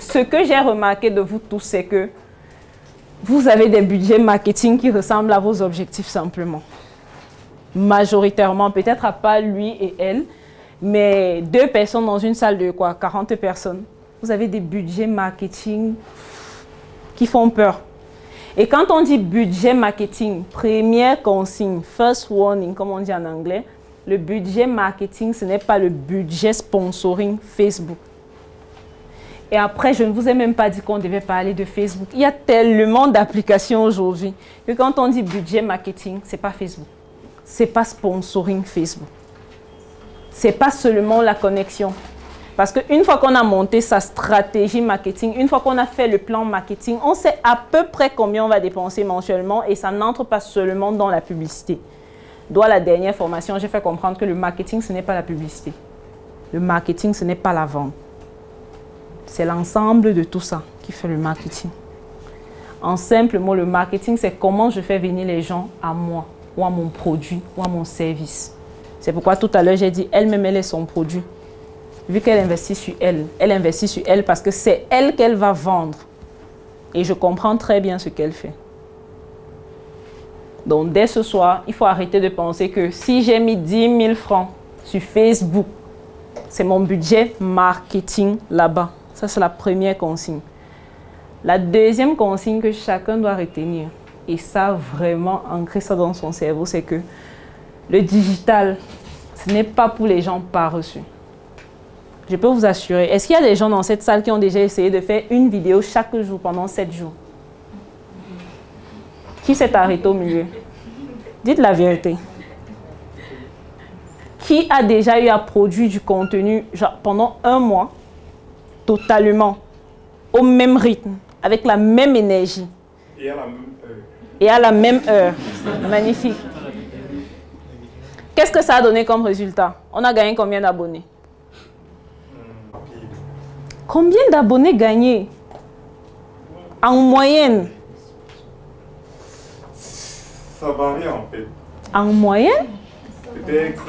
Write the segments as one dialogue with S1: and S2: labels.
S1: ce que j'ai remarqué de vous tous, c'est que vous avez des budgets marketing qui ressemblent à vos objectifs simplement. Majoritairement, peut-être à pas lui et elle, mais deux personnes dans une salle de quoi 40 personnes. Vous avez des budgets marketing qui font peur. Et quand on dit budget marketing, première consigne, first warning, comme on dit en anglais, le budget marketing, ce n'est pas le budget sponsoring Facebook. Et après, je ne vous ai même pas dit qu'on devait parler de Facebook. Il y a tellement d'applications aujourd'hui que quand on dit budget marketing, ce n'est pas Facebook. Ce n'est pas sponsoring Facebook. Ce n'est pas seulement la connexion. Parce qu'une fois qu'on a monté sa stratégie marketing, une fois qu'on a fait le plan marketing, on sait à peu près combien on va dépenser mensuellement et ça n'entre pas seulement dans la publicité. Dans la dernière formation, j'ai fait comprendre que le marketing, ce n'est pas la publicité. Le marketing, ce n'est pas la vente. C'est l'ensemble de tout ça qui fait le marketing. En simple mot, le marketing, c'est comment je fais venir les gens à moi, ou à mon produit, ou à mon service. C'est pourquoi tout à l'heure, j'ai dit, elle-même, elle est son produit vu qu'elle investit sur elle, elle investit sur elle parce que c'est elle qu'elle va vendre. Et je comprends très bien ce qu'elle fait. Donc dès ce soir, il faut arrêter de penser que si j'ai mis 10 000 francs sur Facebook, c'est mon budget marketing là-bas. Ça, c'est la première consigne. La deuxième consigne que chacun doit retenir, et ça vraiment ancrer ça dans son cerveau, c'est que le digital, ce n'est pas pour les gens pas reçus. Je peux vous assurer. Est-ce qu'il y a des gens dans cette salle qui ont déjà essayé de faire une vidéo chaque jour pendant sept jours? Qui s'est arrêté au milieu? Dites la vérité. Qui a déjà eu à produire du contenu pendant un mois, totalement, au même rythme, avec la même énergie
S2: Et à la même heure.
S1: Et à la même heure. Magnifique. Qu'est-ce que ça a donné comme résultat? On a gagné combien d'abonnés? Combien d'abonnés gagnés? En moyenne
S2: Ça varie en fait.
S1: En moyenne?
S2: Peut-être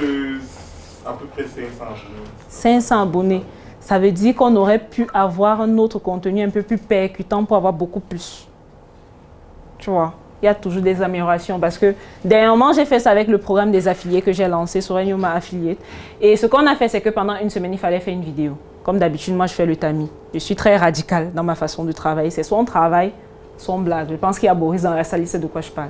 S2: à peu près 500 abonnés.
S1: 500 abonnés. Ça veut dire qu'on aurait pu avoir un autre contenu un peu plus percutant pour avoir beaucoup plus. Tu vois, il y a toujours des améliorations parce que dernièrement, j'ai fait ça avec le programme des affiliés que j'ai lancé sur Renyoma Affiliate. Et ce qu'on a fait, c'est que pendant une semaine, il fallait faire une vidéo. Comme d'habitude, moi, je fais le tamis. Je suis très radical dans ma façon de travailler. C'est soit on travaille, soit on blague. Je pense qu'il y a Boris dans la salle, il de quoi je parle.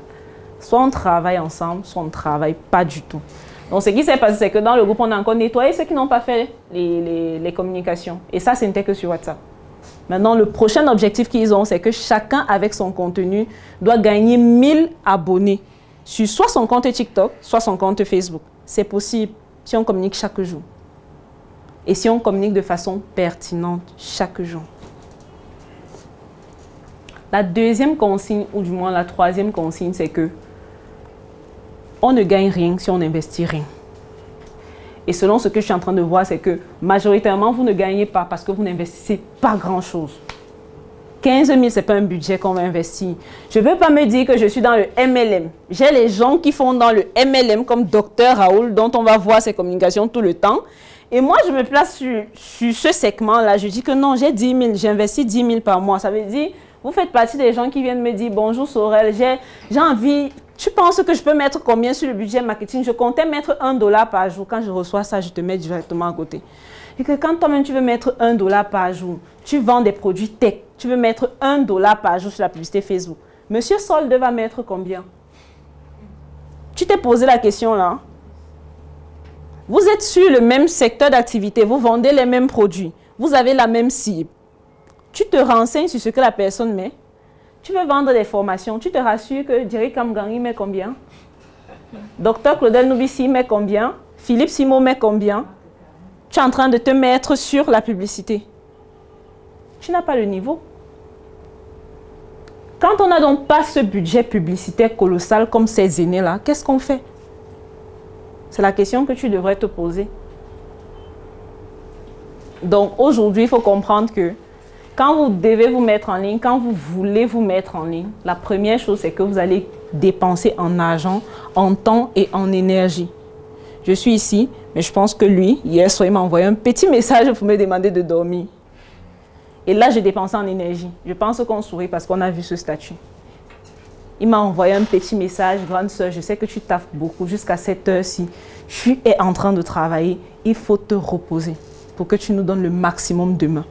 S1: Soit on travaille ensemble, soit on ne travaille pas du tout. Donc, ce qui s'est passé, c'est que dans le groupe, on a encore nettoyé ceux qui n'ont pas fait les, communications. Et ça, ce n'était que sur WhatsApp. Maintenant, le prochain objectif qu'ils ont, c'est que chacun, avec son contenu, doit gagner 1000 abonnés sur soit son compte TikTok, soit son compte Facebook. C'est possible si on communique chaque jour et si on communique de façon pertinente chaque jour. La deuxième consigne, ou du moins la troisième consigne, c'est que on ne gagne rien si on n'investit rien. Et selon ce que je suis en train de voir, c'est que majoritairement, vous ne gagnez pas parce que vous n'investissez pas grand-chose. 15 000, ce n'est pas un budget qu'on va investir. Je ne veux pas me dire que je suis dans le MLM. J'ai les gens qui font dans le MLM comme Dr Raoul, dont on va voir ses communications tout le temps. Et moi, je me place sur, ce segment-là. Je dis que non, j'ai 10 000, j'investis 10 000 par mois. Ça veut dire, vous faites partie des gens qui viennent me dire, bonjour Sorel, j'ai envie, tu penses que je peux mettre combien sur le budget marketing? Je comptais mettre 1 dollar par jour. Quand je reçois ça, je te mets directement à côté. Et que quand toi-même tu veux mettre 1 dollar par jour, tu vends des produits tech, tu veux mettre 1 dollar par jour sur la publicité Facebook. Monsieur Solde va mettre combien? Tu t'es posé la question là vous êtes sur le même secteur d'activité, vous vendez les mêmes produits, vous avez la même cible. Tu te renseignes sur ce que la personne met. Tu veux vendre des formations, tu te rassures que Jerry Kamgani met combien? Docteur Claudel Noubissi met combien? Philippe Simo met combien? Tu es en train de te mettre sur la publicité. Tu n'as pas le niveau. Quand on n'a donc pas ce budget publicitaire colossal comme ces aînés-là, qu'est-ce qu'on fait? C'est la question que tu devrais te poser. Donc aujourd'hui, il faut comprendre que quand vous devez vous mettre en ligne, quand vous voulez vous mettre en ligne, la première chose, c'est que vous allez dépenser en argent, en temps et en énergie. Je suis ici, mais je pense que lui, hier soir, il m'a envoyé un petit message pour me demander de dormir. Et là, j'ai dépensé en énergie. Je pense qu'on sourit parce qu'on a vu ce statut. Il m'a envoyé un petit message, grande soeur, je sais que tu taffes beaucoup jusqu'à cette heure-ci. Tu es en train de travailler. Il faut te reposer pour que tu nous donnes le maximum demain.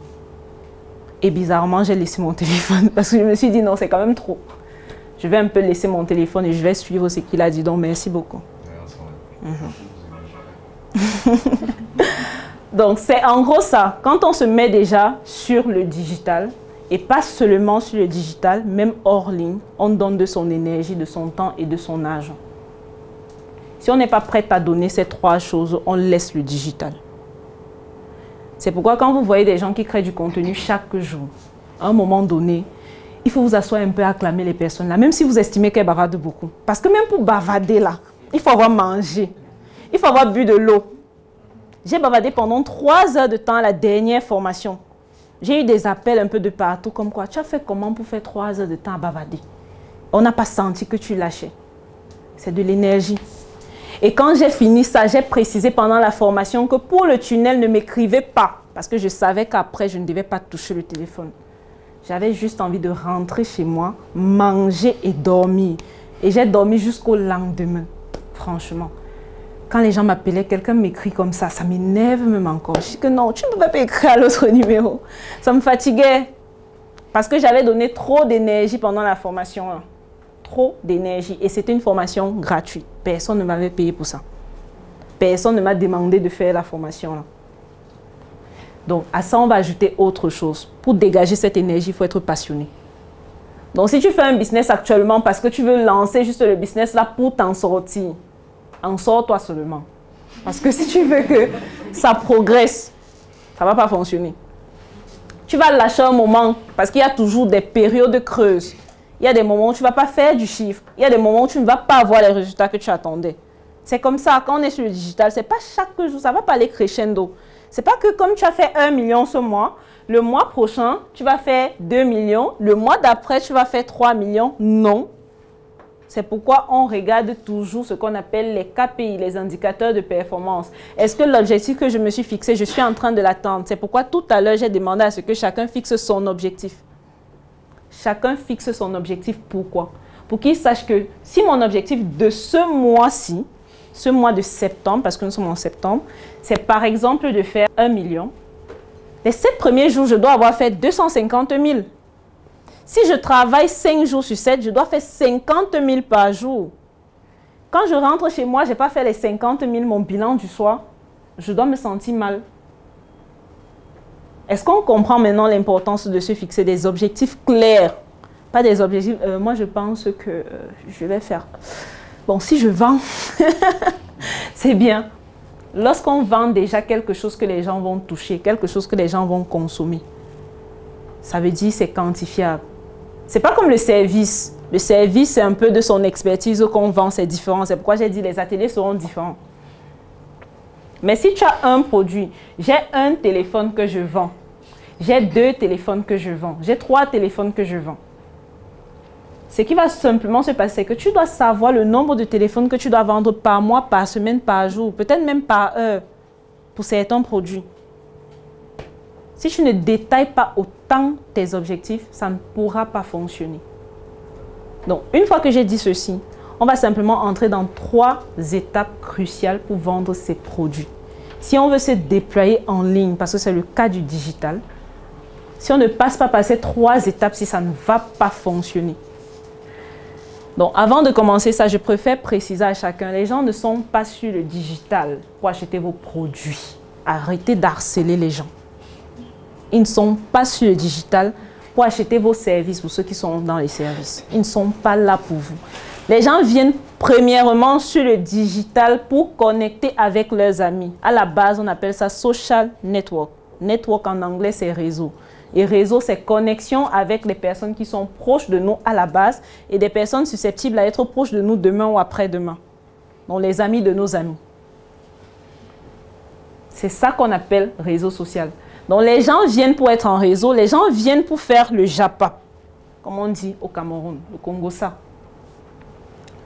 S1: Et bizarrement, j'ai laissé mon téléphone parce que je me suis dit non, c'est quand même trop. Je vais un peu laisser mon téléphone et je vais suivre ce qu'il a dit. Donc, merci beaucoup. Donc, c'est en gros ça. Quand on se met déjà sur le digital, et pas seulement sur le digital, même hors ligne, on donne de son énergie, de son temps et de son argent. Si on n'est pas prêt à donner ces trois choses, on laisse le digital. C'est pourquoi quand vous voyez des gens qui créent du contenu chaque jour, à un moment donné, il faut vous asseoir un peu à acclamer les personnes là, même si vous estimez qu'elles bavardent beaucoup. Parce que même pour bavarder là, il faut avoir mangé, il faut avoir bu de l'eau, j'ai bavardé pendant trois heures de temps à la dernière formation. J'ai eu des appels un peu de partout, comme quoi, tu as fait comment pour faire trois heures de temps à bavarder On n'a pas senti que tu lâchais. C'est de l'énergie. Et quand j'ai fini ça, j'ai précisé pendant la formation que pour le tunnel, ne m'écrivez pas, parce que je savais qu'après, je ne devais pas toucher le téléphone. J'avais juste envie de rentrer chez moi, manger et dormir. Et j'ai dormi jusqu'au lendemain, franchement quand les gens m'appelaient, quelqu'un m'écrit comme ça, ça m'énerve même encore. Je dis que non, tu ne peux pas écrire à l'autre numéro. Ça me fatiguait parce que j'avais donné trop d'énergie pendant la formation. Trop d'énergie. Et c'était une formation gratuite. Personne ne m'avait payé pour ça. Personne ne m'a demandé de faire la formation. Donc, à ça, on va ajouter autre chose. Pour dégager cette énergie, il faut être passionné. Donc, si tu fais un business actuellement parce que tu veux lancer juste le business là pour t'en sortir, en sors-toi seulement. Parce que si tu veux que ça progresse, ça ne va pas fonctionner. Tu vas lâcher un moment parce qu'il y a toujours des périodes creuses. Il y a des moments où tu ne vas pas faire du chiffre. Il y a des moments où tu ne vas pas avoir les résultats que tu attendais. C'est comme ça, quand on est sur le digital, c'est pas chaque jour, ça ne va pas aller crescendo. C'est pas que comme tu as fait 1 million ce mois, le mois prochain, tu vas faire 2 millions, le mois d'après, tu vas faire 3 millions. Non, c'est pourquoi on regarde toujours ce qu'on appelle les KPI, les indicateurs de performance. Est-ce que l'objectif que je me suis fixé, je suis en train de l'atteindre? C'est pourquoi tout à l'heure, j'ai demandé à ce que chacun fixe son objectif. Chacun fixe son objectif. Pourquoi? Pour qu'il sache que si mon objectif de ce mois-ci, ce mois de septembre, parce que nous sommes en septembre, c'est par exemple de faire un million. Les sept premiers jours, je dois avoir fait 250 000. Si je travaille 5 jours sur 7, je dois faire 50 000 par jour. Quand je rentre chez moi, je n'ai pas fait les 50 000, mon bilan du soir, je dois me sentir mal. Est-ce qu'on comprend maintenant l'importance de se fixer des objectifs clairs? Pas des objectifs, euh, moi je pense que euh, je vais faire. Bon, si je vends, c'est bien. Lorsqu'on vend déjà quelque chose que les gens vont toucher, quelque chose que les gens vont consommer, ça veut dire c'est quantifiable. C'est pas comme le service. Le service, c'est un peu de son expertise qu'on vend, c'est différent. C'est pourquoi j'ai dit les ateliers seront différents. Mais si tu as un produit, j'ai un téléphone que je vends, j'ai deux téléphones que je vends, j'ai trois téléphones que je vends. Ce qui va simplement se passer, c'est que tu dois savoir le nombre de téléphones que tu dois vendre par mois, par semaine, par jour, peut-être même par heure pour certains produits. Si tu ne détailles pas autant tes objectifs, ça ne pourra pas fonctionner. Donc, une fois que j'ai dit ceci, on va simplement entrer dans trois étapes cruciales pour vendre ces produits. Si on veut se déployer en ligne, parce que c'est le cas du digital, si on ne passe pas par ces trois étapes, si ça ne va pas fonctionner. Donc, avant de commencer ça, je préfère préciser à chacun, les gens ne sont pas sur le digital pour acheter vos produits. Arrêtez d'harceler les gens ils ne sont pas sur le digital pour acheter vos services, pour ceux qui sont dans les services. Ils ne sont pas là pour vous. Les gens viennent premièrement sur le digital pour connecter avec leurs amis. À la base, on appelle ça social network. Network en anglais, c'est réseau. Et réseau, c'est connexion avec les personnes qui sont proches de nous à la base et des personnes susceptibles à être proches de nous demain ou après-demain. Donc les amis de nos amis. C'est ça qu'on appelle réseau social. Donc les gens viennent pour être en réseau, les gens viennent pour faire le japa, comme on dit au Cameroun, le Congo ça.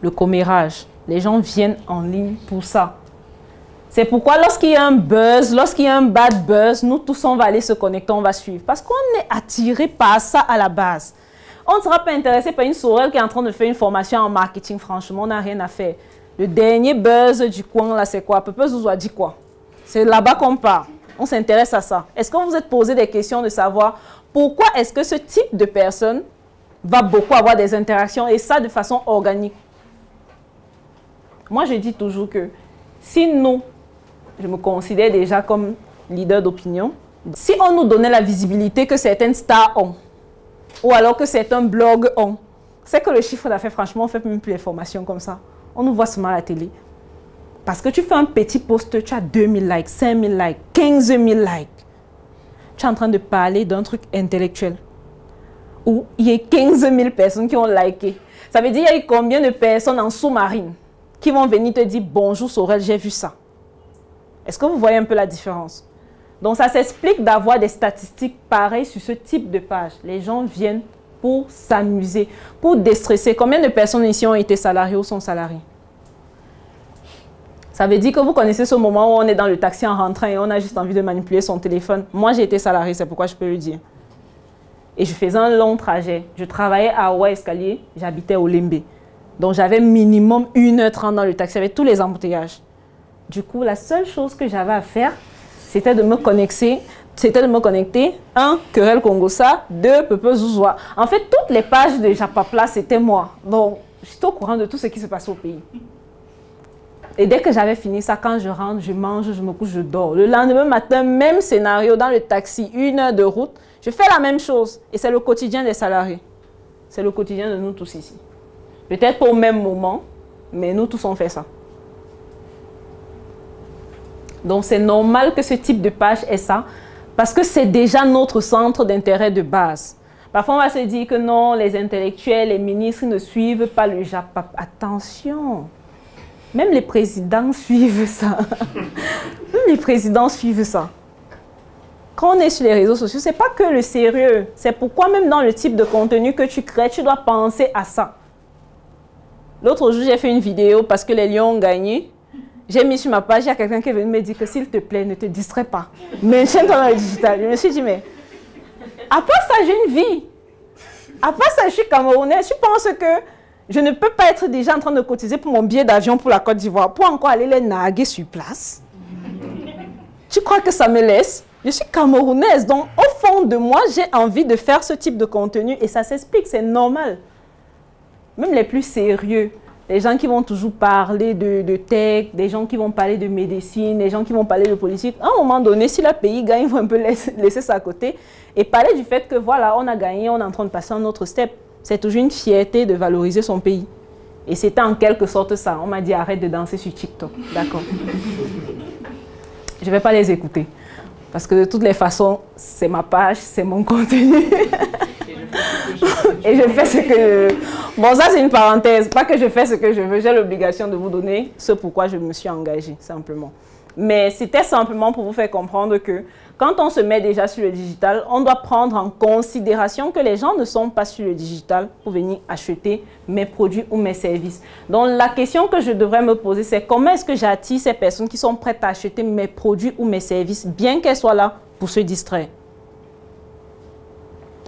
S1: Le commérage. Les gens viennent en ligne pour ça. C'est pourquoi lorsqu'il y a un buzz, lorsqu'il y a un bad buzz, nous tous on va aller se connecter, on va suivre. Parce qu'on est attiré par ça à la base. On ne sera pas intéressé par une sorelle qui est en train de faire une formation en marketing. Franchement, on n'a rien à faire. Le dernier buzz du coin, là, c'est quoi? Peuple vous a dit quoi? C'est là-bas qu'on part. On s'intéresse à ça. Est-ce que vous vous êtes posé des questions de savoir pourquoi est-ce que ce type de personne va beaucoup avoir des interactions et ça de façon organique? Moi, je dis toujours que si nous, je me considère déjà comme leader d'opinion, si on nous donnait la visibilité que certaines stars ont, ou alors que certains blogs ont, c'est que le chiffre d'affaires, franchement, on ne fait même plus les formations comme ça. On nous voit seulement à la télé. Parce que tu fais un petit post, tu as 2000 likes, 5000 likes, 15 000 likes. Tu es en train de parler d'un truc intellectuel. Où il y a 15 000 personnes qui ont liké. Ça veut dire qu'il y a combien de personnes en sous-marine qui vont venir te dire bonjour Sorel, j'ai vu ça. Est-ce que vous voyez un peu la différence? Donc ça s'explique d'avoir des statistiques pareilles sur ce type de page. Les gens viennent pour s'amuser, pour déstresser. Combien de personnes ici ont été salariés ou sont salariés ça veut dire que vous connaissez ce moment où on est dans le taxi en rentrant et on a juste envie de manipuler son téléphone. Moi, j'ai été salarié, c'est pourquoi je peux le dire. Et je faisais un long trajet. Je travaillais à Hawaii Escalier, j'habitais au Limbe. Donc j'avais minimum 1h30 dans le taxi avec tous les embouteillages. Du coup, la seule chose que j'avais à faire, c'était de me connecter. C'était de me connecter. Un, Querelle Congosa. Deux, Pepe Zouzoua. En fait, toutes les pages de Japapla, c'était moi. Donc, j'étais au courant de tout ce qui se passe au pays. Et dès que j'avais fini ça, quand je rentre, je mange, je me couche, je dors. Le lendemain matin, même scénario dans le taxi, une heure de route, je fais la même chose. Et c'est le quotidien des salariés. C'est le quotidien de nous tous ici. Peut-être pas au même moment, mais nous tous on fait ça. Donc c'est normal que ce type de page ait ça, parce que c'est déjà notre centre d'intérêt de base. Parfois on va se dire que non, les intellectuels, les ministres ne suivent pas le Japap. Attention, même les présidents suivent ça. Même les présidents suivent ça. Quand on est sur les réseaux sociaux, ce n'est pas que le sérieux. C'est pourquoi même dans le type de contenu que tu crées, tu dois penser à ça. L'autre jour, j'ai fait une vidéo parce que les Lions ont gagné. J'ai mis sur ma page, il y a quelqu'un qui est venu me dire que s'il te plaît, ne te distrais pas. Maintiens-toi dans le digital. Je me suis dit, mais après ça, j'ai une vie. Après ça, je suis camerounais. Je pense que je ne peux pas être déjà en train de cotiser pour mon billet d'avion pour la Côte d'Ivoire, pour encore aller les naguer sur place. tu crois que ça me laisse? Je suis camerounaise, donc au fond de moi, j'ai envie de faire ce type de contenu et ça s'explique, c'est normal. Même les plus sérieux, les gens qui vont toujours parler de, tech, des gens qui vont parler de médecine, des gens qui vont parler de politique, à un moment donné, si le pays gagne, ils vont un peu laisser, laisser ça à côté et parler du fait que voilà, on a gagné, on est en train de passer un autre step c'est toujours une fierté de valoriser son pays. Et c'était en quelque sorte ça. On m'a dit arrête de danser sur TikTok. D'accord. Je ne vais pas les écouter. Parce que de toutes les façons, c'est ma page, c'est mon contenu. Et je fais ce que. Bon, ça c'est une parenthèse. Pas que je fais ce que je veux. J'ai l'obligation de vous donner ce pourquoi je me suis engagée, simplement. Mais c'était simplement pour vous faire comprendre que quand on se met déjà sur le digital, on doit prendre en considération que les gens ne sont pas sur le digital pour venir acheter mes produits ou mes services. Donc la question que je devrais me poser, c'est comment est-ce que j'attire ces personnes qui sont prêtes à acheter mes produits ou mes services, bien qu'elles soient là pour se distraire?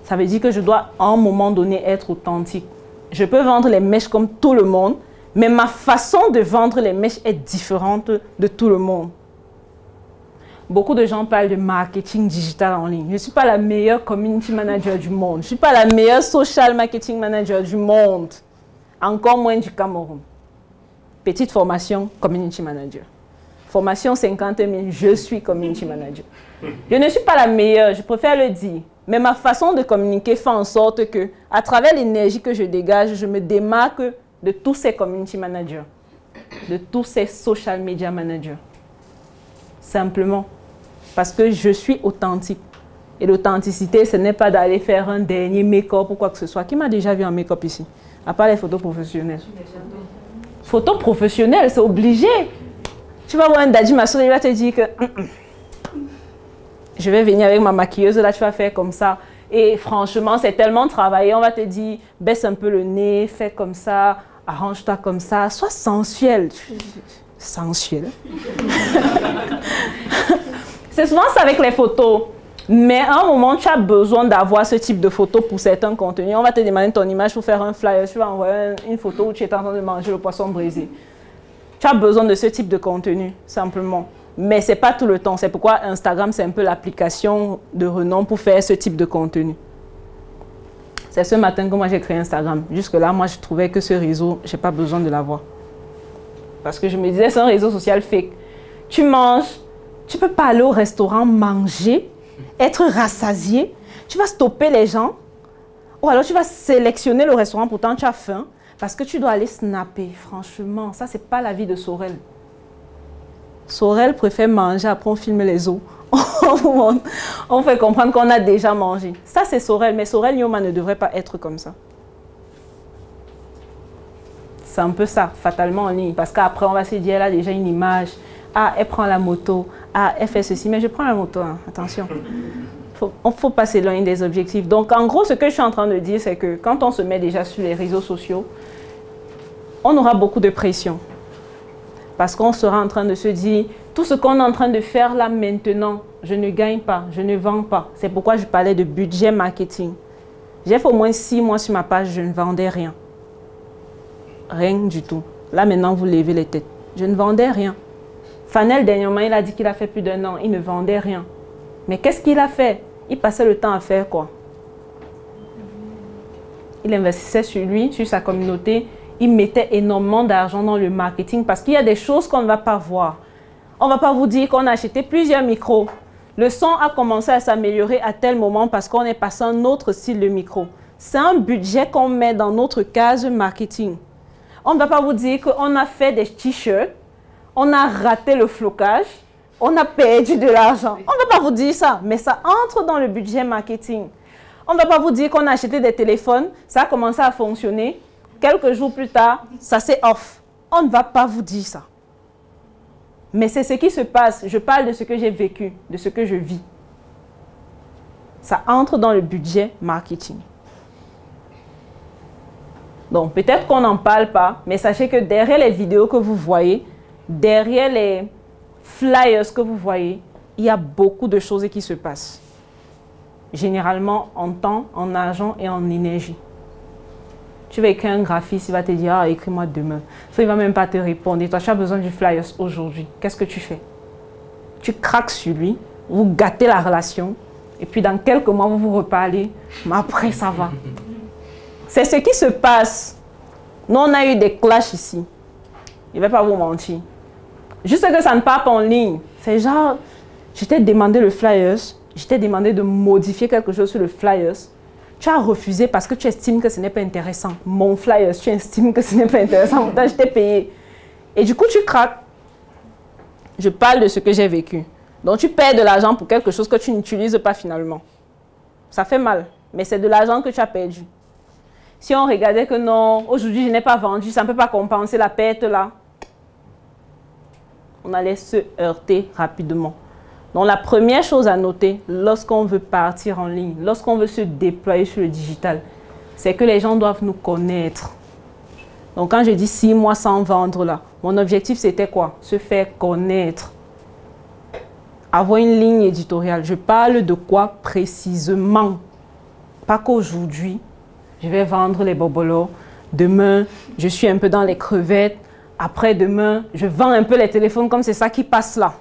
S1: Ça veut dire que je dois à un moment donné être authentique. Je peux vendre les mèches comme tout le monde, mais ma façon de vendre les mèches est différente de tout le monde. Beaucoup de gens parlent de marketing digital en ligne. Je ne suis pas la meilleure community manager du monde. Je ne suis pas la meilleure social marketing manager du monde. Encore moins du Cameroun. Petite formation, community manager. Formation 50 000, je suis community manager. Je ne suis pas la meilleure, je préfère le dire. Mais ma façon de communiquer fait en sorte que, à travers l'énergie que je dégage, je me démarque de tous ces community managers, de tous ces social media managers. Simplement parce que je suis authentique. Et l'authenticité, ce n'est pas d'aller faire un dernier make-up ou quoi que ce soit. Qui m'a déjà vu en make-up ici? À part les photos professionnelles. Photos professionnelles, c'est obligé. Tu vas voir un daddy maçon, il va te dire que je vais venir avec ma maquilleuse, là tu vas faire comme ça. Et franchement, c'est tellement travaillé. On va te dire, baisse un peu le nez, fais comme ça, arrange-toi comme ça, sois sensuel. sensuel. c'est souvent ça avec les photos. Mais à un moment, tu as besoin d'avoir ce type de photo pour certains contenus. On va te demander ton image pour faire un flyer. Tu vas envoyer une photo où tu es en train de manger le poisson brisé. Tu as besoin de ce type de contenu, simplement. Mais ce n'est pas tout le temps. C'est pourquoi Instagram, c'est un peu l'application de renom pour faire ce type de contenu. C'est ce matin que moi j'ai créé Instagram. Jusque-là, moi je trouvais que ce réseau, je n'ai pas besoin de l'avoir. Parce que je me disais, c'est un réseau social fake. Tu manges, tu peux pas aller au restaurant manger, être rassasié. Tu vas stopper les gens. Ou alors tu vas sélectionner le restaurant, pourtant tu as faim. Parce que tu dois aller snapper. Franchement, ça, c'est pas la vie de Sorel. Sorel préfère manger, après on filme les os. on fait comprendre qu'on a déjà mangé. Ça, c'est Sorel, mais Sorel Yoma ne devrait pas être comme ça. C'est un peu ça, fatalement en ligne. Parce qu'après, on va se dire, elle a déjà une image. Ah, elle prend la moto. Ah, elle fait ceci. Mais je prends la moto, hein. attention. Il ne faut pas s'éloigner des objectifs. Donc, en gros, ce que je suis en train de dire, c'est que quand on se met déjà sur les réseaux sociaux, on aura beaucoup de pression. Parce qu'on sera en train de se dire, tout ce qu'on est en train de faire là maintenant, je ne gagne pas, je ne vends pas. C'est pourquoi je parlais de budget marketing. J'ai fait au moins six mois sur ma page, je ne vendais rien. Rien du tout. Là maintenant, vous levez les têtes. Je ne vendais rien. Fanel, dernièrement, il a dit qu'il a fait plus d'un an. Il ne vendait rien. Mais qu'est-ce qu'il a fait? Il passait le temps à faire quoi? Il investissait sur lui, sur sa communauté il mettait énormément d'argent dans le marketing parce qu'il y a des choses qu'on ne va pas voir. On ne va pas vous dire qu'on a acheté plusieurs micros. Le son a commencé à s'améliorer à tel moment parce qu'on est passé à un autre style de micro. C'est un budget qu'on met dans notre case marketing. On ne va pas vous dire qu'on a fait des t-shirts, on a raté le flocage, on a perdu de l'argent. On ne va pas vous dire ça, mais ça entre dans le budget marketing. On ne va pas vous dire qu'on a acheté des téléphones, ça a commencé à fonctionner, Quelques jours plus tard, ça c'est off. On ne va pas vous dire ça. Mais c'est ce qui se passe. Je parle de ce que j'ai vécu, de ce que je vis. Ça entre dans le budget marketing. Donc peut-être qu'on n'en parle pas, mais sachez que derrière les vidéos que vous voyez, derrière les flyers que vous voyez, il y a beaucoup de choses qui se passent. Généralement en temps, en argent et en énergie. Tu vas écrire un graphiste, il va te dire, ah, écris-moi demain. Ça, il va même pas te répondre. Et toi, tu as besoin du flyers aujourd'hui. Qu'est-ce que tu fais? Tu craques sur lui, vous gâtez la relation, et puis dans quelques mois, vous vous reparlez, mais après, ça va. C'est ce qui se passe. Nous, on a eu des clashs ici. Je ne vais pas vous mentir. Juste que ça ne part pas en ligne. C'est genre, je t'ai demandé le flyers, je t'ai demandé de modifier quelque chose sur le flyers tu as refusé parce que tu estimes que ce n'est pas intéressant. Mon flyer, tu estimes que ce n'est pas intéressant, pourtant je t'ai payé. Et du coup, tu craques. Je parle de ce que j'ai vécu. Donc, tu perds de l'argent pour quelque chose que tu n'utilises pas finalement. Ça fait mal, mais c'est de l'argent que tu as perdu. Si on regardait que non, aujourd'hui je n'ai pas vendu, ça ne peut pas compenser la perte là, on allait se heurter rapidement. Donc la première chose à noter lorsqu'on veut partir en ligne, lorsqu'on veut se déployer sur le digital, c'est que les gens doivent nous connaître. Donc quand je dis six mois sans vendre là, mon objectif c'était quoi? Se faire connaître. Avoir une ligne éditoriale. Je parle de quoi précisément? Pas qu'aujourd'hui, je vais vendre les bobolos. Demain, je suis un peu dans les crevettes. Après demain, je vends un peu les téléphones comme c'est ça qui passe là.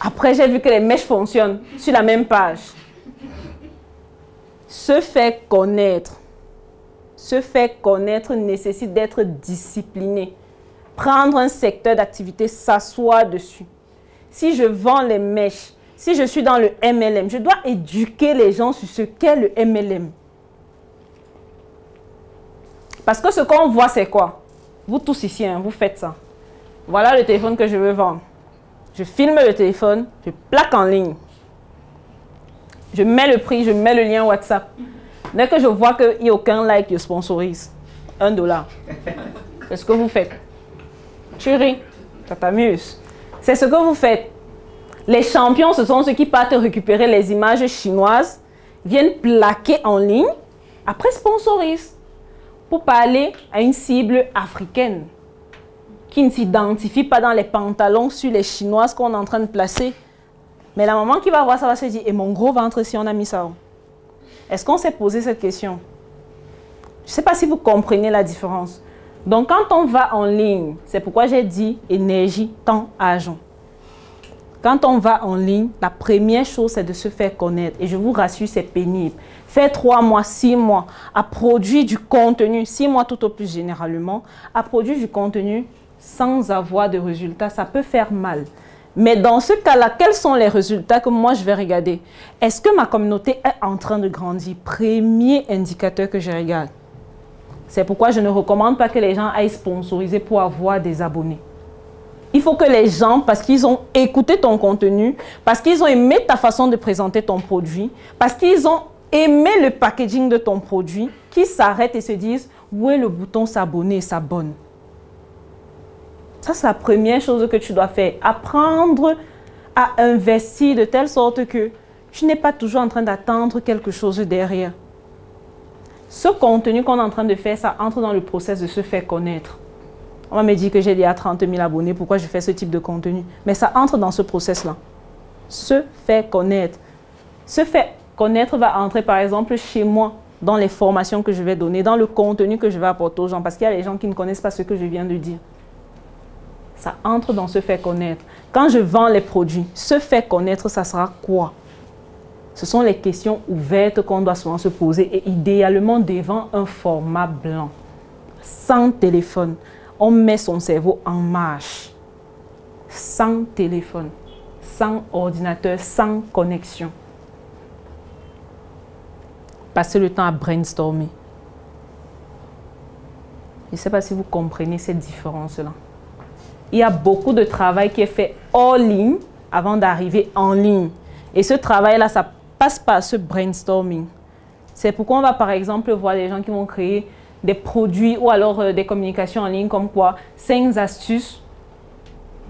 S1: Après, j'ai vu que les mèches fonctionnent sur la même page. Se faire connaître, se faire connaître nécessite d'être discipliné. Prendre un secteur d'activité, s'asseoir dessus. Si je vends les mèches, si je suis dans le MLM, je dois éduquer les gens sur ce qu'est le MLM. Parce que ce qu'on voit, c'est quoi? Vous tous ici, hein, vous faites ça. Voilà le téléphone que je veux vendre. Je filme le téléphone, je plaque en ligne. Je mets le prix, je mets le lien WhatsApp. Dès que je vois qu'il n'y a aucun like, je sponsorise. Un dollar. C'est ce que vous faites. Tu ris, ça t'amuse. C'est ce que vous faites. Les champions, ce sont ceux qui partent récupérer les images chinoises, viennent plaquer en ligne, après sponsorisent pour parler à une cible africaine. Qui ne s'identifie pas dans les pantalons sur les chinoises qu'on est en train de placer. Mais la maman qui va voir ça va se dire, et mon gros ventre si on a mis ça Est-ce qu'on s'est posé cette question? Je ne sais pas si vous comprenez la différence. Donc quand on va en ligne, c'est pourquoi j'ai dit énergie, temps, argent. Quand on va en ligne, la première chose, c'est de se faire connaître. Et je vous rassure, c'est pénible. Faire trois mois, six mois à produire du contenu, six mois tout au plus généralement, à produire du contenu sans avoir de résultats, ça peut faire mal. Mais dans ce cas-là, quels sont les résultats que moi je vais regarder? Est-ce que ma communauté est en train de grandir? Premier indicateur que je regarde. C'est pourquoi je ne recommande pas que les gens aillent sponsoriser pour avoir des abonnés. Il faut que les gens, parce qu'ils ont écouté ton contenu, parce qu'ils ont aimé ta façon de présenter ton produit, parce qu'ils ont aimé le packaging de ton produit, qu'ils s'arrêtent et se disent où est le bouton s'abonner, s'abonne? Ça, c'est la première chose que tu dois faire. Apprendre à investir de telle sorte que tu n'es pas toujours en train d'attendre quelque chose derrière. Ce contenu qu'on est en train de faire, ça entre dans le processus de se faire connaître. On va me dire que j'ai déjà 30 000 abonnés, pourquoi je fais ce type de contenu? Mais ça entre dans ce processus-là. Se faire connaître. Se faire connaître va entrer par exemple chez moi, dans les formations que je vais donner, dans le contenu que je vais apporter aux gens, parce qu'il y a des gens qui ne connaissent pas ce que je viens de dire. Ça entre dans se faire connaître. Quand je vends les produits, se faire connaître, ça sera quoi? Ce sont les questions ouvertes qu'on doit souvent se poser et idéalement devant un format blanc, sans téléphone on met son cerveau en marche, sans téléphone, sans ordinateur, sans connexion. Passer le temps à brainstormer. Je ne sais pas si vous comprenez cette différence-là. Il y a beaucoup de travail qui est fait en ligne avant d'arriver en ligne. Et ce travail-là, ça passe par ce brainstorming. C'est pourquoi on va par exemple voir des gens qui vont créer des produits ou alors euh, des communications en ligne comme quoi 5 astuces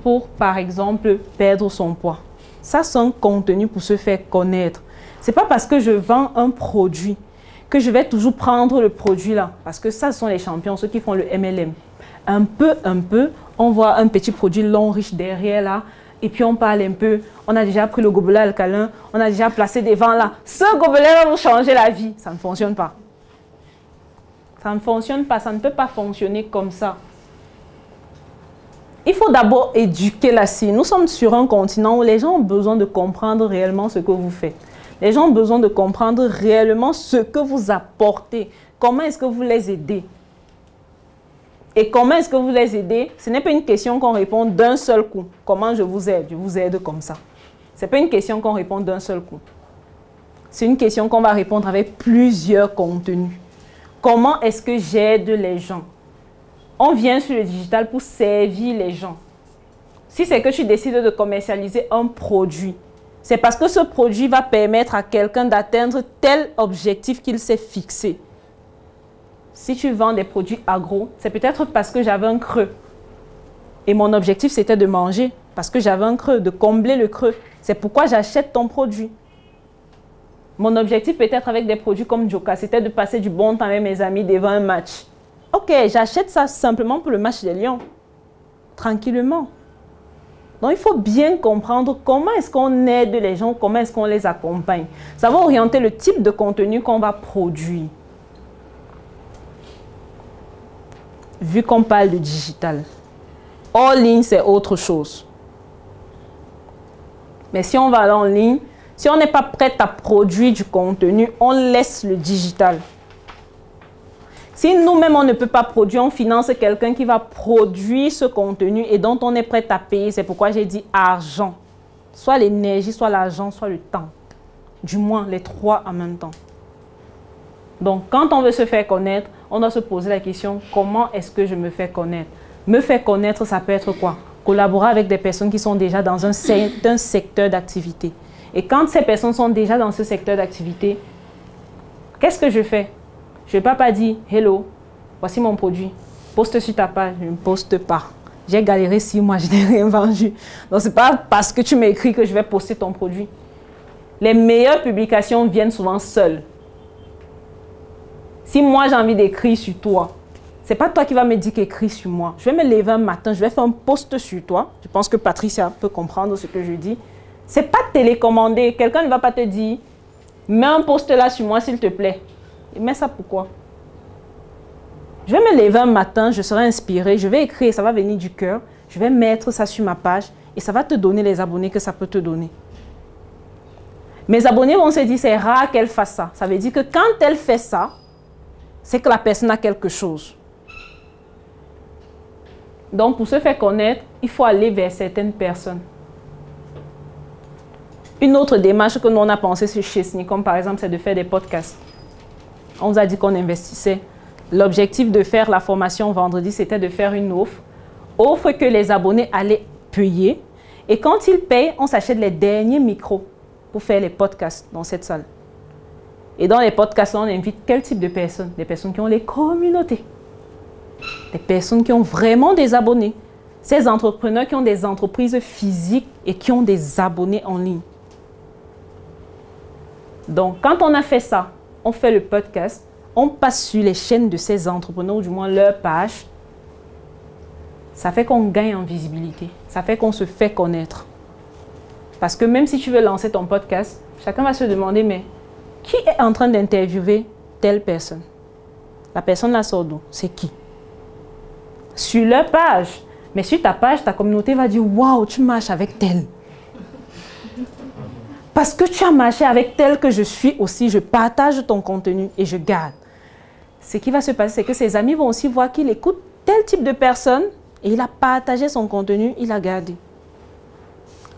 S1: pour, par exemple, perdre son poids. Ça, c'est un contenu pour se faire connaître. C'est pas parce que je vends un produit que je vais toujours prendre le produit là. Parce que ça, ce sont les champions, ceux qui font le MLM. Un peu, un peu, on voit un petit produit long, riche derrière là. Et puis on parle un peu. On a déjà pris le gobelet alcalin. On a déjà placé des vents là. Ce gobelet va vous changer la vie. Ça ne fonctionne pas. Ça ne fonctionne pas, ça ne peut pas fonctionner comme ça. Il faut d'abord éduquer la CIE. Nous sommes sur un continent où les gens ont besoin de comprendre réellement ce que vous faites. Les gens ont besoin de comprendre réellement ce que vous apportez. Comment est-ce que vous les aidez? Et comment est-ce que vous les aidez? Ce n'est pas une question qu'on répond d'un seul coup. Comment je vous aide? Je vous aide comme ça. Ce n'est pas une question qu'on répond d'un seul coup. C'est une question qu'on va répondre avec plusieurs contenus. Comment est-ce que j'aide les gens? On vient sur le digital pour servir les gens. Si c'est que tu décides de commercialiser un produit, c'est parce que ce produit va permettre à quelqu'un d'atteindre tel objectif qu'il s'est fixé. Si tu vends des produits agro, c'est peut-être parce que j'avais un creux. Et mon objectif, c'était de manger parce que j'avais un creux, de combler le creux. C'est pourquoi j'achète ton produit. Mon objectif peut-être avec des produits comme Joka, c'était de passer du bon temps avec mes amis devant un match. Ok, j'achète ça simplement pour le match des Lions. Tranquillement. Donc il faut bien comprendre comment est-ce qu'on aide les gens, comment est-ce qu'on les accompagne. Ça va orienter le type de contenu qu'on va produire. Vu qu'on parle de digital, en ligne c'est autre chose. Mais si on va aller en ligne, si on n'est pas prêt à produire du contenu, on laisse le digital. Si nous-mêmes, on ne peut pas produire, on finance quelqu'un qui va produire ce contenu et dont on est prêt à payer. C'est pourquoi j'ai dit argent. Soit l'énergie, soit l'argent, soit le temps. Du moins, les trois en même temps. Donc, quand on veut se faire connaître, on doit se poser la question, comment est-ce que je me fais connaître? Me faire connaître, ça peut être quoi? Collaborer avec des personnes qui sont déjà dans un, un secteur d'activité. Et quand ces personnes sont déjà dans ce secteur d'activité, qu'est-ce que je fais? Je ne vais pas dire Hello, voici mon produit. Poste sur ta page. Je ne poste pas. J'ai galéré six mois, je n'ai rien vendu. Donc, ce n'est pas parce que tu m'écris que je vais poster ton produit. Les meilleures publications viennent souvent seules. Si moi j'ai envie d'écrire sur toi, C'est pas toi qui vas me dire qu'écris sur moi. Je vais me lever un matin, je vais faire un post sur toi. Je pense que Patricia peut comprendre ce que je dis. C'est pas télécommandé. Quelqu'un ne va pas te dire, mets un post là sur moi s'il te plaît. mets ça pourquoi? Je vais me lever un matin, je serai inspiré, je vais écrire, ça va venir du cœur. Je vais mettre ça sur ma page et ça va te donner les abonnés que ça peut te donner. Mes abonnés vont se dire, c'est rare qu'elle fasse ça. Ça veut dire que quand elle fait ça, c'est que la personne a quelque chose. Donc, pour se faire connaître, il faut aller vers certaines personnes. Une autre démarche que nous on a pensé chez comme par exemple, c'est de faire des podcasts. On nous a dit qu'on investissait. L'objectif de faire la formation vendredi, c'était de faire une offre. Offre que les abonnés allaient payer. Et quand ils payent, on s'achète les derniers micros pour faire les podcasts dans cette salle. Et dans les podcasts, on invite quel type de personnes? Des personnes qui ont les communautés des personnes qui ont vraiment des abonnés. Ces entrepreneurs qui ont des entreprises physiques et qui ont des abonnés en ligne. Donc, quand on a fait ça, on fait le podcast, on passe sur les chaînes de ces entrepreneurs, ou du moins leur page. Ça fait qu'on gagne en visibilité. Ça fait qu'on se fait connaître. Parce que même si tu veux lancer ton podcast, chacun va se demander, mais qui est en train d'interviewer telle personne? La personne la sort d'où C'est qui? Sur leur page. Mais sur ta page, ta communauté va dire Waouh, tu marches avec tel. Parce que tu as marché avec tel que je suis aussi, je partage ton contenu et je garde. Ce qui va se passer, c'est que ses amis vont aussi voir qu'il écoute tel type de personne et il a partagé son contenu, il a gardé.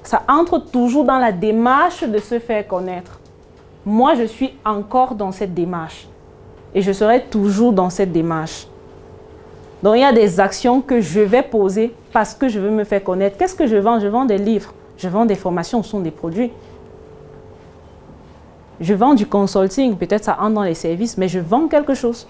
S1: Ça entre toujours dans la démarche de se faire connaître. Moi, je suis encore dans cette démarche. Et je serai toujours dans cette démarche. Donc il y a des actions que je vais poser parce que je veux me faire connaître. Qu'est-ce que je vends? Je vends des livres, je vends des formations, ce sont des produits. Je vends du consulting, peut-être ça entre dans les services, mais je vends quelque chose.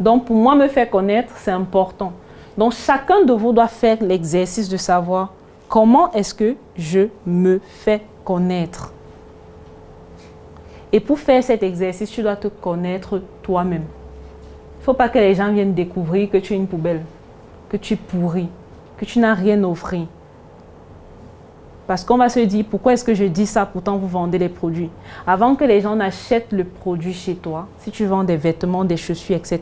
S1: Donc pour moi, me faire connaître, c'est important. Donc chacun de vous doit faire l'exercice de savoir comment est-ce que je me fais connaître. Et pour faire cet exercice, tu dois te connaître toi-même ne faut pas que les gens viennent découvrir que tu es une poubelle, que tu es pourri, que tu n'as rien offrir. Parce qu'on va se dire, pourquoi est-ce que je dis ça, pourtant vous vendez les produits Avant que les gens n'achètent le produit chez toi, si tu vends des vêtements, des chaussures, etc.,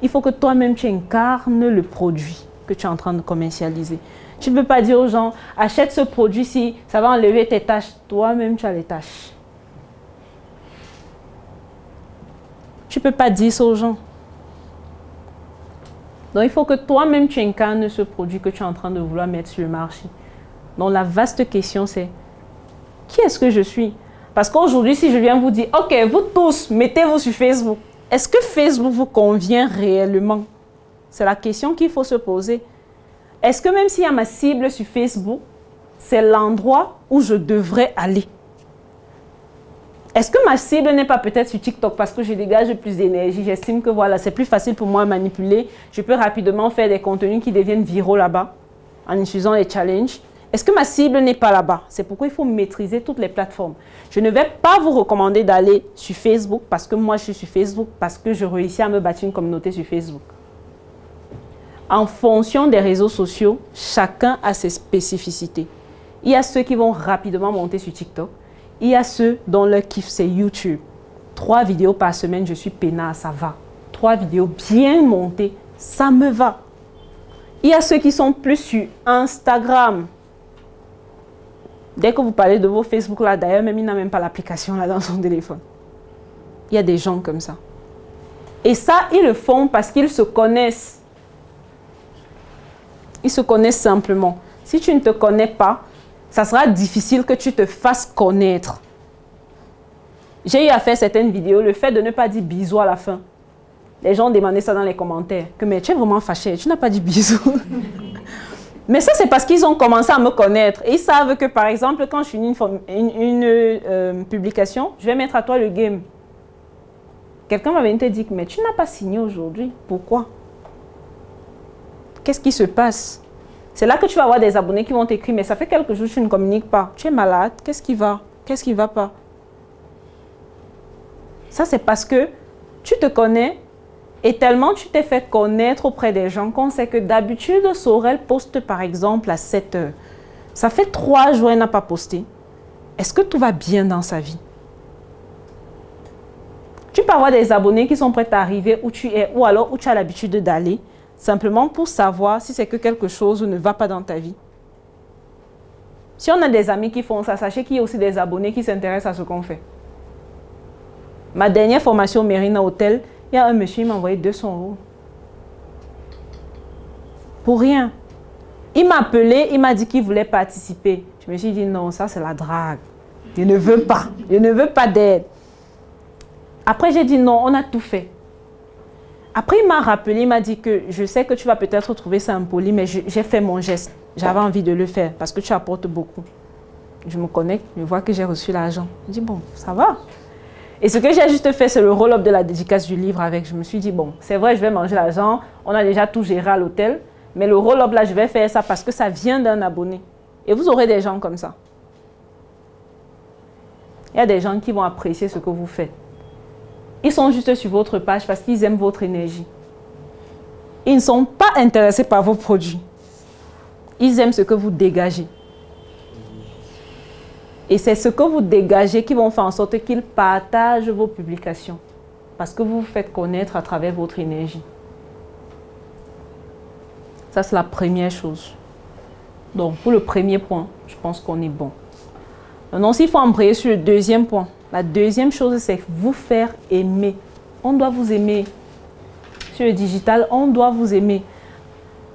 S1: il faut que toi-même tu incarnes le produit que tu es en train de commercialiser. Tu ne peux pas dire aux gens, achète ce produit si ça va enlever tes tâches. Toi-même, tu as les tâches. Tu ne peux pas dire ça aux gens. Donc il faut que toi-même tu incarnes ce produit que tu es en train de vouloir mettre sur le marché. Donc la vaste question c'est, qui est-ce que je suis? Parce qu'aujourd'hui, si je viens vous dire, ok, vous tous, mettez-vous sur Facebook, est-ce que Facebook vous convient réellement? C'est la question qu'il faut se poser. Est-ce que même s'il y a ma cible sur Facebook, c'est l'endroit où je devrais aller? Est-ce que ma cible n'est pas peut-être sur TikTok parce que je dégage plus d'énergie J'estime que voilà, c'est plus facile pour moi à manipuler. Je peux rapidement faire des contenus qui deviennent viraux là-bas en utilisant les challenges? Est-ce que ma cible n'est pas là-bas? C'est pourquoi il faut maîtriser toutes les plateformes. Je ne vais pas vous recommander d'aller sur Facebook parce que moi je suis sur Facebook, parce que je réussis à me bâtir une communauté sur Facebook. En fonction des réseaux sociaux, chacun a ses spécificités. Il y a ceux qui vont rapidement monter sur TikTok. Il y a ceux dont leur kiff, c'est YouTube. Trois vidéos par semaine, je suis peinard, ça va. Trois vidéos bien montées, ça me va. Il y a ceux qui sont plus sur Instagram. Dès que vous parlez de vos Facebook là, d'ailleurs, même il n'a même pas l'application là dans son téléphone. Il y a des gens comme ça. Et ça, ils le font parce qu'ils se connaissent. Ils se connaissent simplement. Si tu ne te connais pas, ça sera difficile que tu te fasses connaître. J'ai eu à faire certaines vidéos, le fait de ne pas dire bisous à la fin. Les gens demandaient ça dans les commentaires. Que mais tu es vraiment fâché, tu n'as pas dit bisous. mais ça, c'est parce qu'ils ont commencé à me connaître. Et ils savent que, par exemple, quand je finis une, euh, publication, je vais mettre à toi le game. Quelqu'un va venir te dire, mais tu n'as pas signé aujourd'hui. Pourquoi? Qu'est-ce qui se passe? C'est là que tu vas avoir des abonnés qui vont t'écrire, mais ça fait quelques jours que tu ne communiques pas. Tu es malade, qu'est-ce qui va? Qu'est-ce qui ne va pas? Ça, c'est parce que tu te connais Et tellement tu t'es fait connaître auprès des gens qu'on sait que d'habitude, Sorel poste par exemple à 7 heures. Ça fait trois jours, elle n'a pas posté. Est-ce que tout va bien dans sa vie? Tu peux avoir des abonnés qui sont prêts à arriver où tu es ou alors où tu as l'habitude d'aller, simplement pour savoir si c'est que quelque chose ne va pas dans ta vie. Si on a des amis qui font ça, sachez qu'il y a aussi des abonnés qui s'intéressent à ce qu'on fait. Ma dernière formation au Mérina Hotel, il y a un monsieur qui m'a envoyé 200 euros. Pour rien. Il m'a appelé, il m'a dit qu'il voulait participer. Je me suis dit non, ça c'est la drague. Je ne veux pas. Je ne veux pas d'aide. Après, j'ai dit non, on a tout fait. Après, il m'a rappelé, il m'a dit que je sais que tu vas peut-être trouver ça impoli, mais j'ai fait mon geste. J'avais envie de le faire parce que tu apportes beaucoup. Je me connecte, je vois que j'ai reçu l'argent. Je dis bon, ça va. Et ce que j'ai juste fait, c'est le roll-up de la dédicace du livre avec. Je me suis dit, bon, c'est vrai, je vais manger l'argent. On a déjà tout géré à l'hôtel. Mais le roll-up, là, je vais faire ça parce que ça vient d'un abonné. Et vous aurez des gens comme ça. Il y a des gens qui vont apprécier ce que vous faites. Ils sont juste sur votre page parce qu'ils aiment votre énergie. Ils ne sont pas intéressés par vos produits. Ils aiment ce que vous dégagez. Et c'est ce que vous dégagez qui vont faire en sorte qu'ils partagent vos publications. Parce que vous vous faites connaître à travers votre énergie. Ça, c'est la première chose. Donc, pour le premier point, je pense qu'on est bon. Maintenant, s'il faut embrayer sur le deuxième point, la deuxième chose, c'est vous faire aimer. On doit vous aimer. Sur le digital, on doit vous aimer.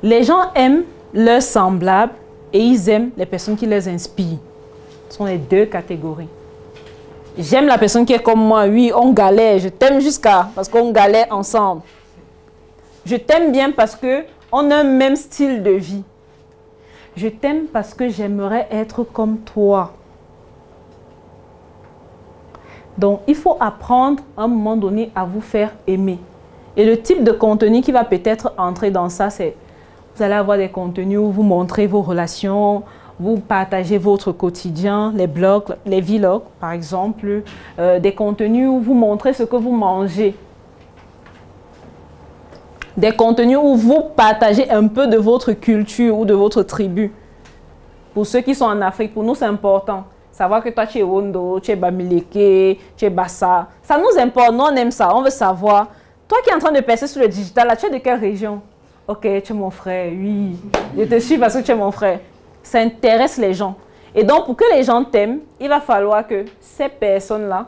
S1: Les gens aiment leurs semblables et ils aiment les personnes qui les inspirent. Ce sont les deux catégories. J'aime la personne qui est comme moi. Oui, on galère. Je t'aime jusqu'à parce qu'on galère ensemble. Je t'aime bien parce que on a un même style de vie. Je t'aime parce que j'aimerais être comme toi. Donc, il faut apprendre à un moment donné à vous faire aimer. Et le type de contenu qui va peut-être entrer dans ça, c'est vous allez avoir des contenus où vous montrez vos relations, vous partagez votre quotidien, les blogs, les vlogs par exemple, euh, des contenus où vous montrez ce que vous mangez. Des contenus où vous partagez un peu de votre culture ou de votre tribu. Pour ceux qui sont en Afrique, pour nous c'est important. Savoir que toi tu es Wondo, tu es Bamileke, tu es Bassa. Ça nous importe, nous on aime ça, on veut savoir. Toi qui es en train de percer sur le digital, tu es de quelle région? Ok, tu es mon frère, oui. Je te suis parce que tu es mon frère ça intéresse les gens. Et donc, pour que les gens t'aiment, il va falloir que ces personnes-là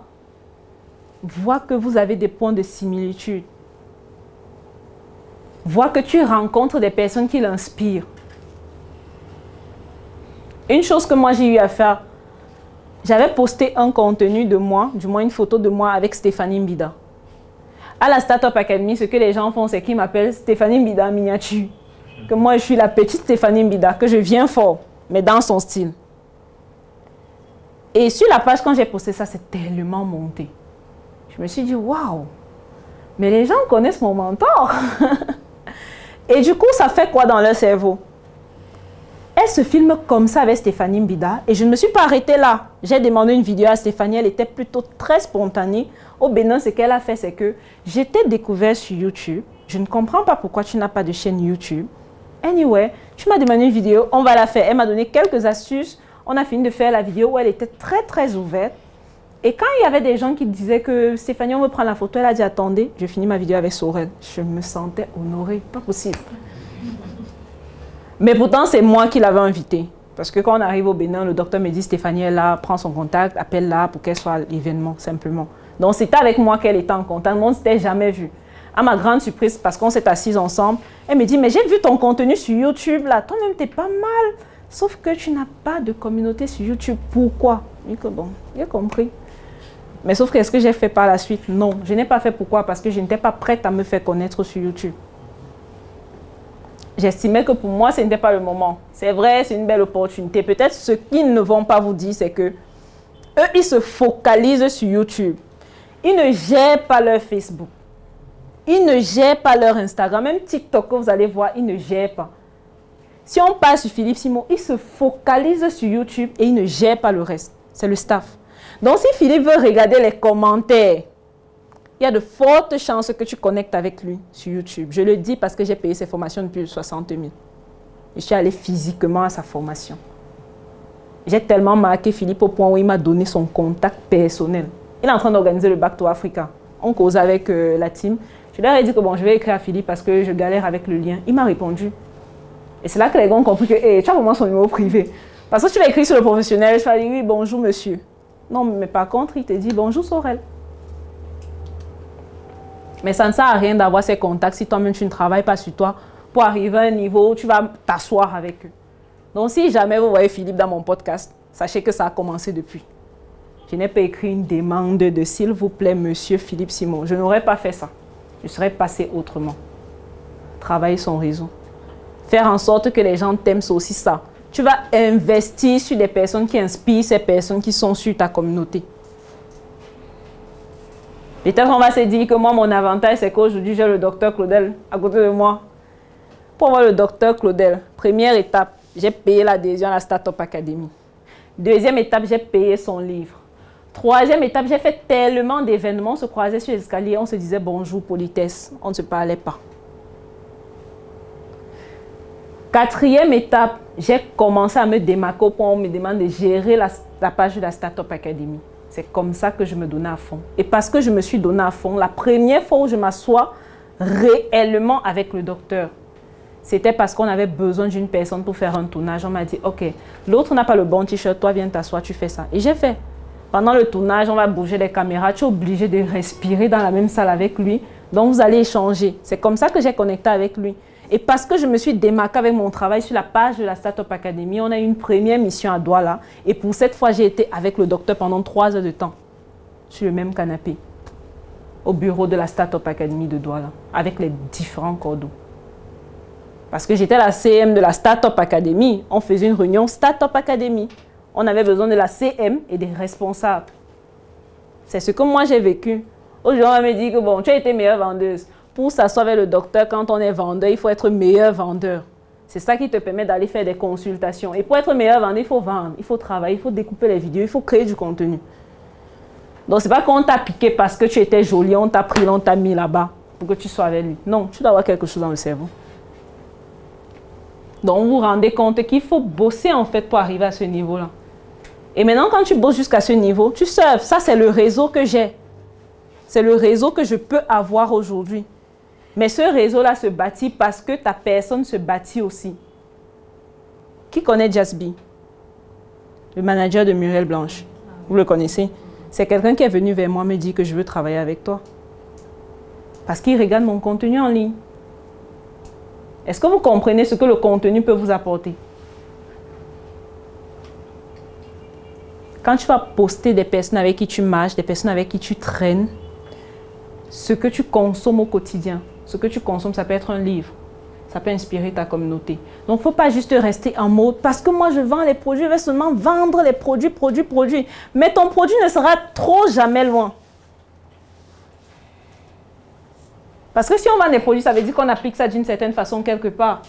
S1: voient que vous avez des points de similitude. Voient que tu rencontres des personnes qui l'inspirent. Une chose que moi j'ai eu à faire, j'avais posté un contenu de moi, du moins une photo de moi avec Stéphanie Mbida. À la Startup Academy, ce que les gens font, c'est qu'ils m'appellent Stéphanie Mbida miniature. Que moi, je suis la petite Stéphanie Mbida, que je viens fort mais dans son style. Et sur la page, quand j'ai posté ça, c'est tellement monté. Je me suis dit, waouh, mais les gens connaissent mon mentor. Et du coup, ça fait quoi dans leur cerveau? Se filme comme ça avec Stéphanie Mbida et je ne me suis pas arrêtée là. J'ai demandé une vidéo à Stéphanie, elle était plutôt très spontanée. Au Bénin, ce qu'elle a fait, c'est que j'étais découvert sur YouTube. Je ne comprends pas pourquoi tu n'as pas de chaîne YouTube. Anyway, tu m'as demandé une vidéo, on va la faire. Elle m'a donné quelques astuces. On a fini de faire la vidéo où elle était très, très ouverte. Et quand il y avait des gens qui disaient que Stéphanie, on veut prendre la photo, elle a dit attendez, je finis ma vidéo avec Sorel. Je me sentais honorée, pas possible. Mais pourtant, c'est moi qui l'avais invitée. Parce que quand on arrive au Bénin, le docteur me dit Stéphanie est là, prend son contact, appelle-la pour qu'elle soit à l'événement, simplement. Donc c'était avec moi qu'elle était en contact, on ne s'était jamais vu à ma grande surprise, parce qu'on s'est assis ensemble, elle me dit, mais j'ai vu ton contenu sur YouTube, là, toi-même, t'es pas mal. Sauf que tu n'as pas de communauté sur YouTube. Pourquoi? Je que bon, j'ai compris. Mais sauf que est-ce que j'ai fait par la suite? Non, je n'ai pas fait pourquoi? Parce que je n'étais pas prête à me faire connaître sur YouTube. J'estimais que pour moi, ce n'était pas le moment. C'est vrai, c'est une belle opportunité. Peut-être ce qu'ils ne vont pas vous dire, c'est que eux, ils se focalisent sur YouTube. Ils ne gèrent pas leur Facebook. Ils ne gèrent pas leur Instagram. Même TikTok, vous allez voir, ils ne gèrent pas. Si on passe sur Philippe Simon, il se focalise sur YouTube et il ne gère pas le reste. C'est le staff. Donc, si Philippe veut regarder les commentaires, il y a de fortes chances que tu connectes avec lui sur YouTube. Je le dis parce que j'ai payé ses formations depuis 60 000. Je suis allée physiquement à sa formation. J'ai tellement marqué Philippe au point où il m'a donné son contact personnel. Il est en train d'organiser le Back to Africa. On cause avec euh, la team. Je leur ai dit que bon, je vais écrire à Philippe parce que je galère avec le lien. Il m'a répondu. Et c'est là que les gars ont compris que hey, tu as vraiment son numéro privé. Parce que tu l'as écrit sur le professionnel, je lui ai dit oui, bonjour monsieur. Non, mais par contre, il te dit bonjour Sorel. Mais ça ne sert à rien d'avoir ces contacts si toi-même tu ne travailles pas sur toi pour arriver à un niveau où tu vas t'asseoir avec eux. Donc si jamais vous voyez Philippe dans mon podcast, sachez que ça a commencé depuis. Je n'ai pas écrit une demande de s'il vous plaît, monsieur Philippe Simon. Je n'aurais pas fait ça. Je serais passé autrement. Travailler son réseau. Faire en sorte que les gens t'aiment, c'est aussi ça. Tu vas investir sur des personnes qui inspirent ces personnes qui sont sur ta communauté. Peut-être on va se dire que moi, mon avantage, c'est qu'aujourd'hui, j'ai le docteur Claudel à côté de moi. Pour voir le docteur Claudel, première étape, j'ai payé l'adhésion à la Startup Academy. Deuxième étape, j'ai payé son livre. Troisième étape, j'ai fait tellement d'événements, on se croisait sur l'escalier, on se disait bonjour, politesse, on ne se parlait pas. Quatrième étape, j'ai commencé à me démarquer au point où on me demande de gérer la page de la Startup Academy. C'est comme ça que je me donnais à fond. Et parce que je me suis donné à fond, la première fois où je m'assois réellement avec le docteur, c'était parce qu'on avait besoin d'une personne pour faire un tournage. On m'a dit, OK, l'autre n'a pas le bon t-shirt, toi viens t'asseoir, tu fais ça. Et j'ai fait. Pendant le tournage, on va bouger les caméras, tu es obligé de respirer dans la même salle avec lui. Donc vous allez échanger. C'est comme ça que j'ai connecté avec lui. Et parce que je me suis démarquée avec mon travail sur la page de la Startup Academy, on a eu une première mission à Douala. Et pour cette fois, j'ai été avec le docteur pendant trois heures de temps, sur le même canapé, au bureau de la Startup Academy de Douala, avec les différents cordeaux. Parce que j'étais la CM de la Startup Academy, on faisait une réunion Startup Academy. On avait besoin de la CM et des responsables. C'est ce que moi j'ai vécu. Aujourd'hui, on me dit que bon, tu as été meilleure vendeuse pour s'asseoir avec le docteur, quand on est vendeur, il faut être meilleur vendeur. C'est ça qui te permet d'aller faire des consultations. Et pour être meilleur vendeur, il faut vendre, il faut travailler, il faut découper les vidéos, il faut créer du contenu. Donc, c'est pas qu'on t'a piqué parce que tu étais jolie, on t'a pris, on t'a mis là-bas pour que tu sois avec lui. Non, tu dois avoir quelque chose dans le cerveau. Donc, vous vous rendez compte qu'il faut bosser en fait pour arriver à ce niveau-là. Et maintenant, quand tu bosses jusqu'à ce niveau, tu sais, Ça, c'est le réseau que j'ai. C'est le réseau que je peux avoir aujourd'hui. Mais ce réseau-là se bâtit parce que ta personne se bâtit aussi. Qui connaît Jasby? Le manager de Muriel Blanche. Vous le connaissez? C'est quelqu'un qui est venu vers moi me dit que je veux travailler avec toi. Parce qu'il regarde mon contenu en ligne. Est-ce que vous comprenez ce que le contenu peut vous apporter? Quand tu vas poster des personnes avec qui tu marches, des personnes avec qui tu traînes, ce que tu consommes au quotidien, ce que tu consommes, ça peut être un livre. Ça peut inspirer ta communauté. Donc, il ne faut pas juste rester en mode parce que moi, je vends les produits, je vais seulement vendre les produits, produits, produits. Mais ton produit ne sera trop jamais loin. Parce que si on vend des produits, ça veut dire qu'on applique ça d'une certaine façon quelque part.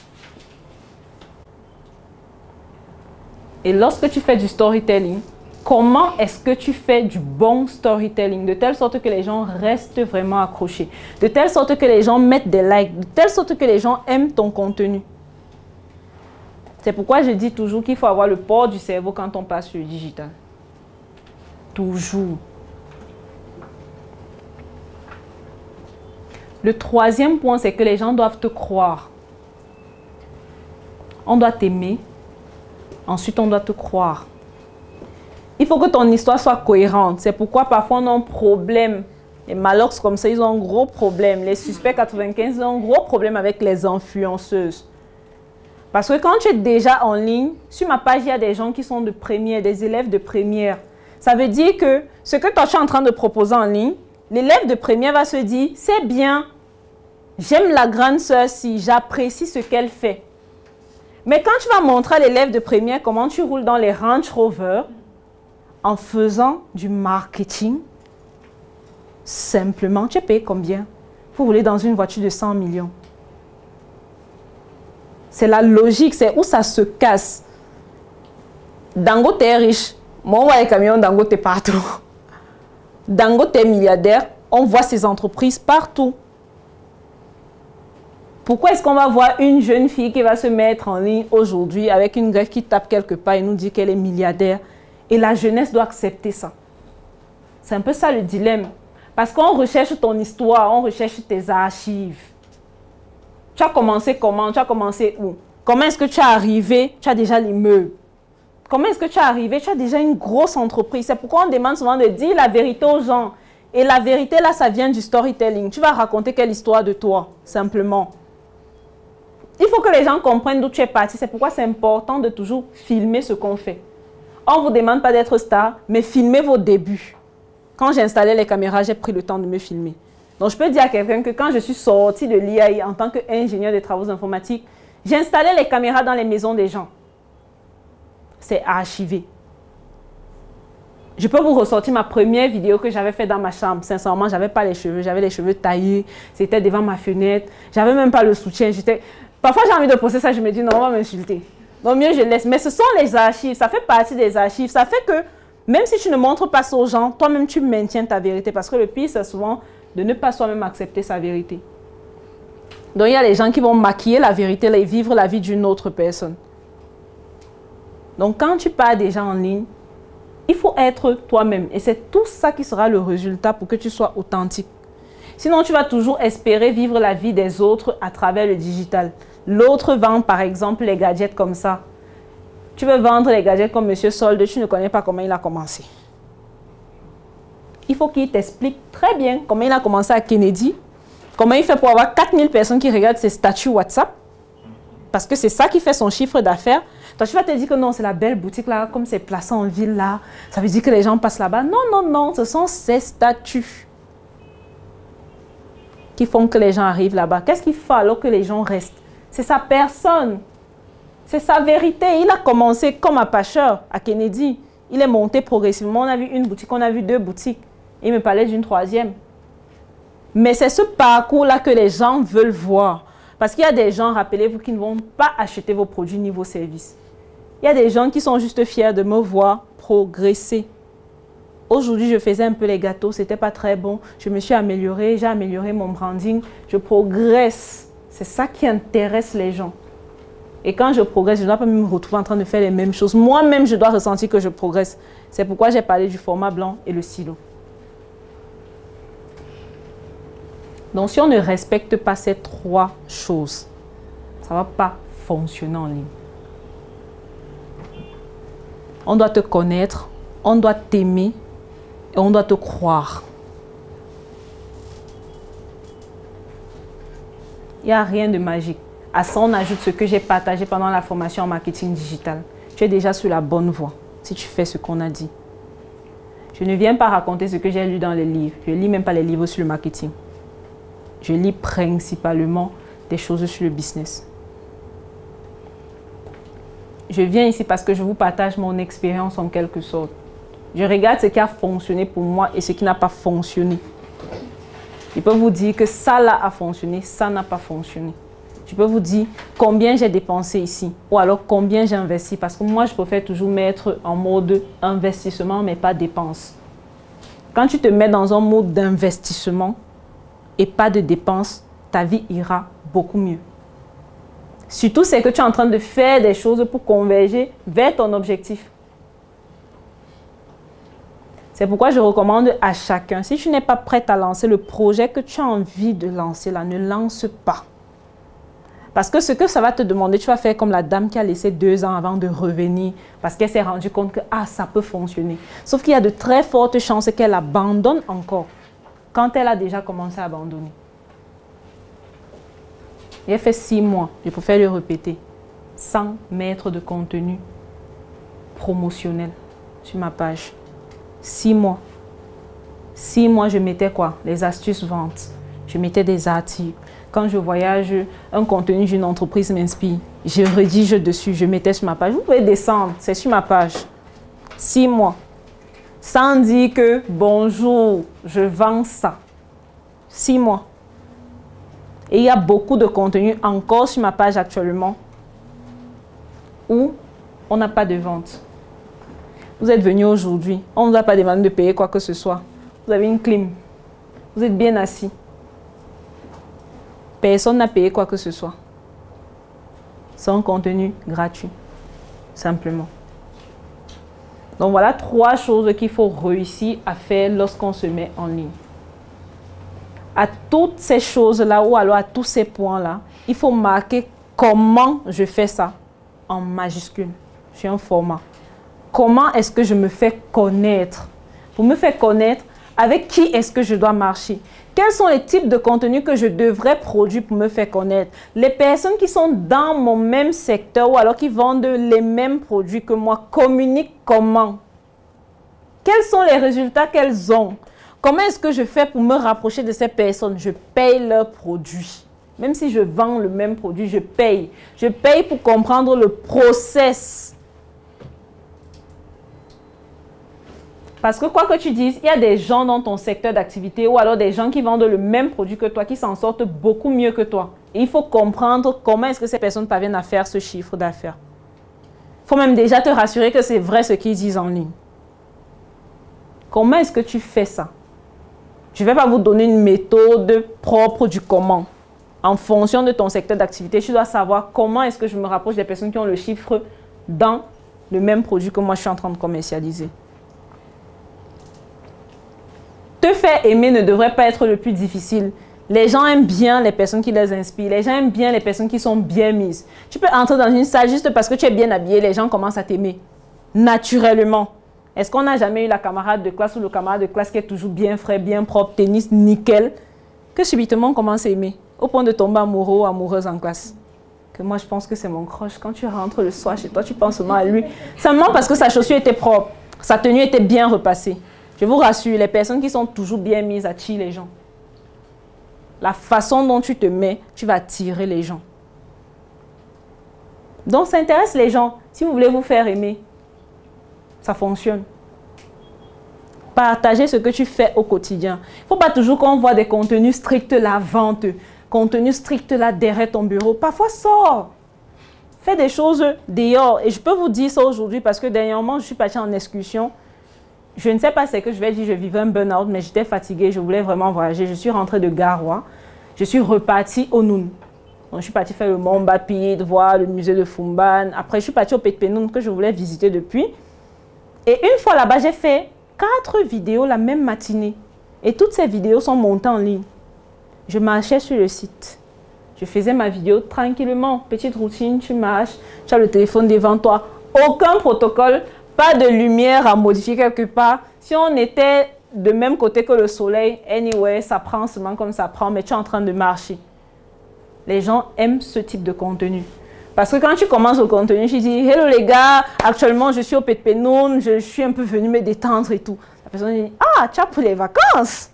S1: Et lorsque tu fais du storytelling, comment est-ce que tu fais du bon storytelling? De telle sorte que les gens restent vraiment accrochés, de telle sorte que les gens mettent des likes, de telle sorte que les gens aiment ton contenu. C'est pourquoi je dis toujours qu'il faut avoir le port du cerveau quand on passe sur le digital. Toujours. Le troisième point, c'est que les gens doivent te croire. On doit t'aimer. Ensuite, on doit te croire. Il faut que ton histoire soit cohérente. C'est pourquoi parfois on a un problème. Les Malox comme ça, ils ont un gros problème. Les suspects 95 ont un gros problème avec les influenceuses. Parce que quand tu es déjà en ligne, sur ma page, il y a des gens qui sont de première, des élèves de première. Ça veut dire que ce que toi tu es en train de proposer en ligne, l'élève de première va se dire, c'est bien, j'aime la grande sœur si j'apprécie ce qu'elle fait. Mais quand tu vas montrer à l'élève de première comment tu roules dans les Range Rover, en faisant du marketing, simplement, tu payes combien? Vous voulez dans une voiture de 100 millions. C'est la logique, c'est où ça se casse. Dangote est riche. Moi, on voit les camions Dangote partout. Dangote est milliardaire. On voit ces entreprises partout. Pourquoi est-ce qu'on va voir une jeune fille qui va se mettre en ligne aujourd'hui avec une greffe qui tape quelque part et nous dit qu'elle est milliardaire? Et la jeunesse doit accepter ça C'est un peu ça le dilemme. Parce qu'on recherche ton histoire, on recherche tes archives. Tu as commencé comment? Tu as commencé où? Comment est-ce que tu es arrivé? Tu as déjà l'immeuble. Comment est-ce que tu es arrivé? Tu as déjà une grosse entreprise. C'est pourquoi on demande souvent de dire la vérité aux gens. Et la vérité, là, ça vient du storytelling. Tu vas raconter quelle histoire de toi, simplement. Il faut que les gens comprennent d'où tu es parti. C'est pourquoi c'est important de toujours filmer ce qu'on fait. On ne vous demande pas d'être star, mais filmez vos débuts. Quand j'ai installé les caméras, j'ai pris le temps de me filmer. Donc, je peux dire à quelqu'un que quand je suis sortie de l'IAI en tant qu'ingénieur des travaux informatiques, j'ai installé les caméras dans les maisons des gens. C'est archivé. Je peux vous ressortir ma première vidéo que j'avais faite dans ma chambre. Sincèrement, je n'avais pas les cheveux. J'avais les cheveux taillés. C'était devant ma fenêtre. J'avais même pas le soutien. Parfois, j'ai envie de poser ça, je me dis non, on va m'insulter. Donc, mieux je laisse. Mais ce sont les archives, ça fait partie des archives. Ça fait que même si tu ne montres pas ça aux gens, toi-même, tu maintiens ta vérité. Parce que le pire, c'est souvent de ne pas soi-même accepter sa vérité. Donc, il y a les gens qui vont maquiller la vérité et vivre la vie d'une autre personne. Donc, quand tu parles des gens en ligne, il faut être toi-même. Et c'est tout ça qui sera le résultat pour que tu sois authentique. Sinon, tu vas toujours espérer vivre la vie des autres à travers le digital. L'autre vend par exemple les gadgets comme ça. Tu veux vendre les gadgets comme Monsieur Solde, tu ne connais pas comment il a commencé. Il faut qu'il t'explique très bien comment il a commencé à Kennedy, comment il fait pour avoir 4000 personnes qui regardent ses statuts WhatsApp, parce que c'est ça qui fait son chiffre d'affaires. Toi, tu vas te dire que non, c'est la belle boutique là, comme c'est placé en ville là, ça veut dire que les gens passent là-bas. Non, non, non, ce sont ses statuts qui font que les gens arrivent là-bas. Qu'est-ce qu'il faut alors que les gens restent? C'est sa personne. C'est sa vérité. Il a commencé comme un pâcheur à Kennedy. Il est monté progressivement. On a vu une boutique, on a vu deux boutiques. Il me parlait d'une troisième. Mais c'est ce parcours-là que les gens veulent voir. Parce qu'il y a des gens, rappelez-vous, qui ne vont pas acheter vos produits ni vos services. Il y a des gens qui sont juste fiers de me voir progresser. Aujourd'hui, je faisais un peu les gâteaux, c'était pas très bon. Je me suis améliorée, j'ai amélioré mon branding, je progresse. C'est ça qui intéresse les gens. Et quand je progresse, je ne dois pas me retrouver en train de faire les mêmes choses. Moi-même, je dois ressentir que je progresse. C'est pourquoi j'ai parlé du format blanc et le silo. Donc, si on ne respecte pas ces trois choses, ça ne va pas fonctionner en ligne. On doit te connaître, on doit t'aimer et on doit te croire. Il n'y a rien de magique. À ça, on ajoute ce que j'ai partagé pendant la formation en marketing digital. Tu es déjà sur la bonne voie si tu fais ce qu'on a dit. Je ne viens pas raconter ce que j'ai lu dans les livres. Je ne lis même pas les livres sur le marketing. Je lis principalement des choses sur le business. Je viens ici parce que je vous partage mon expérience en quelque sorte. Je regarde ce qui a fonctionné pour moi et ce qui n'a pas fonctionné. Je peux vous dire que ça là a fonctionné, ça n'a pas fonctionné. Je peux vous dire combien j'ai dépensé ici ou alors combien j'ai investi parce que moi je préfère toujours mettre en mode investissement mais pas dépense. Quand tu te mets dans un mode d'investissement et pas de dépense, ta vie ira beaucoup mieux. Surtout c'est que tu es en train de faire des choses pour converger vers ton objectif. C'est pourquoi je recommande à chacun, si tu n'es pas prête à lancer le projet que tu as envie de lancer là, ne lance pas. Parce que ce que ça va te demander, tu vas faire comme la dame qui a laissé deux ans avant de revenir parce qu'elle s'est rendue compte que ah, ça peut fonctionner. Sauf qu'il y a de très fortes chances qu'elle abandonne encore quand elle a déjà commencé à abandonner. A fait six mois, je préfère le répéter, sans mettre de contenu promotionnel sur ma page. Six mois. Six mois, je mettais quoi? Les astuces ventes. Je mettais des articles. Quand je voyage, un contenu d'une entreprise m'inspire. Je rédige dessus, je mettais sur ma page. Vous pouvez descendre, c'est sur ma page. Six mois. Sans dire que bonjour, je vends ça. Six mois. Et il y a beaucoup de contenu encore sur ma page actuellement où on n'a pas de vente. Vous êtes venu aujourd'hui. On ne vous a pas demandé de payer quoi que ce soit. Vous avez une clim. Vous êtes bien assis. Personne n'a payé quoi que ce soit. C'est un contenu gratuit, simplement. Donc voilà trois choses qu'il faut réussir à faire lorsqu'on se met en ligne. À toutes ces choses-là ou alors à tous ces points-là, il faut marquer comment je fais ça en majuscule. sur un format. Comment est-ce que je me fais connaître? Pour me faire connaître, avec qui est-ce que je dois marcher? Quels sont les types de contenus que je devrais produire pour me faire connaître? Les personnes qui sont dans mon même secteur ou alors qui vendent les mêmes produits que moi communiquent comment? Quels sont les résultats qu'elles ont? Comment est-ce que je fais pour me rapprocher de ces personnes? Je paye leurs produits. Même si je vends le même produit, je paye. Je paye pour comprendre le process Parce que quoi que tu dises, il y a des gens dans ton secteur d'activité ou alors des gens qui vendent le même produit que toi, qui s'en sortent beaucoup mieux que toi. il faut comprendre comment est-ce que ces personnes parviennent à faire ce chiffre d'affaires. Il faut même déjà te rassurer que c'est vrai ce qu'ils disent en ligne. Comment est-ce que tu fais ça? Je ne vais pas vous donner une méthode propre du comment. En fonction de ton secteur d'activité, tu dois savoir comment est-ce que je me rapproche des personnes qui ont le chiffre dans le même produit que moi je suis en train de commercialiser. Te faire aimer ne devrait pas être le plus difficile. Les gens aiment bien les personnes qui les inspirent. Les gens aiment bien les personnes qui sont bien mises. Tu peux entrer dans une salle juste parce que tu es bien habillé, les gens commencent à t'aimer. Naturellement. Est-ce qu'on n'a jamais eu la camarade de classe ou le camarade de classe qui est toujours bien frais, bien propre, tennis, nickel, que subitement on commence à aimer, au point de tomber amoureux ou amoureuse en classe? Que moi je pense que c'est mon crush. Quand tu rentres le soir chez toi, tu penses seulement à lui. Seulement parce que sa chaussure était propre, sa tenue était bien repassée. Je vous rassure, les personnes qui sont toujours bien mises attirent les gens. La façon dont tu te mets, tu vas attirer les gens. Donc, ça intéresse les gens. Si vous voulez vous faire aimer, ça fonctionne. Partagez ce que tu fais au quotidien. Il ne faut pas toujours qu'on voit des contenus stricts la vente, contenus stricts là derrière ton bureau. Parfois, sors. Fais des choses dehors. Et je peux vous dire ça aujourd'hui parce que dernièrement, je suis partie en excursion je ne sais pas ce que je vais dire, je vivais un burn-out, mais j'étais fatiguée, je voulais vraiment voyager. Je suis rentrée de Garoua, je suis repartie au Noun. je suis partie faire le Mont Bapide, voir le musée de Fumban. Après, je suis partie au Petpenoun que je voulais visiter depuis. Et une fois là-bas, j'ai fait quatre vidéos la même matinée. Et toutes ces vidéos sont montées en ligne. Je marchais sur le site. Je faisais ma vidéo tranquillement. Petite routine, tu marches, tu as le téléphone devant toi. Aucun protocole, pas de lumière à modifier quelque part. Si on était de même côté que le soleil, anyway, ça prend seulement comme ça prend, mais tu es en train de marcher. Les gens aiment ce type de contenu. Parce que quand tu commences au contenu, tu dis Hello les gars, actuellement je suis au Petpenoun, je suis un peu venu me détendre et tout. La personne dit Ah, tu as pour les vacances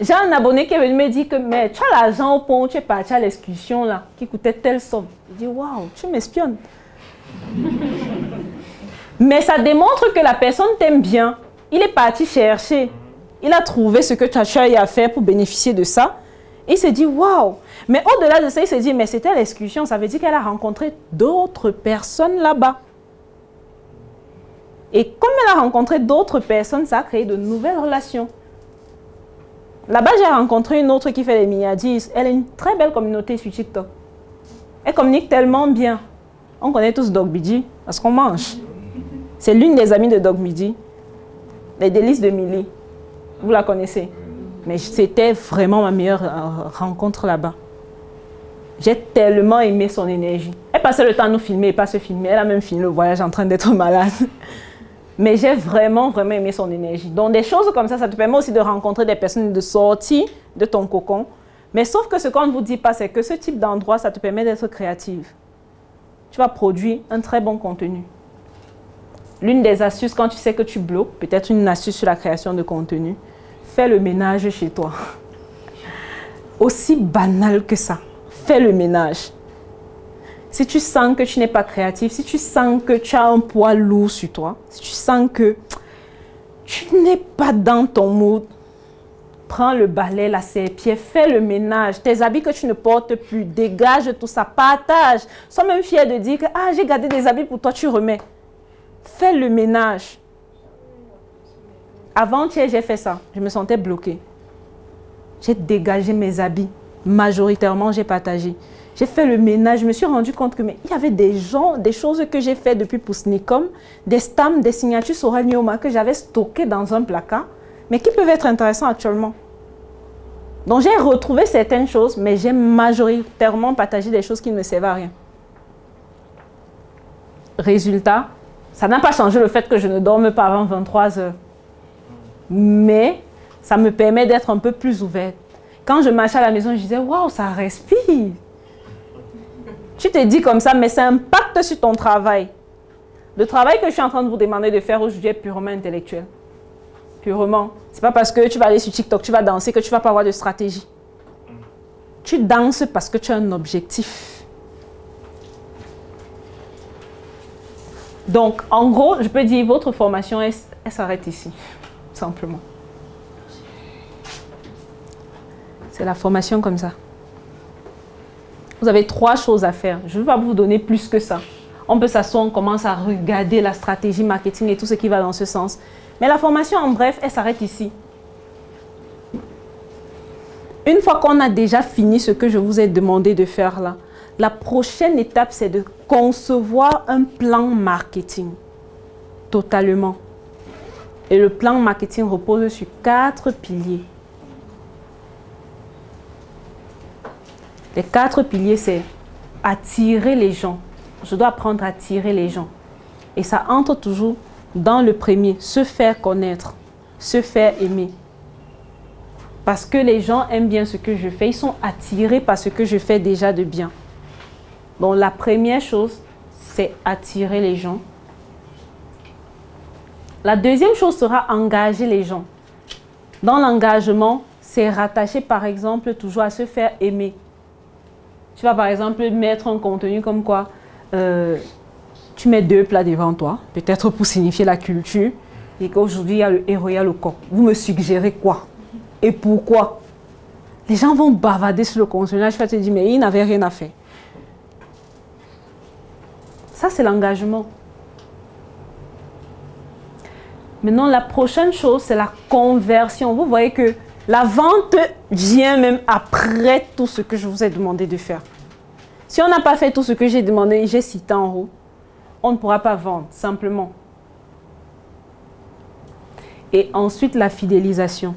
S1: J'ai un abonné qui est venu me dire que mais tu as l'argent au pont, tu es parti à l'excursion là, qui coûtait telle somme. Je dis Waouh, tu m'espionnes. Mais ça démontre que la personne t'aime bien. Il est parti chercher. Il a trouvé ce que tu as à faire pour bénéficier de ça. Il s'est dit, waouh. Mais au-delà de ça, il s'est dit, mais c'était l'excursion. Ça veut dire qu'elle a rencontré d'autres personnes là-bas. Et comme elle a rencontré d'autres personnes, ça a créé de nouvelles relations. Là-bas, j'ai rencontré une autre qui fait les milliardises. Elle a une très belle communauté sur TikTok. Elle communique tellement bien. On connaît tous Dog Bidi parce qu'on mange. C'est l'une des amies de Dog Midi, les délices de Milly. Vous la connaissez. Mais c'était vraiment ma meilleure euh, rencontre là-bas. J'ai tellement aimé son énergie. Elle passait le temps à nous filmer et pas se filmer. Elle a même fini le voyage en train d'être malade. Mais j'ai vraiment, vraiment aimé son énergie. Donc des choses comme ça, ça te permet aussi de rencontrer des personnes, de sortir de ton cocon. Mais sauf que ce qu'on ne vous dit pas, c'est que ce type d'endroit, ça te permet d'être créative tu vas produire un très bon contenu. L'une des astuces, quand tu sais que tu bloques, peut-être une astuce sur la création de contenu, fais le ménage chez toi. Aussi banal que ça, fais le ménage. Si tu sens que tu n'es pas créatif, si tu sens que tu as un poids lourd sur toi, si tu sens que tu n'es pas dans ton mood, Prends le balai, la serpillère, fais le ménage. Tes habits que tu ne portes plus, dégage tout ça, partage. Sois même fier de dire que ah, j'ai gardé des habits pour toi, tu remets. Fais le ménage. Avant-hier, j'ai fait ça. Je me sentais bloquée. J'ai dégagé mes habits. Majoritairement, j'ai partagé. J'ai fait le ménage. Je me suis rendu compte que mais, il y avait des gens, des choses que j'ai fait depuis Pousnikom, des stamps, des signatures sur Nioma que j'avais stockées dans un placard, mais qui peuvent être intéressants actuellement. Donc j'ai retrouvé certaines choses, mais j'ai majoritairement partagé des choses qui ne me servent à rien. Résultat, ça n'a pas changé le fait que je ne dorme pas avant 23 heures. Mais ça me permet d'être un peu plus ouverte. Quand je marchais à la maison, je disais, waouh, ça respire. Tu te dis comme ça, mais ça impacte sur ton travail. Le travail que je suis en train de vous demander de faire aujourd'hui est purement intellectuel. Purement. C'est pas parce que tu vas aller sur TikTok, tu vas danser que tu vas pas avoir de stratégie. Tu danses parce que tu as un objectif. Donc, en gros, je peux dire, votre formation, elle s'arrête ici, simplement. C'est la formation comme ça. Vous avez trois choses à faire. Je ne vais pas vous donner plus que ça. On peut s'asseoir, on commence à regarder la stratégie marketing et tout ce qui va dans ce sens. Mais la formation, en bref, elle s'arrête ici. Une fois qu'on a déjà fini ce que je vous ai demandé de faire là, la prochaine étape, c'est de concevoir un plan marketing. Totalement. Et le plan marketing repose sur quatre piliers. Les quatre piliers, c'est attirer les gens. Je dois apprendre à attirer les gens. Et ça entre toujours dans le premier, se faire connaître, se faire aimer. Parce que les gens aiment bien ce que je fais, ils sont attirés par ce que je fais déjà de bien. Donc la première chose, c'est attirer les gens. La deuxième chose sera engager les gens. Dans l'engagement, c'est rattacher par exemple toujours à se faire aimer. Tu vas par exemple mettre un contenu comme quoi euh, tu mets deux plats devant toi, peut-être pour signifier la culture, et qu'aujourd'hui il y a le héros, il y a le corps. Vous me suggérez quoi Et pourquoi? Les gens vont bavarder sur le contenu. je vais te dire, mais il n'avait rien à faire. Ça, c'est l'engagement. Maintenant, la prochaine chose, c'est la conversion. Vous voyez que la vente vient même après tout ce que je vous ai demandé de faire. Si on n'a pas fait tout ce que j'ai demandé, j'ai cité en haut, on ne pourra pas vendre, simplement. Et ensuite, la fidélisation.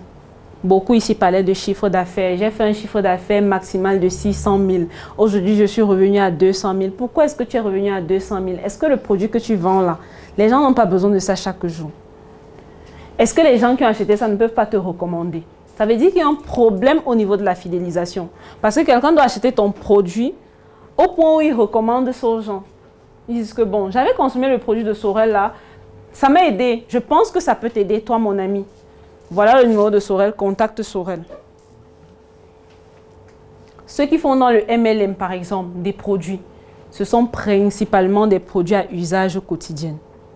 S1: Beaucoup ici parlaient de chiffre d'affaires. J'ai fait un chiffre d'affaires maximal de 600 000. Aujourd'hui, je suis revenu à 200 000. Pourquoi est-ce que tu es revenu à 200 000 Est-ce que le produit que tu vends là, les gens n'ont pas besoin de ça chaque jour? Est-ce que les gens qui ont acheté ça ne peuvent pas te recommander? Ça veut dire qu'il y a un problème au niveau de la fidélisation. Parce que quelqu'un doit acheter ton produit au point où il recommande ça aux gens. Ils disent que bon, j'avais consommé le produit de Sorel là, ça m'a aidé. Je pense que ça peut t'aider, toi mon ami. Voilà le numéro de Sorel, contacte Sorel. Ceux qui font dans le MLM par exemple des produits, ce sont principalement des produits à usage quotidien.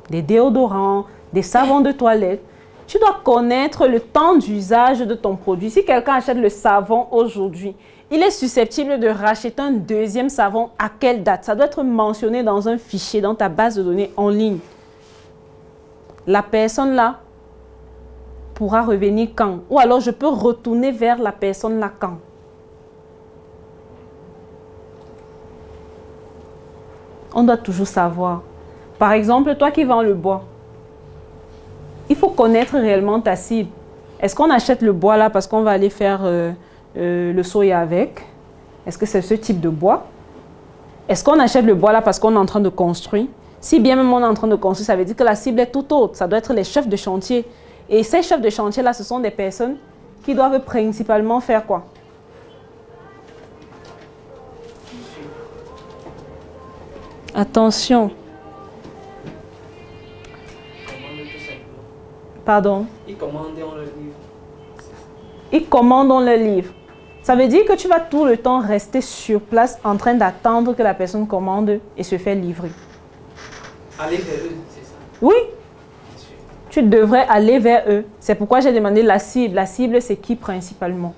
S1: Des déodorants, des savons de toilette, tu dois connaître le temps d'usage de ton produit. Si quelqu'un achète le savon aujourd'hui, il est susceptible de racheter un deuxième savon à quelle date? Ça doit être mentionné dans un fichier, dans ta base de données en ligne. La personne là pourra revenir quand? Ou alors je peux retourner vers la personne là quand? On doit toujours savoir. Par exemple, toi qui vends le bois, il faut connaître réellement ta cible. Est-ce qu'on achète le bois là parce qu'on va aller faire euh, euh, le soya avec Est-ce que c'est ce type de bois? Est-ce qu'on achète le bois là parce qu'on est en train de construire? Si bien même on est en train de construire, ça veut dire que la cible est tout autre. Ça doit être les chefs de chantier. Et ces chefs de chantier là, ce sont des personnes qui doivent principalement faire quoi? Attention, Pardon?
S3: Ils commandent, le livre.
S1: Ils commandent, le livre. Ça veut dire que tu vas tout le temps rester sur place en train d'attendre que la personne commande et se fait livrer.
S3: Aller vers eux, c'est ça?
S1: Oui. Tu devrais aller vers eux. C'est pourquoi j'ai demandé la cible. La cible, c'est qui principalement?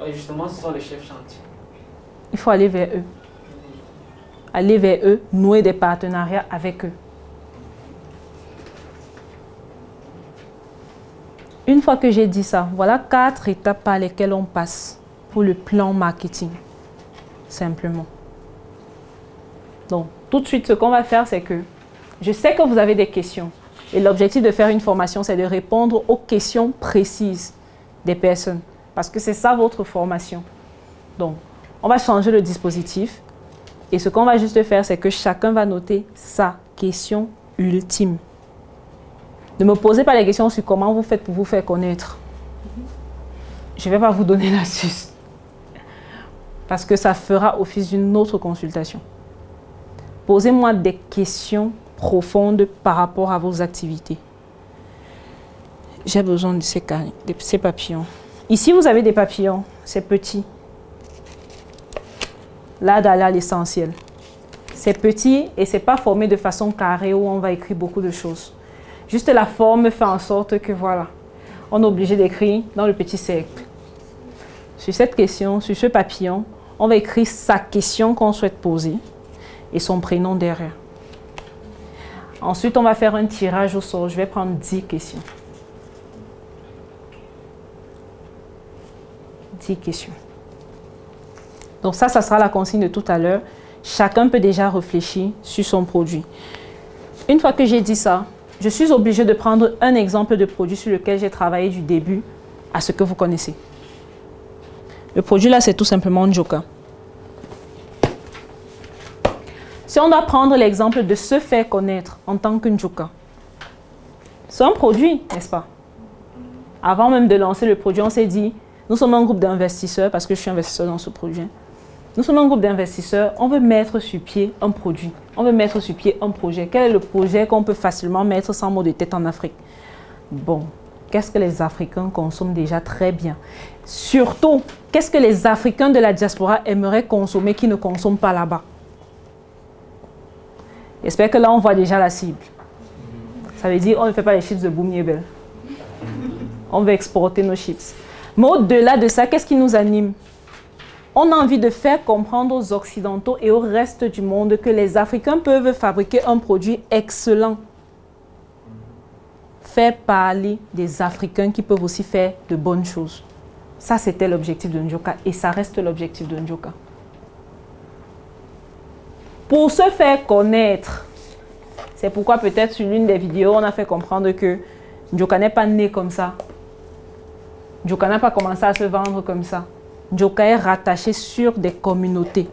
S3: Oui, Justement, ce sont les chefs chantiers.
S1: Il faut aller vers eux. Aller vers eux, nouer des partenariats avec eux. Une fois que j'ai dit ça, voilà quatre étapes par lesquelles on passe pour le plan marketing. Simplement. Donc, tout de suite, ce qu'on va faire, c'est que je sais que vous avez des questions. Et l'objectif de faire une formation, c'est de répondre aux questions précises des personnes. Parce que c'est ça votre formation. Donc, on va changer le dispositif. Et ce qu'on va juste faire, c'est que chacun va noter sa question ultime. Ne me posez pas les questions sur comment vous faites pour vous faire connaître. Je ne vais pas vous donner l'astuce. Parce que ça fera office d'une autre consultation. Posez-moi des questions profondes par rapport à vos activités. J'ai besoin de ces, de papillons. Ici, vous avez des papillons. C'est petit. Là, d'aller l'essentiel. C'est petit et c'est pas formé de façon carrée où on va écrire beaucoup de choses. Juste la forme fait en sorte que voilà, on est obligé d'écrire dans le petit cercle. Sur cette question, sur ce papillon, on va écrire sa question qu'on souhaite poser et son prénom derrière. Ensuite, on va faire un tirage au sort. Je vais prendre 10 questions. 10 questions. Donc ça, ça sera la consigne de tout à l'heure. Chacun peut déjà réfléchir sur son produit. Une fois que j'ai dit ça, je suis obligé de prendre un exemple de produit sur lequel j'ai travaillé du début à ce que vous connaissez. Le produit là, c'est tout simplement Njoka. Si on doit prendre l'exemple de se faire connaître en tant que Njoka, c'est un produit, n'est-ce pas? Avant même de lancer le produit, on s'est dit, nous sommes un groupe d'investisseurs, parce que je suis investisseur dans ce projet. Nous sommes un groupe d'investisseurs, on veut mettre sur pied un produit, on veut mettre sur pied un projet. Quel est le projet qu'on peut facilement mettre sans mot de tête en Afrique? Bon, qu'est-ce que les Africains consomment déjà très bien? Surtout, qu'est-ce que les Africains de la diaspora aimeraient consommer qui ne consomment pas là-bas? J'espère que là, on voit déjà la cible. Ça veut dire on ne fait pas les chips de Boumniebel. On veut exporter nos chips. Mais au-delà de ça, qu'est-ce qui nous anime? On a envie de faire comprendre aux Occidentaux et au reste du monde que les Africains peuvent fabriquer un produit excellent. Faire parler des Africains qui peuvent aussi faire de bonnes choses. Ça, c'était l'objectif de Njoka et ça reste l'objectif de Njoka. Pour se faire connaître, c'est pourquoi peut-être sur l'une des vidéos, on a fait comprendre que Njoka n'est pas né comme ça. Njoka n'a pas commencé à se vendre comme ça. Joka est rattaché sur des communautés.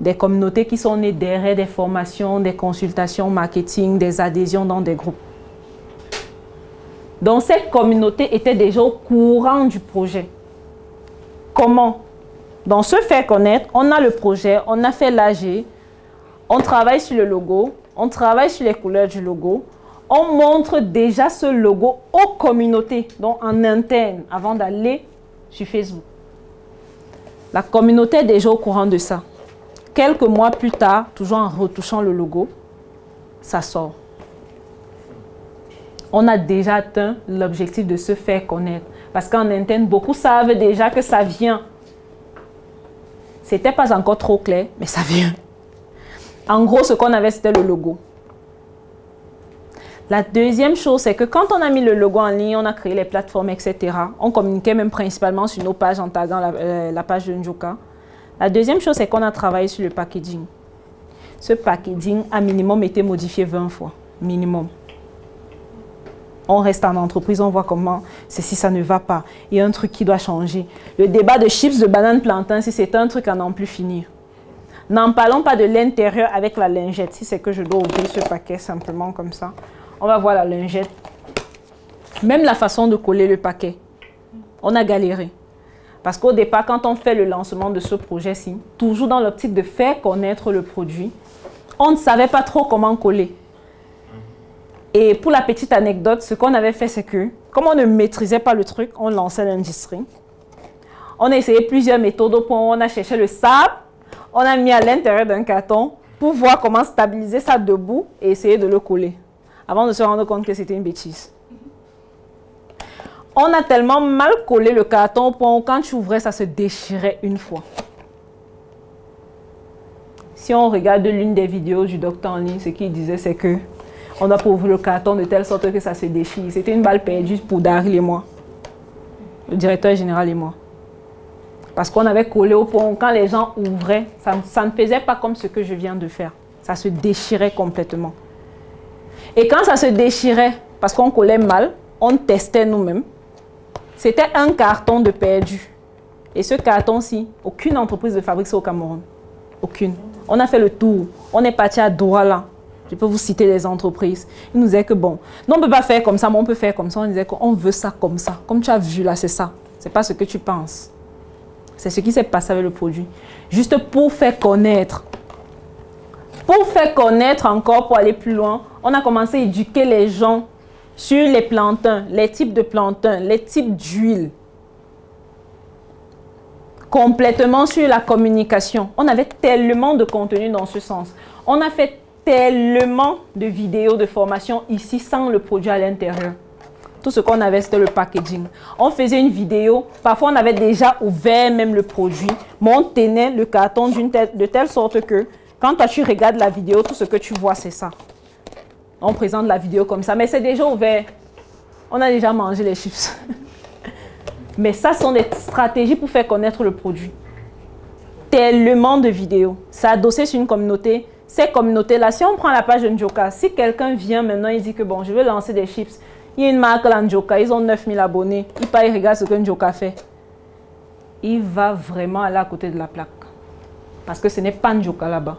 S1: Des communautés qui sont nées derrière des formations, des consultations marketing, des adhésions dans des groupes. Donc ces communautés étaient déjà au courant du projet. Comment? Dans se faire connaître, on a le projet, on a fait l'AG, on travaille sur le logo, on travaille sur les couleurs du logo, on montre déjà ce logo aux communautés, donc en interne, avant d'aller sur Facebook. La communauté est déjà au courant de ça. Quelques mois plus tard, toujours en retouchant le logo, ça sort. On a déjà atteint l'objectif de se faire connaître. Parce qu'en interne, beaucoup savent déjà que ça vient. C'était pas encore trop clair, mais ça vient. En gros, ce qu'on avait, c'était le logo. La deuxième chose, c'est que quand on a mis le logo en ligne, on a créé les plateformes, etc. On communiquait même principalement sur nos pages en taguant la, euh, page de Njoka. La deuxième chose, c'est qu'on a travaillé sur le packaging. Ce packaging a minimum été modifié 20 fois. Minimum. On reste en entreprise, on voit comment ceci, ça ne va pas. Il y a un truc qui doit changer. Le débat de chips de banane plantain, si c'est un truc à n'en plus finir. N'en parlons pas de l'intérieur avec la lingette. Si c'est que je dois ouvrir ce paquet simplement comme ça on va voir la lingette. Même la façon de coller le paquet. On a galéré. Parce qu'au départ, quand on fait le lancement de ce projet-ci, toujours dans l'optique de faire connaître le produit, on ne savait pas trop comment coller. Et pour la petite anecdote, ce qu'on avait fait, c'est que, comme on ne maîtrisait pas le truc, on lançait l'industrie. On a essayé plusieurs méthodes au point où on a cherché le sable, on a mis à l'intérieur d'un carton pour voir comment stabiliser ça debout et essayer de le coller avant de se rendre compte que c'était une bêtise. On a tellement mal collé le carton au point où quand tu ouvrais, ça se déchirait une fois. Si on regarde l'une des vidéos du docteur en ligne, ce qu'il disait, c'est que On ouvrir le carton de telle sorte que ça se déchire. C'était une balle perdue pour Daryl et moi. Le directeur général et moi. Parce qu'on avait collé au pont. Quand les gens ouvraient, ça, ça ne faisait pas comme ce que je viens de faire. Ça se déchirait complètement. Et quand ça se déchirait, parce qu'on collait mal, on testait nous-mêmes, c'était un carton de perdu. Et ce carton-ci, aucune entreprise ne fabrique au Cameroun. Aucune. On a fait le tour. On est parti à Douala. Je peux vous citer les entreprises. Ils nous disaient que bon, non, on ne peut pas faire comme ça, mais on peut faire comme ça. On disait qu'on veut ça comme ça. Comme tu as vu là, c'est ça. Ce n'est pas ce que tu penses. C'est ce qui s'est passé avec le produit. Juste pour faire connaître. Pour faire connaître encore, pour aller plus loin, on a commencé à éduquer les gens sur les plantains, les types de plantains, les types d'huile. Complètement sur la communication. On avait tellement de contenu dans ce sens. On a fait tellement de vidéos de formation ici sans le produit à l'intérieur. Tout ce qu'on avait, c'était le packaging. On faisait une vidéo, parfois on avait déjà ouvert même le produit, mais on tenait le carton de telle sorte que quand toi tu regardes la vidéo, tout ce que tu vois, c'est ça. On présente la vidéo comme ça, mais c'est déjà ouvert. On a déjà mangé les chips. mais ça sont des stratégies pour faire connaître le produit. Tellement de vidéos. Ça adossé sur une communauté ces communautés-là, si on prend la page de Njoka, si quelqu'un vient maintenant, il dit que bon, je veux lancer des chips, il y a une marque là, Njoka, ils ont 9000 abonnés, il part, il regarde ce que Njoka fait. Il va vraiment aller à côté de la plaque. Parce que ce n'est pas Njoka là-bas.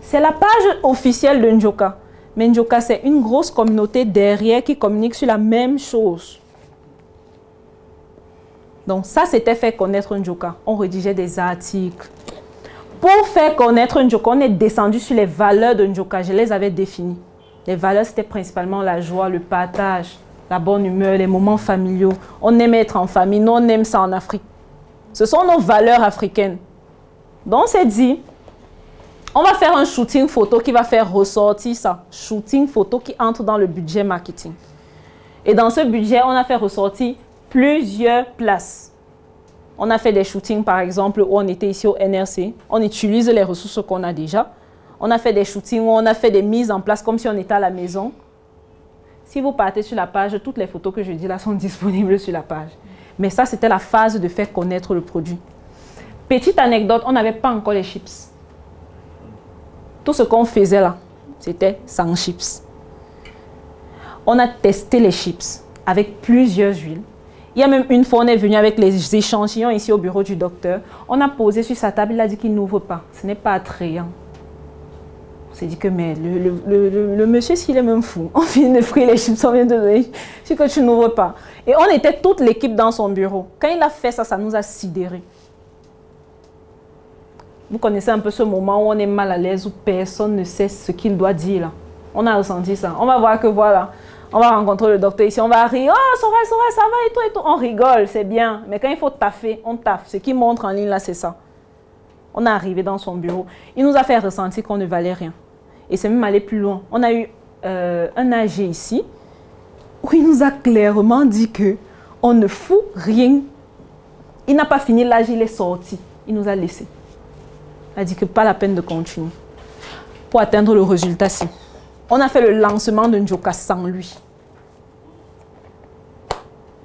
S1: C'est la page officielle de Njoka. Mais Njoka, c'est une grosse communauté derrière qui communique sur la même chose. Donc ça, c'était fait connaître Njoka. On rédigeait des articles, pour faire connaître Njoka, on est descendu sur les valeurs de Njoka. Je les avais définies. Les valeurs, c'était principalement la joie, le partage, la bonne humeur, les moments familiaux. On aime être en famille. Nous, on aime ça en Afrique. Ce sont nos valeurs africaines. Donc, c'est dit, on va faire un shooting photo qui va faire ressortir ça. Shooting photo qui entre dans le budget marketing. Et dans ce budget, on a fait ressortir plusieurs places. On a fait des shootings, par exemple, où on était ici au NRC. On utilise les ressources qu'on a déjà. On a fait des shootings où on a fait des mises en place comme si on était à la maison. Si vous partez sur la page, toutes les photos que je dis là sont disponibles sur la page. Mais ça, c'était la phase de faire connaître le produit. Petite anecdote, on n'avait pas encore les chips. Tout ce qu'on faisait là, c'était sans chips. On a testé les chips avec plusieurs huiles. Il y a même une fois, on est venu avec les échantillons ici au bureau du docteur. On a posé sur sa table, il a dit qu'il n'ouvre pas. Ce n'est pas attrayant. On s'est dit que, mais le, monsieur, s'il est même fou, on vient de frire les chips, on vient de donner, c'est que tu n'ouvres pas. Et on était toute l'équipe dans son bureau. Quand il a fait ça, ça nous a sidérés. Vous connaissez un peu ce moment où on est mal à l'aise, où personne ne sait ce qu'il doit dire. On a ressenti ça. On va voir que voilà, on va rencontrer le docteur ici, on va rire, oh, ça va, ça va, ça va, et tout, et tout. On rigole, c'est bien. Mais quand il faut taffer, on taffe. Ce qui montre en ligne là, c'est ça. On est arrivé dans son bureau. Il nous a fait ressentir qu'on ne valait rien. Et c'est même allé plus loin. On a eu euh, un AG ici où il nous a clairement dit que on ne fout rien. Il n'a pas fini l'AG, il est sorti. Il nous a laissé. Il a dit que pas la peine de continuer pour atteindre le résultat-ci. On a fait le lancement de Njoka sans lui.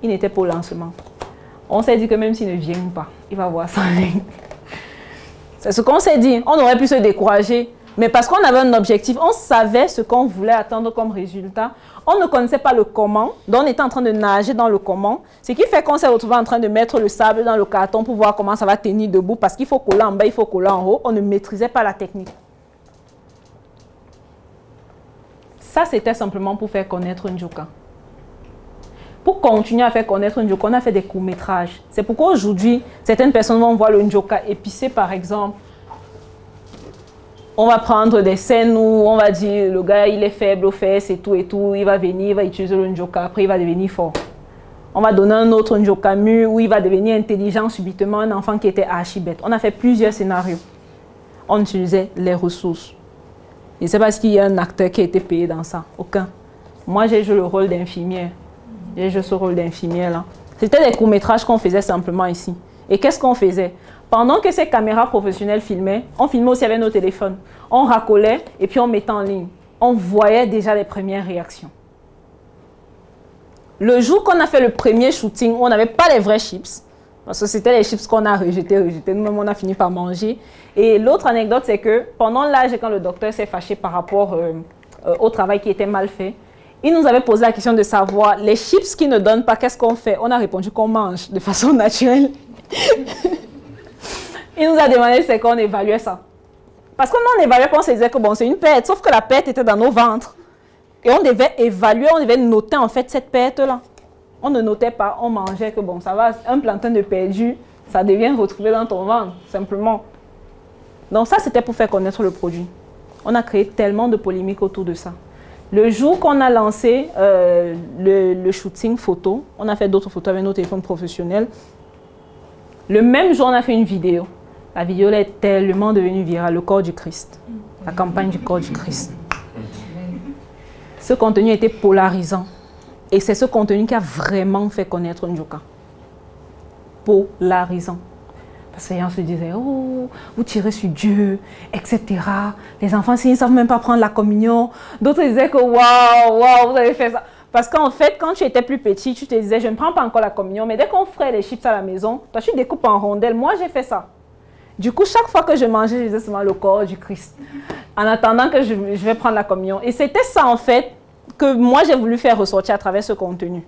S1: Il n'était pas au lancement. On s'est dit que même s'il ne vient pas, il va voir ça. C'est ce qu'on s'est dit. On aurait pu se décourager. Mais parce qu'on avait un objectif, on savait ce qu'on voulait attendre comme résultat. On ne connaissait pas le comment, donc on était en train de nager dans le comment. Ce qui fait qu'on s'est retrouvé en train de mettre le sable dans le carton pour voir comment ça va tenir debout. Parce qu'il faut coller en bas, il faut coller en haut. On ne maîtrisait pas la technique. Ça, c'était simplement pour faire connaître Njoka. Pour continuer à faire connaître Njoka, on a fait des courts-métrages. C'est pourquoi aujourd'hui, certaines personnes vont voir le Njoka épicé, par exemple. On va prendre des scènes où on va dire le gars il est faible aux fesses et tout et tout, il va venir, il va utiliser le Njoka, après il va devenir fort. On va donner un autre Njoka mu où il va devenir intelligent subitement, un enfant qui était archibête. On a fait plusieurs scénarios. On utilisait les ressources. Je ne sais pas s'il y a un acteur qui a été payé dans ça. Aucun. Moi, j'ai joué le rôle d'infirmière. J'ai joué ce rôle d'infirmière là. C'était des courts-métrages qu'on faisait simplement ici. Et qu'est-ce qu'on faisait? Pendant que ces caméras professionnelles filmaient, on filmait aussi avec nos téléphones. On racolait et puis on mettait en ligne. on voyait déjà les premières réactions. Le jour qu'on a fait le premier shooting, on n'avait pas les vrais chips. Parce que c'était les chips qu'on a rejetés, rejetés. Nous-mêmes, on a fini par manger. Et l'autre anecdote, c'est que pendant l'âge, quand le docteur s'est fâché par rapport euh, euh, au travail qui était mal fait, il nous avait posé la question de savoir les chips qui ne donnent pas, qu'est-ce qu'on fait? On a répondu qu'on mange de façon naturelle. il nous a demandé c'est qu'on évaluait ça. Parce que nous, on évaluait, on se disait que bon, c'est une perte, sauf que la perte était dans nos ventres. Et on devait évaluer, on devait noter en fait cette perte-là. On ne notait pas, on mangeait que bon, ça va, un plantain de perdu, ça devient retrouvé dans ton ventre, simplement. Donc ça, c'était pour faire connaître le produit. On a créé tellement de polémiques autour de ça. Le jour qu'on a lancé euh, le, shooting photo, on a fait d'autres photos avec nos téléphones professionnels. Le même jour, on a fait une vidéo. La vidéo là, est tellement devenue virale, le corps du Christ. La campagne du corps du Christ. Ce contenu était polarisant. Et c'est ce contenu qui a vraiment fait connaître Njoka. Polarisant. Parce que les gens se disaient, oh, vous tirez sur Dieu, etc. Les enfants, s'ils ne savent même pas prendre la communion. D'autres disaient que, waouh, waouh, vous avez fait ça. Parce qu'en fait, quand tu étais plus petit, tu te disais, je ne prends pas encore la communion. Mais dès qu'on ferait les chips à la maison, toi, tu découpes en rondelles. Moi, j'ai fait ça. Du coup, chaque fois que je mangeais, je disais seulement le corps du Christ. En attendant que je, je vais prendre la communion. Et c'était ça, en fait, que moi, j'ai voulu faire ressortir à travers ce contenu.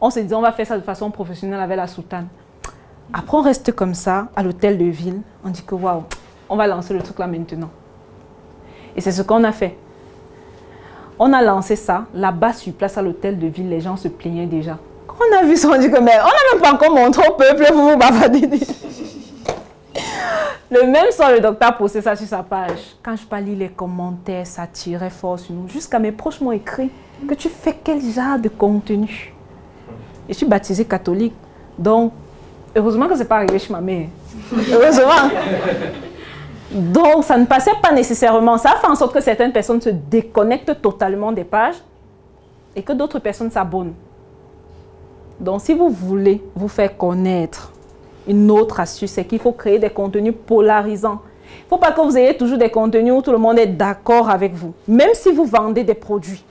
S1: On s'est dit, on va faire ça de façon professionnelle avec la soutane. Après, on reste comme ça à l'hôtel de ville. On dit que waouh, on va lancer le truc là maintenant. Et c'est ce qu'on a fait. On a lancé ça là-bas sur place à l'hôtel de ville. Les gens se plaignaient déjà. Quand on a vu ça, on dit que mais on n'a même pas encore montré au peuple, vous vous bavardez. Le même soir, le docteur posté ça sur sa page. Quand je pas les commentaires, ça tirait fort sur nous. Jusqu'à mes proches m'ont écrit que tu fais quel genre de contenu? Je suis baptisée catholique. Donc, heureusement que ce n'est pas arrivé chez ma mère. Heureusement. Donc, ça ne passait pas nécessairement. Ça fait en sorte que certaines personnes se déconnectent totalement des pages et que d'autres personnes s'abonnent. Donc, si vous voulez vous faire connaître, une autre astuce, c'est qu'il faut créer des contenus polarisants. Il ne faut pas que vous ayez toujours des contenus où tout le monde est d'accord avec vous. Même si vous vendez des produits.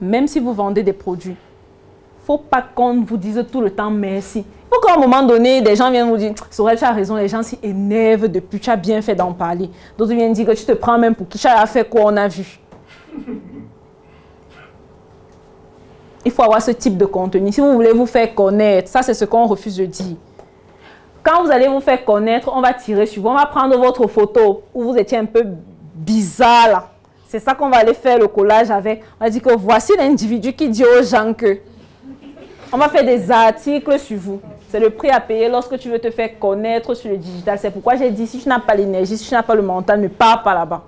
S1: Même si vous vendez des produits. Il ne faut pas qu'on vous dise tout le temps merci. Il faut qu'à un moment donné, des gens viennent vous dire Sorel, tu as raison, les gens s'y énervent depuis, tu as bien fait d'en parler. D'autres viennent dire que tu te prends même pour qui tu as fait quoi on a vu. Il faut avoir ce type de contenu. Si vous voulez vous faire connaître, ça c'est ce qu'on refuse de dire. Quand vous allez vous faire connaître, on va tirer sur vous. On va prendre votre photo où vous étiez un peu bizarre. C'est ça qu'on va aller faire le collage avec. On va dire que voici l'individu qui dit aux gens que. On va faire des articles sur vous. C'est le prix à payer lorsque tu veux te faire connaître sur le digital. C'est pourquoi j'ai dit, si tu n'as pas l'énergie, si tu n'as pas le mental, ne pars pas là-bas.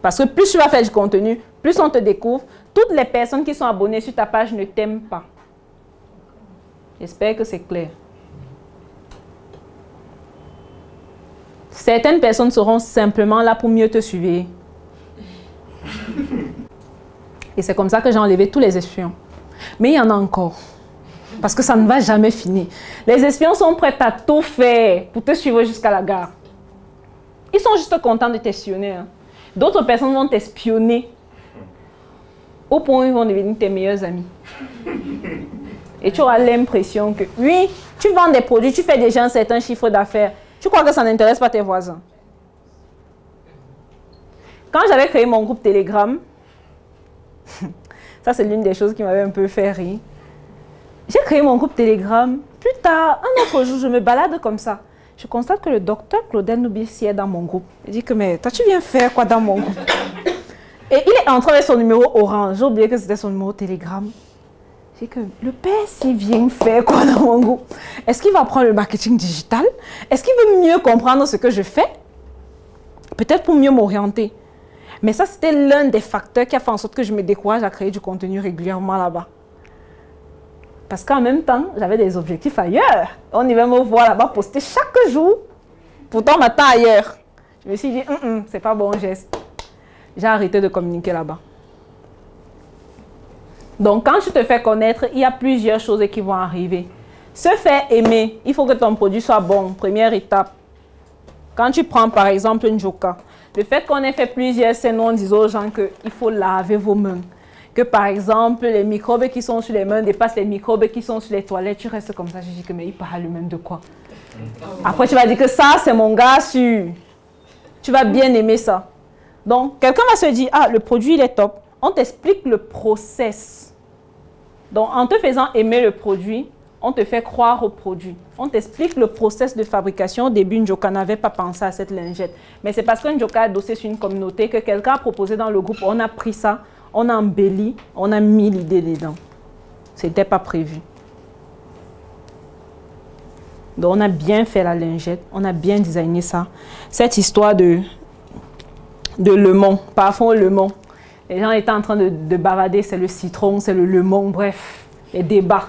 S1: Parce que plus tu vas faire du contenu, plus on te découvre, toutes les personnes qui sont abonnées sur ta page ne t'aiment pas. J'espère que c'est clair. Certaines personnes seront simplement là pour mieux te suivre. Et c'est comme ça que j'ai enlevé tous les espions. Mais il y en a encore. Parce que ça ne va jamais finir. Les espions sont prêts à tout faire pour te suivre jusqu'à la gare. Ils sont juste contents de t'espionner. Hein. D'autres personnes vont t'espionner au point ils vont devenir tes meilleurs amis. Et tu auras l'impression que, oui, tu vends des produits, tu fais déjà un certain chiffre d'affaires. Tu crois que ça n'intéresse pas tes voisins. Quand j'avais créé mon groupe Telegram, ça c'est l'une des choses qui m'avait un peu fait rire. J'ai créé mon groupe Telegram. Plus tard, un autre jour, je me balade comme ça. Je constate que le docteur Claudel Noubissi est dans mon groupe. Il dit que, mais toi, tu viens faire quoi dans mon groupe? Et il est entré avec son numéro orange. J'ai oublié que c'était son numéro Telegram. J'ai que le père, s'il vient faire quoi dans mon groupe? Est-ce qu'il va prendre le marketing digital? Est-ce qu'il veut mieux comprendre ce que je fais? Peut-être pour mieux m'orienter. Mais ça, c'était l'un des facteurs qui a fait en sorte que je me décourage à créer du contenu régulièrement là-bas. Parce qu'en même temps, j'avais des objectifs ailleurs. On y va me voir là-bas poster chaque jour. Pourtant, maintenant ailleurs. Je me suis dit, hum, hum, c'est pas bon geste j'ai arrêté de communiquer là-bas. Donc, quand tu te fais connaître, il y a plusieurs choses qui vont arriver. Se faire aimer, il faut que ton produit soit bon. Première étape. Quand tu prends par exemple une Joka, Le fait qu'on ait fait plusieurs scènes, on disait aux gens qu'il faut laver vos mains. Que par exemple, les microbes qui sont sur les mains dépassent les microbes qui sont sur les toilettes. Tu restes comme ça. Je dis que, mais il parle lui-même de quoi? Après, tu vas dire que ça, c'est mon gars sûr. Tu vas bien aimer ça. Donc, quelqu'un va se dire, ah, le produit, il est top. On t'explique le process. Donc, en te faisant aimer le produit, on te fait croire au produit. On t'explique le process de fabrication. Au début, Njoka n'avait pas pensé à cette lingette. Mais c'est parce que Njoka a dossé sur une communauté que quelqu'un a proposé dans le groupe. On a pris ça, on a embelli, on a mis l'idée dedans. Ce n'était pas prévu. Donc, on a bien fait la lingette, on a bien designé ça. Cette histoire de, de Le Mans, parfois Le Mans. Les gens étaient en train de, de c'est le citron, c'est le Le Mans, bref, les débats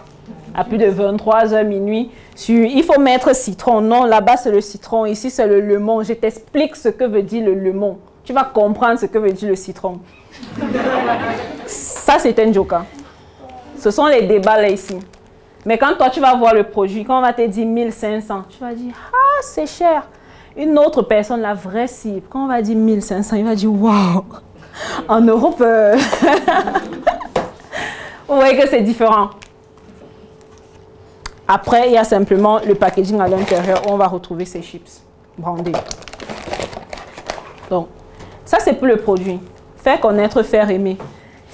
S1: à plus de 23 heures minuit sur il faut mettre citron. Non, là-bas c'est le citron, ici c'est le lemon. Je t'explique ce que veut dire le lemon. Tu vas comprendre ce que veut dire le citron. Ça c'est un joker. Ce sont les débats là ici. Mais quand toi tu vas voir le produit, quand on va te dire 1500, tu vas dire ah c'est cher. Une autre personne, la vraie cible, quand on va dire 1500, il va dire waouh. En Europe, euh... vous voyez que c'est différent. Après, il y a simplement le packaging à l'intérieur où on va retrouver ces chips brandés. Donc, ça c'est pour le produit. Faire connaître, faire aimer.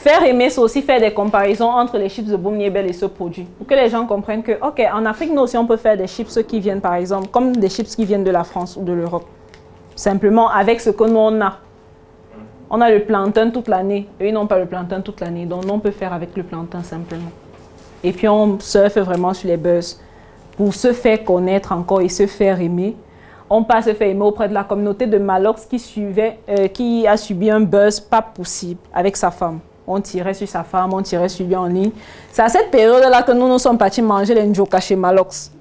S1: Faire aimer, c'est aussi faire des comparaisons entre les chips de Boom Bell et ce produit. Pour que les gens comprennent que, OK, en Afrique, nous aussi, on peut faire des chips qui viennent, par exemple, comme des chips qui viennent de la France ou de l'Europe. Simplement avec ce que nous, on a. On a le plantain toute l'année. Eux, ils n'ont pas le plantain toute l'année. Donc, on peut faire avec le plantain simplement. Et puis on surfe vraiment sur les buzz pour se faire connaître encore et se faire aimer. On passe se faire aimer auprès de la communauté de Malox qui, suivait, euh, qui a subi un buzz pas possible avec sa femme. On tirait sur sa femme, on tirait sur lui en ligne. C'est à cette période-là que nous nous sommes partis manger les njoka chez Malox.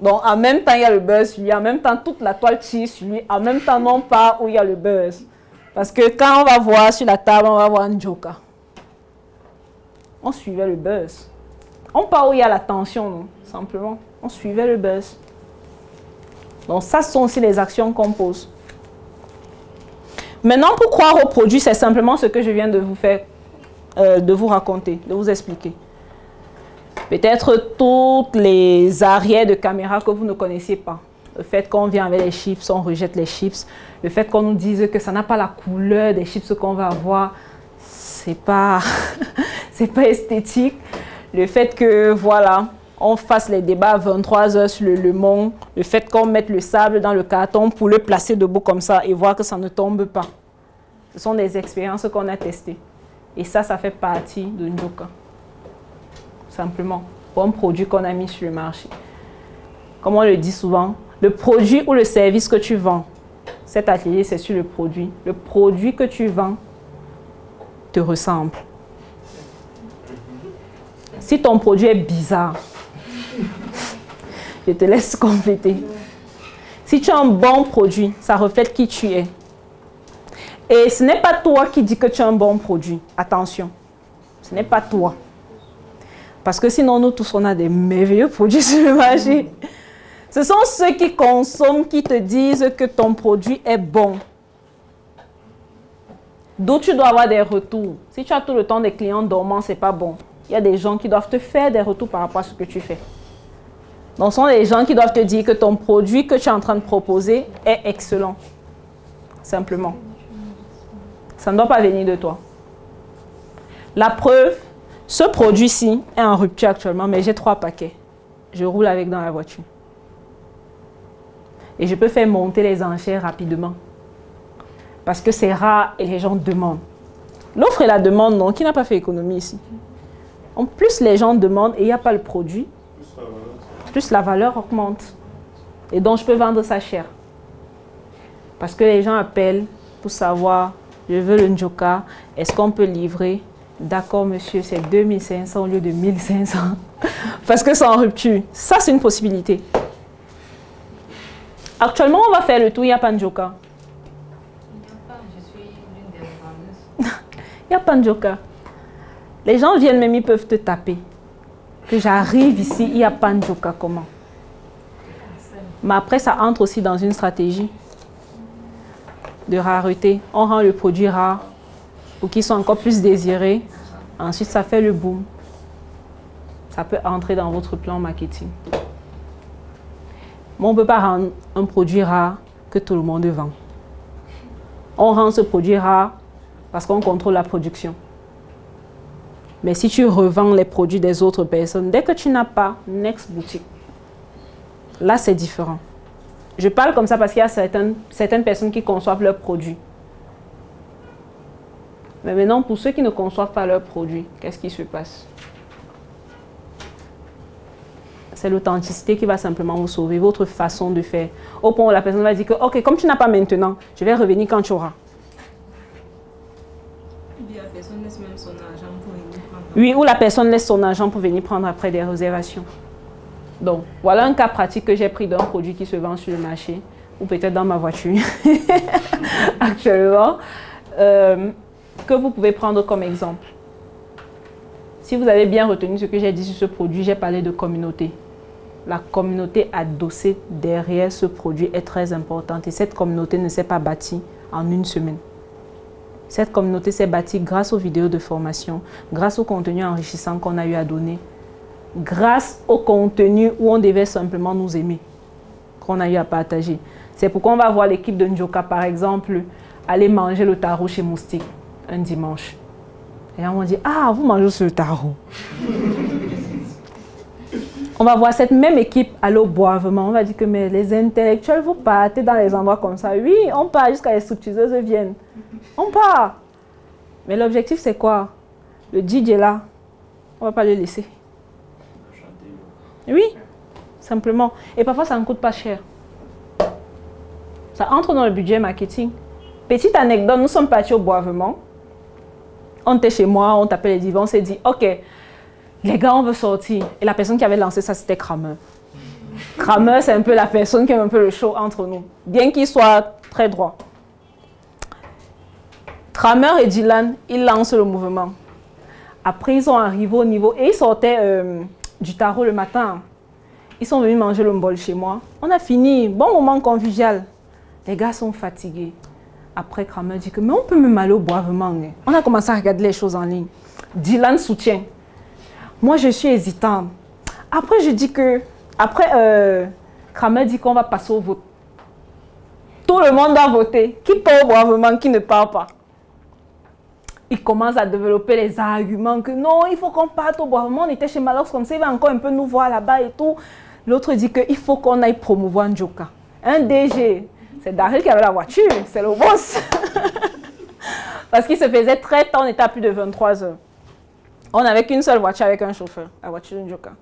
S1: Donc en même temps, il y a le buzz sur lui, en même temps, toute la toile tire sur lui, en même temps, non pas où il y a le buzz. Parce que quand on va voir sur la table, on va voir un. On suivait le buzz. On part où il y a la tension, simplement. On suivait le buzz. Donc ça, ce sont aussi les actions qu'on pose. Maintenant, pour croire au produit, c'est simplement ce que je viens de vous faire, euh, de vous raconter, de vous expliquer. Peut-être toutes les arrières de caméra que vous ne connaissiez pas. Le fait qu'on vient avec les chips, on rejette les chips. Le fait qu'on nous dise que ça n'a pas la couleur des chips qu'on va avoir, c'est pas, c'est pas esthétique le fait que, voilà, on fasse les débats à 23 heures sur le, le Monde, le fait qu'on mette le sable dans le carton pour le placer debout comme ça et voir que ça ne tombe pas. Ce sont des expériences qu'on a testées. Et ça, ça fait partie de Njoka. Simplement, pour un produit qu'on a mis sur le marché. Comme on le dit souvent, le produit ou le service que tu vends, cet atelier, c'est sur le produit. Le produit que tu vends te ressemble. Si ton produit est bizarre, je te laisse compléter. Si tu as un bon produit, ça reflète qui tu es. Et ce n'est pas toi qui dis que tu as un bon produit. Attention, ce n'est pas toi. Parce que sinon, nous tous, on a des merveilleux produits sur le marché. Ce sont ceux qui consomment qui te disent que ton produit est bon. D'où tu dois avoir des retours. Si tu as tout le temps des clients dormants, ce n'est pas bon il y a des gens qui doivent te faire des retours par rapport à ce que tu fais. Donc, ce sont des gens qui doivent te dire que ton produit que tu es en train de proposer est excellent. Simplement. Ça ne doit pas venir de toi. La preuve, ce produit-ci est en rupture actuellement, mais j'ai trois paquets. Je roule avec dans la voiture. Et je peux faire monter les enchères rapidement. Parce que c'est rare et les gens demandent. L'offre et la demande, non, qui n'a pas fait économie ici? En plus les gens demandent et il n'y a pas le produit, plus la valeur augmente. Et donc je peux vendre ça cher. Parce que les gens appellent pour savoir, je veux le Njoka, est-ce qu'on peut livrer? D'accord monsieur, c'est 2500 au lieu de 1500. Parce que c'est en rupture. Ça, c'est une possibilité. Actuellement, on va faire le tout, il n'y a pas Njoka. Il n'y a pas de Njoka. Les gens viennent même, ils peuvent te taper. Que j'arrive ici, il n'y a pas joker comment? Mais après, ça entre aussi dans une stratégie. De rareté. On rend le produit rare pour qu'il soit encore plus désiré. Ensuite, ça fait le boom. Ça peut entrer dans votre plan marketing. Mais on ne peut pas rendre un produit rare que tout le monde vend. On rend ce produit rare parce qu'on contrôle la production. Mais si tu revends les produits des autres personnes, dès que tu n'as pas, next boutique. Là, c'est différent. Je parle comme ça parce qu'il y a certaines, certaines personnes qui conçoivent leurs produits. Mais maintenant, pour ceux qui ne conçoivent pas leurs produits, qu'est-ce qui se passe? C'est l'authenticité qui va simplement vous sauver, votre façon de faire. Au point où la personne va dire que, ok, comme tu n'as pas maintenant, je vais revenir quand tu auras. Oui, ou la personne laisse son agent pour venir prendre après des réservations. Donc, voilà un cas pratique que j'ai pris d'un produit qui se vend sur le marché, ou peut-être dans ma voiture actuellement, euh, que vous pouvez prendre comme exemple. Si vous avez bien retenu ce que j'ai dit sur ce produit, j'ai parlé de communauté. La communauté adossée derrière ce produit est très importante et cette communauté ne s'est pas bâtie en une semaine. Cette communauté s'est bâtie grâce aux vidéos de formation, grâce au contenu enrichissant qu'on a eu à donner, grâce au contenu où on devait simplement nous aimer, qu'on a eu à partager. C'est pourquoi on va voir l'équipe de Njoka, par exemple, aller manger le tarot chez Moustique un dimanche. Et on dire, ah, vous mangez ce tarot. on va voir cette même équipe aller au boivement. On va dire que mais les intellectuels, vous partez dans les endroits comme ça. Oui, on part jusqu'à les structureuses viennent. On part. Mais l'objectif, c'est quoi? Le DJ là, on va pas le laisser. Oui, simplement. Et parfois, ça ne coûte pas cher. Ça entre dans le budget marketing. Petite anecdote, nous sommes partis au boivement. On était chez moi, on tapait les divans, on s'est dit, OK, les gars, on veut sortir. Et la personne qui avait lancé ça, c'était Kramer. Kramer, c'est un peu la personne qui aime un peu le show entre nous, bien qu'il soit très droit. Kramer et Dylan, ils lancent le mouvement. Après, ils sont arrivés au niveau et ils sortaient euh, du tarot le matin. Ils sont venus manger le bol chez moi. On a fini. Bon moment convivial. Les gars sont fatigués. Après, Kramer dit que, mais on peut même aller au boivement. Hein. On a commencé à regarder les choses en ligne. Dylan soutient. Moi, je suis hésitante. Après, je dis que, après, euh, Kramer dit qu'on va passer au vote. Tout le monde doit voter. Qui part au boivement, qui ne part pas? Il commence à développer les arguments que non, il faut qu'on parte au bois. On était chez Malox comme ça, il va encore un peu nous voir là-bas et tout. L'autre dit qu'il faut qu'on aille promouvoir Njoka. Un DG, c'est Daryl qui avait la voiture, c'est le boss. Parce qu'il se faisait très tard, on était à plus de 23 heures. On n'avait qu'une seule voiture avec un chauffeur, la voiture de Njoka.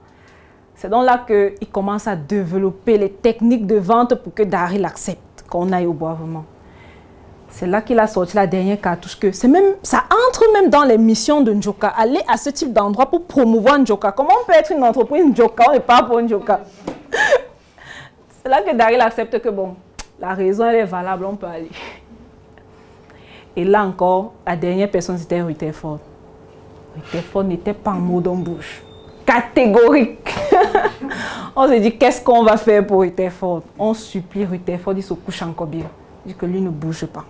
S1: C'est donc là qu'il commence à développer les techniques de vente pour que Daryl accepte qu'on aille au boivement. C'est là qu'il a sorti la dernière cartouche que même, ça entre même dans les missions de Njoka. Aller à ce type d'endroit pour promouvoir Njoka. Comment on peut être une entreprise Njoka on n'est pas pour Njoka? C'est là que Daryl accepte que bon, la raison elle est valable, on peut aller. Et là encore, la dernière personne c'était Rutherford. Rutherford n'était pas en mode en bouche. Catégorique. on se dit qu'est-ce qu'on va faire pour Rutherford? On supplie Rutherford, il se couche encore bien. Il dit que lui ne bouge pas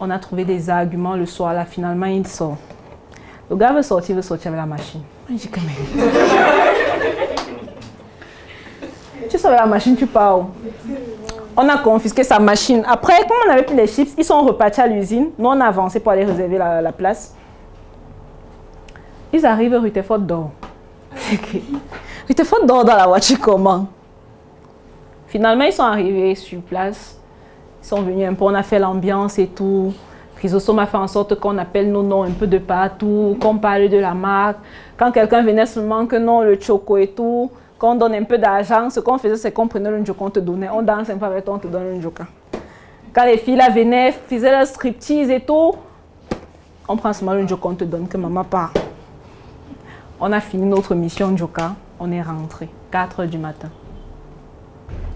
S1: on a trouvé des arguments le soir, là, finalement, il sort. Le gars veut sortir, il veut sortir avec la machine. Quand même. tu sors avec la machine, tu pars On a confisqué sa machine. Après, comme on avait plus les chips, ils sont repartis à l'usine. Nous, on a avancé pour aller réserver la, place. Ils arrivent, Rutherford dort. Rutherford dort dans la voiture comment? Finalement, ils sont arrivés sur place sont venus un peu, on a fait l'ambiance et tout. Chrysostome a fait en sorte qu'on appelle nos noms un peu de partout, qu'on parle de la marque. Quand quelqu'un venait seulement que non, le choco et tout, qu'on donne un peu d'argent, ce qu'on faisait, c'est qu'on prenait le njoka, on te donnait. On danse un peu avec toi, on te donne le njoka. Quand les filles là venaient, faisaient leur striptease et tout, on prend seulement le njoka, on te donne, que maman part. On a fini notre mission njoka, on est rentré, 4 heures du matin.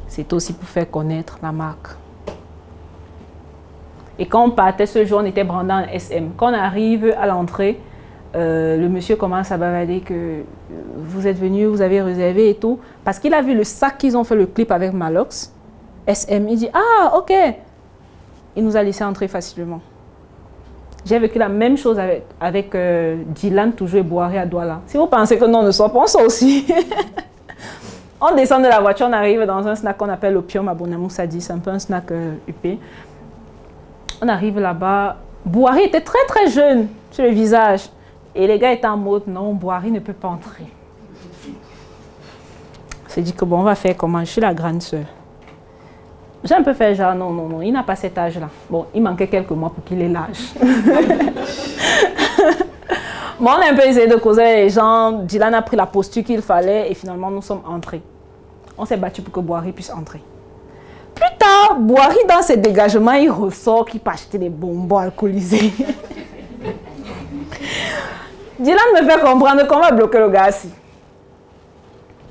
S1: C'est aussi pour faire connaître la marque. Et quand on partait ce jour, on était brandé en SM. Quand on arrive à l'entrée, euh, le monsieur commence à bavader que euh, vous êtes venu, vous avez réservé et tout. Parce qu'il a vu le sac qu'ils ont fait le clip avec Malox. SM. Il dit, ah, ok. Il nous a laissé entrer facilement. J'ai vécu la même chose avec, euh, Dylan, toujours Boiré à Douala. Si vous pensez que non, ne soit pas, on aussi. on descend de la voiture, on arrive dans un snack qu'on appelle l'opium à Bonamoussa dit, c'est un peu un snack euh, UP. On arrive là-bas. Boiré était très très jeune sur le visage. Et les gars étaient en mode, non, Boiré ne peut pas entrer. On s'est dit que bon, on va faire comment? Je suis la grande sœur. J'ai un peu fait genre, non, non, non, il n'a pas cet âge-là. Bon, il manquait quelques mois pour qu'il ait l'âge. bon, on a un peu essayé de causer les gens. Dylan a pris la posture qu'il fallait et finalement, nous sommes entrés. On s'est battu pour que Boiry puisse entrer. Plus tard, Boiry, dans ses dégagements, il ressort qu'il peut acheter des bonbons alcoolisés. Dylan me fait comprendre qu'on va bloquer le gars ici.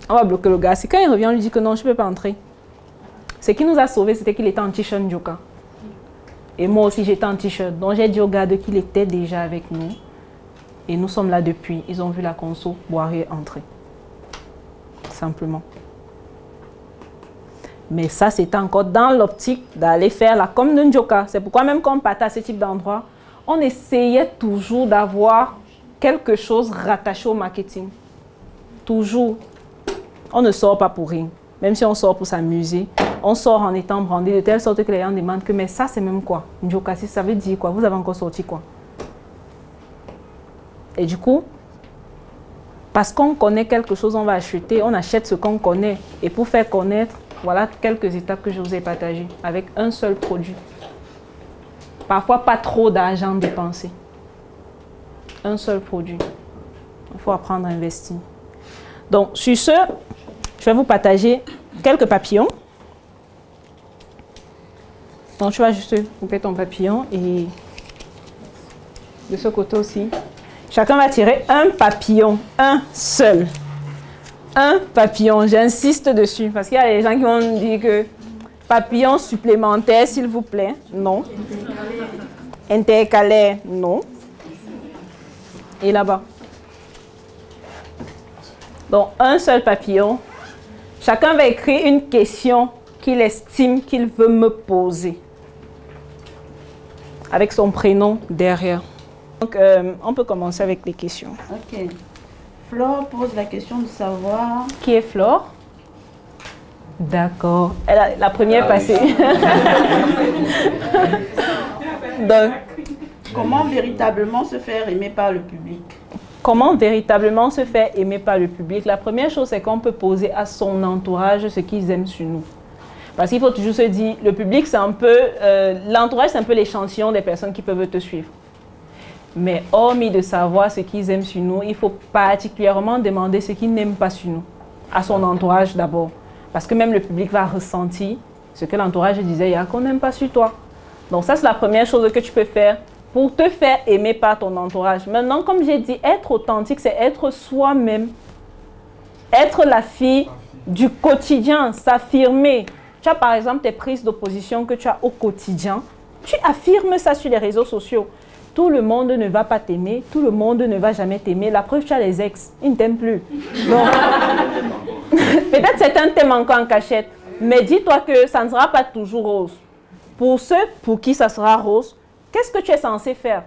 S1: On va bloquer le gars ici. Quand il revient, on lui dit que non, je ne peux pas entrer. Ce qui nous a sauvés, c'était qu'il était en t-shirt Njoka. Et moi aussi, j'étais en t-shirt. Donc, j'ai dit au garde qu'il était déjà avec nous. Et nous sommes là depuis. Ils ont vu la conso, boire et entrer. Simplement. Mais ça, c'était encore dans l'optique d'aller faire la com de Njoka. C'est pourquoi même quand on partait à ce type d'endroit, on essayait toujours d'avoir quelque chose rattaché au marketing. Toujours. On ne sort pas pour rien. Même si on sort pour s'amuser, on sort en étant brandé de telle sorte que les gens demandent que mais ça c'est même quoi? Njokasi, ça veut dire quoi? Vous avez encore sorti quoi? Et du coup, parce qu'on connaît quelque chose, on va acheter, on achète ce qu'on connaît. Et pour faire connaître, voilà quelques étapes que je vous ai partagées avec un seul produit. Parfois pas trop d'argent dépensé. Un seul produit. Il faut apprendre à investir. Donc, sur ce, je vais vous partager quelques papillons. Donc, tu vas juste couper ton papillon et de ce côté aussi. Chacun va tirer un papillon, un seul. Un papillon, j'insiste dessus parce qu'il y a des gens qui vont dire que papillon supplémentaire, s'il vous plaît. Non. Intercalaire, non. Et là-bas. Donc, un seul papillon. Chacun va écrire une question qu'il estime qu'il veut me poser avec son prénom derrière. Donc, euh, on peut commencer avec les questions.
S4: Flore pose la question de savoir.
S1: Qui est Flore? D'accord. La première
S2: Ah oui.
S1: passée. Donc,
S4: Comment véritablement se faire aimer par le public?
S1: comment véritablement se faire aimer par le public? La première chose, c'est qu'on peut poser à son entourage ce qu'ils aiment sur nous. Parce qu'il faut toujours se dire, le public, c'est un peu, euh, l'entourage, c'est un peu l'échantillon des personnes qui peuvent te suivre. Mais hormis de savoir ce qu'ils aiment sur nous, il faut particulièrement demander ce qu'ils n'aiment pas sur nous, à son entourage d'abord. Parce que même le public va ressentir ce que l'entourage disait, il y a qu'on n'aime pas sur toi. Donc ça, c'est la première chose que tu peux faire pour te faire aimer par ton entourage. Maintenant, comme j'ai dit, être authentique, c'est être soi-même. Être la fille du quotidien, s'affirmer. Tu as par exemple tes prises d'opposition que tu as au quotidien. Tu affirmes ça sur les réseaux sociaux. Tout le monde ne va pas t'aimer, tout le monde ne va jamais t'aimer. La preuve, tu as les ex, ils ne t'aiment plus. Peut-être certains t'aiment encore en cachette, mais dis-toi que ça ne sera pas toujours rose. Pour ceux pour qui ça sera rose, qu'est-ce que tu es censé faire?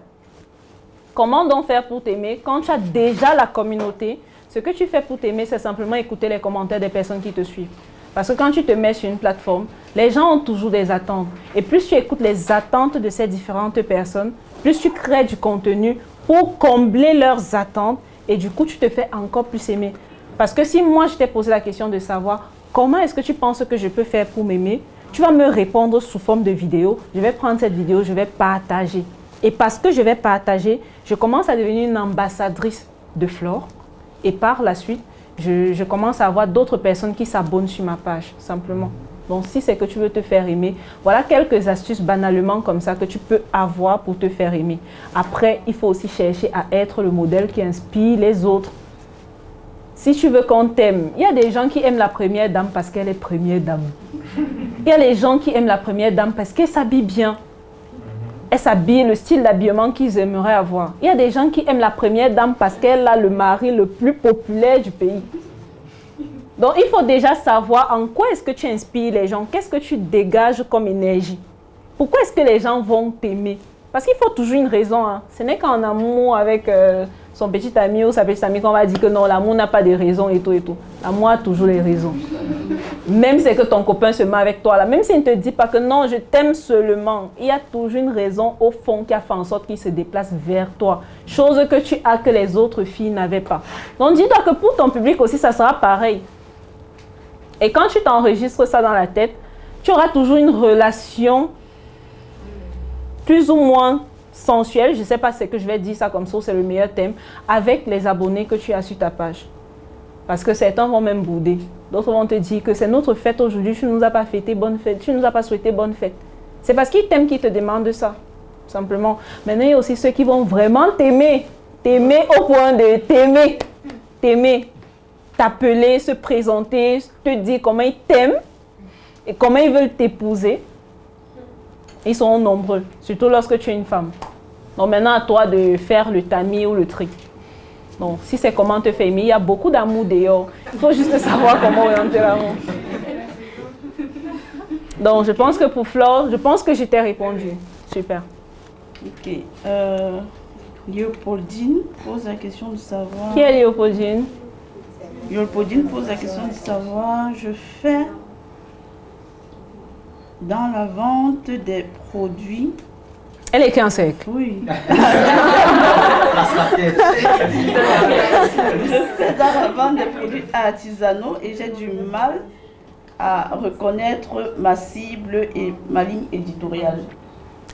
S1: Comment donc faire pour t'aimer? Quand tu as déjà la communauté Ce que tu fais pour t'aimer, c'est simplement écouter les commentaires des personnes qui te suivent. Parce que quand tu te mets sur une plateforme, les gens ont toujours des attentes. Et plus tu écoutes les attentes de ces différentes personnes, plus tu crées du contenu pour combler leurs attentes et du coup, tu te fais encore plus aimer. Parce que si moi, je t'ai posé la question de savoir comment est-ce que tu penses que je peux faire pour m'aimer, tu vas me répondre sous forme de vidéo. Je vais prendre cette vidéo, je vais partager. Et parce que je vais partager, je commence à devenir une ambassadrice de Flore. Et par la suite, je, je commence à avoir d'autres personnes qui s'abonnent sur ma page, simplement. Donc, si c'est que tu veux te faire aimer, voilà quelques astuces banalement comme ça que tu peux avoir pour te faire aimer. Après, il faut aussi chercher à être le modèle qui inspire les autres. Si tu veux qu'on t'aime, il y a des gens qui aiment la première dame parce qu'elle est première dame. Il y a les gens qui aiment la première dame parce qu'elle s'habille bien. Elle s'habille, le style d'habillement qu'ils aimeraient avoir. Il y a des gens qui aiment la première dame parce qu'elle a le mari le plus populaire du pays. Donc, il faut déjà savoir en quoi est-ce que tu inspires les gens, qu'est-ce que tu dégages comme énergie? Pourquoi est-ce que les gens vont t'aimer? Parce qu'il faut toujours une raison. hein. Ce n'est qu'en amour avec euh, son petit ami ou sa petite amie qu'on va dire que non, l'amour n'a pas de raison et tout et tout. L'amour a toujours les raisons. Même si que ton copain se met avec toi là, même s'il ne te dit pas que non, je t'aime seulement, il y a toujours une raison au fond qui a fait en sorte qu'il se déplace vers toi. Chose que tu as que les autres filles n'avaient pas. Donc dis-toi que pour ton public aussi, ça sera pareil. Et quand tu t'enregistres ça dans la tête, tu auras toujours une relation plus ou moins sensuelle, je ne sais pas c'est que je vais dire ça comme ça, c'est le meilleur thème, avec les abonnés que tu as sur ta page. Parce que certains vont même bouder. D'autres vont te dire que c'est notre fête aujourd'hui, tu ne nous as pas fêté bonne fête, tu ne nous as pas souhaité bonne fête. C'est parce qu'ils t'aiment qu'ils te demandent ça, simplement. Maintenant, il y a aussi ceux qui vont vraiment t'aimer, t'aimer au point de t'aimer, t'aimer, t'appeler, se présenter, te dire comment ils t'aiment et comment ils veulent t'épouser. Ils sont nombreux, surtout lorsque tu es une femme. Donc maintenant, à toi de faire le tamis ou le tri. Donc, si c'est comment te faire aimer, il y a beaucoup d'amour dehors. Il faut juste savoir comment orienter l'amour. Donc, je pense que pour Flore, je pense que je t'ai répondu. Super.
S4: Ok. Euh, Léopoldine pose la question de savoir.
S1: Qui est Léopoldine?
S4: Léopoldine pose la question de savoir. Je fais dans la vente des produits.
S1: Elle est 15 siècle.
S4: Oui. Je fais dans la vente des produits artisanaux et j'ai du mal à reconnaître ma cible et ma ligne éditoriale.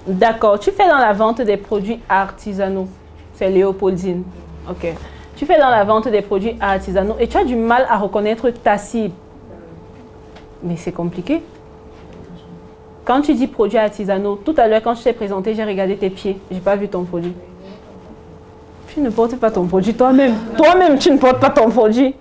S1: D'accord. Tu fais dans la vente des produits artisanaux. C'est Léopoldine. Ok. Tu fais dans la vente des produits artisanaux et tu as du mal à reconnaître ta cible. Mais c'est compliqué. Quand tu dis produits artisanaux, tout à l'heure quand je t'ai présenté, j'ai regardé tes pieds. J'ai pas vu ton produit. Tu ne portes pas ton produit toi-même. Toi-même, tu ne portes pas ton produit.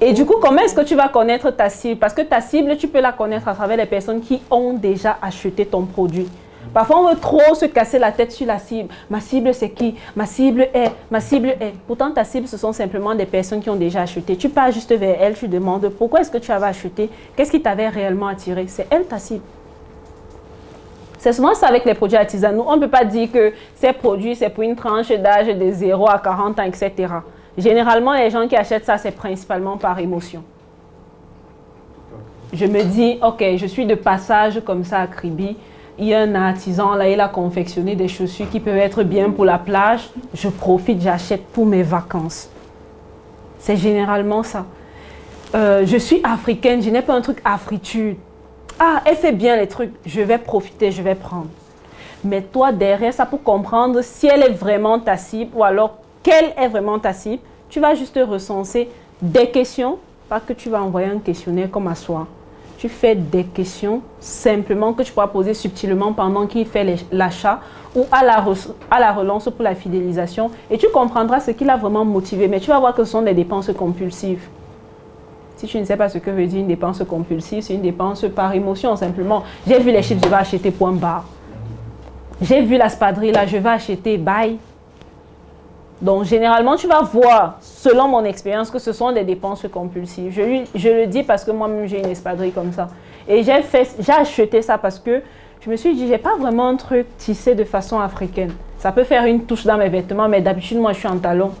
S1: Et du coup, comment est-ce que tu vas connaître ta cible? Parce que ta cible, tu peux la connaître à travers les personnes qui ont déjà acheté ton produit. Parfois, on veut trop se casser la tête sur la cible. Ma cible, c'est qui? Ma cible est, ma cible est. Pourtant, ta cible, ce sont simplement des personnes qui ont déjà acheté. Tu pars juste vers elle, tu demandes pourquoi est-ce que tu avais acheté? Qu'est-ce qui t'avait réellement attiré? C'est elle ta cible. C'est souvent ça avec les produits artisanaux. On ne peut pas dire que ces produits, c'est pour une tranche d'âge de 0 à 40 ans, etc. Généralement, les gens qui achètent ça, c'est principalement par émotion. Je me dis, ok, je suis de passage comme ça à Kribi. Il y a un artisan là, il a confectionné des chaussures qui peuvent être bien pour la plage. Je profite, j'achète pour mes vacances. C'est généralement ça. Euh, je suis africaine, je n'ai pas un truc afritude. Ah, elle fait bien les trucs, je vais profiter, je vais prendre. Mais toi, derrière ça, pour comprendre si elle est vraiment ta cible ou alors quelle est vraiment ta cible, tu vas juste recenser des questions, pas que tu vas envoyer un questionnaire comme à soi. Tu fais des questions simplement que tu pourras poser subtilement pendant qu'il fait l'achat ou à la, à la relance pour la fidélisation et tu comprendras ce qui l'a vraiment motivé. Mais tu vas voir que ce sont des dépenses compulsives. Si tu ne sais pas ce que veut dire une dépense compulsive, c'est une dépense par émotion simplement. J'ai vu les chips, je vais acheter point barre. J'ai vu la spadrille là, je vais acheter bye. Donc, généralement, tu vas voir, selon mon expérience, que ce sont des dépenses compulsives. Je, le dis parce que moi-même, j'ai une espadrille comme ça. Et j'ai acheté ça parce que je me suis dit, j'ai pas vraiment un truc tissé de façon africaine. Ça peut faire une touche dans mes vêtements, mais d'habitude, moi, je suis en talon.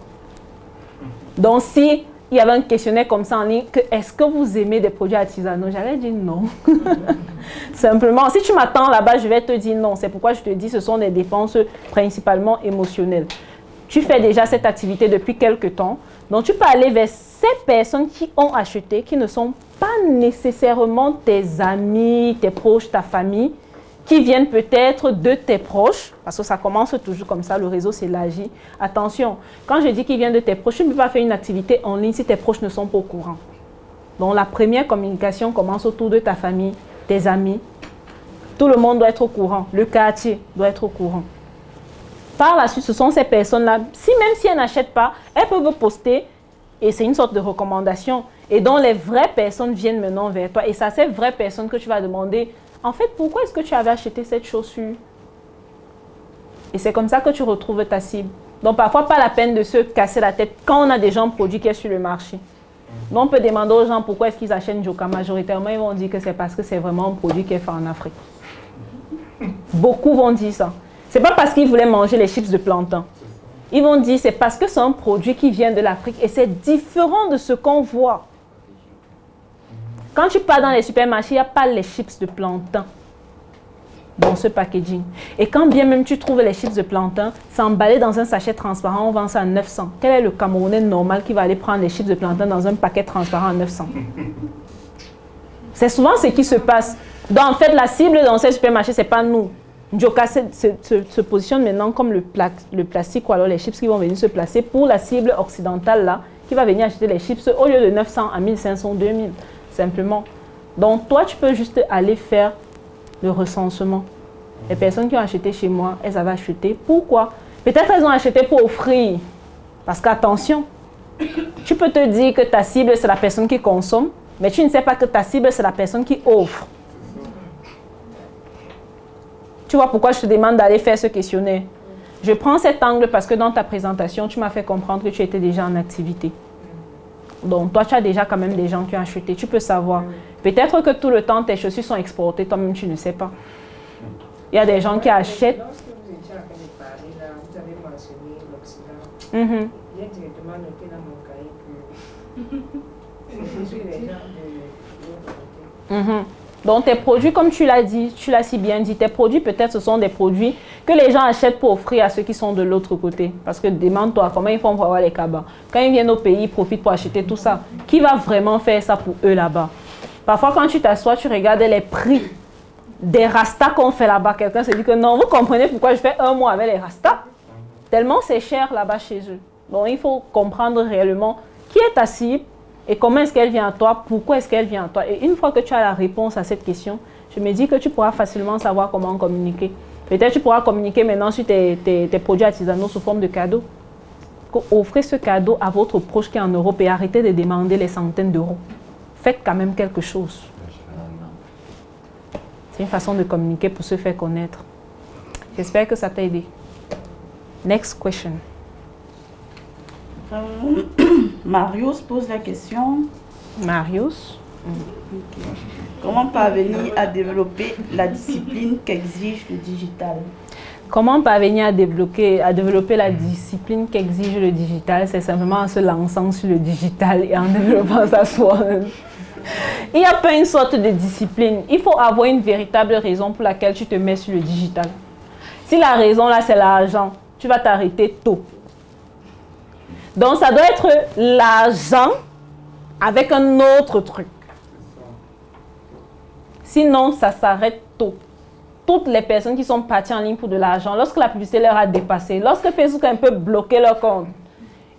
S1: Donc, si il y avait un questionnaire comme ça en ligne, est-ce que vous aimez des produits artisanaux? J'allais dire non. Simplement, si tu m'attends là-bas, je vais te dire non. C'est pourquoi je te dis, ce sont des dépenses principalement émotionnelles. Tu fais déjà cette activité depuis quelques temps. Donc, tu peux aller vers ces personnes qui ont acheté, qui ne sont pas nécessairement tes amis, tes proches, ta famille, qui viennent peut-être de tes proches, parce que ça commence toujours comme ça, le réseau s'élargit. Attention, quand je dis qu'ils viennent de tes proches, tu ne peux pas faire une activité en ligne si tes proches ne sont pas au courant. Donc la première communication commence autour de ta famille, tes amis. Tout le monde doit être au courant, le quartier doit être au courant. Par la suite, ce sont ces personnes-là, si même si elles n'achètent pas, elles peuvent poster et c'est une sorte de recommandation. Et dont les vraies personnes viennent maintenant vers toi. Et c'est à ces vraies personnes que tu vas demander, en fait, pourquoi est-ce que tu avais acheté cette chaussure? Et c'est comme ça que tu retrouves ta cible. Donc parfois, pas la peine de se casser la tête quand on a des gens produits qui sont sur le marché. Donc, on peut demander aux gens pourquoi est-ce qu'ils achètent Joka. Majoritairement, ils vont dire que c'est parce que c'est vraiment un produit qui est fait en Afrique. Beaucoup vont dire ça. C'est pas parce qu'ils voulaient manger les chips de plantain. Ils vont dire c'est parce que c'est un produit qui vient de l'Afrique et c'est différent de ce qu'on voit. Quand tu pars dans les supermarchés, il n'y a pas les chips de plantain dans ce packaging. Et quand bien même tu trouves les chips de plantain, c'est emballé dans un sachet transparent, on vend ça à 900. Quel est le Camerounais normal qui va aller prendre les chips de plantain dans un paquet transparent à 900 C'est souvent ce qui se passe. Donc en fait, la cible dans ces supermarchés, ce n'est pas nous. Joka se, positionne maintenant comme le, le plastique ou alors les chips qui vont venir se placer pour la cible occidentale là, qui va venir acheter les chips au lieu de 900 à 1500, 2000, simplement. Donc toi, tu peux juste aller faire le recensement. Les personnes qui ont acheté chez moi, elles avaient acheté. Pourquoi? Peut-être elles ont acheté pour offrir. Parce qu'attention, tu peux te dire que ta cible, c'est la personne qui consomme, mais tu ne sais pas que ta cible, c'est la personne qui offre. Tu vois pourquoi je te demande d'aller faire ce questionnaire Je prends cet angle parce que dans ta présentation, tu m'as fait comprendre que tu étais déjà en activité. Donc, toi, tu as déjà quand même des gens qui ont acheté. Tu peux savoir. Peut-être que tout le temps, tes chaussures sont exportées, toi-même, tu ne sais pas. Il y a des gens qui achètent.
S5: Lorsque vous étiez en train de parler, là, vous avez mentionné l'Occident.
S1: Mhm.
S5: J'ai directement noté dans mon cahier que c'est sur les gens de l'autre côté.
S1: Donc, tes produits, comme tu l'as dit, tu l'as si bien dit, tes produits, peut-être, ce sont des produits que les gens achètent pour offrir à ceux qui sont de l'autre côté. Parce que demande-toi comment ils font pour avoir les cabas? Quand ils viennent au pays, ils profitent pour acheter tout ça. Qui va vraiment faire ça pour eux là-bas? Parfois, quand tu t'assois, tu regardes les prix des rastas qu'on fait là-bas. Quelqu'un se dit que non, vous comprenez pourquoi je fais un mois avec les rastas? Tellement c'est cher là-bas chez eux. Donc, il faut comprendre réellement qui est ta cible et comment est-ce qu'elle vient à toi, pourquoi est-ce qu'elle vient à toi? Et une fois que tu as la réponse à cette question, je me dis que tu pourras facilement savoir comment communiquer. Peut-être tu pourras communiquer maintenant sur tes, tes, tes produits artisanaux sous forme de cadeaux. Offrez ce cadeau à votre proche qui est en Europe et arrêtez de demander les centaines d'euros. Faites quand même quelque chose. C'est une façon de communiquer pour se faire connaître. J'espère que ça t'a aidé. Next question.
S4: Euh, Marius pose la question
S1: Marius?
S4: comment parvenir à développer la discipline qu'exige le digital?
S1: Comment parvenir à développer, à développer la discipline qu'exige le digital? C'est simplement en se lançant sur le digital et en développant sa soi-même. Il n'y a pas une sorte de discipline. Il faut avoir une véritable raison pour laquelle tu te mets sur le digital. Si la raison là, c'est l'argent, tu vas t'arrêter tôt. Donc, ça doit être l'argent avec un autre truc. Sinon, ça s'arrête tôt. Toutes les personnes qui sont parties en ligne pour de l'argent, lorsque la publicité leur a dépassé, lorsque Facebook a un peu bloqué leur compte,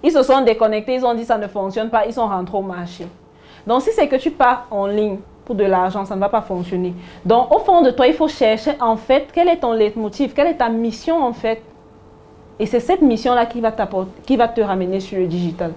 S1: ils se sont déconnectés, ils ont dit ça ne fonctionne pas, ils sont rentrés au marché. Donc, si c'est que tu pars en ligne pour de l'argent, ça ne va pas fonctionner. Donc, au fond de toi, il faut chercher en fait quel est ton leitmotiv, quelle est ta mission en fait. Et c'est cette mission-là qui, va te ramener sur le digital.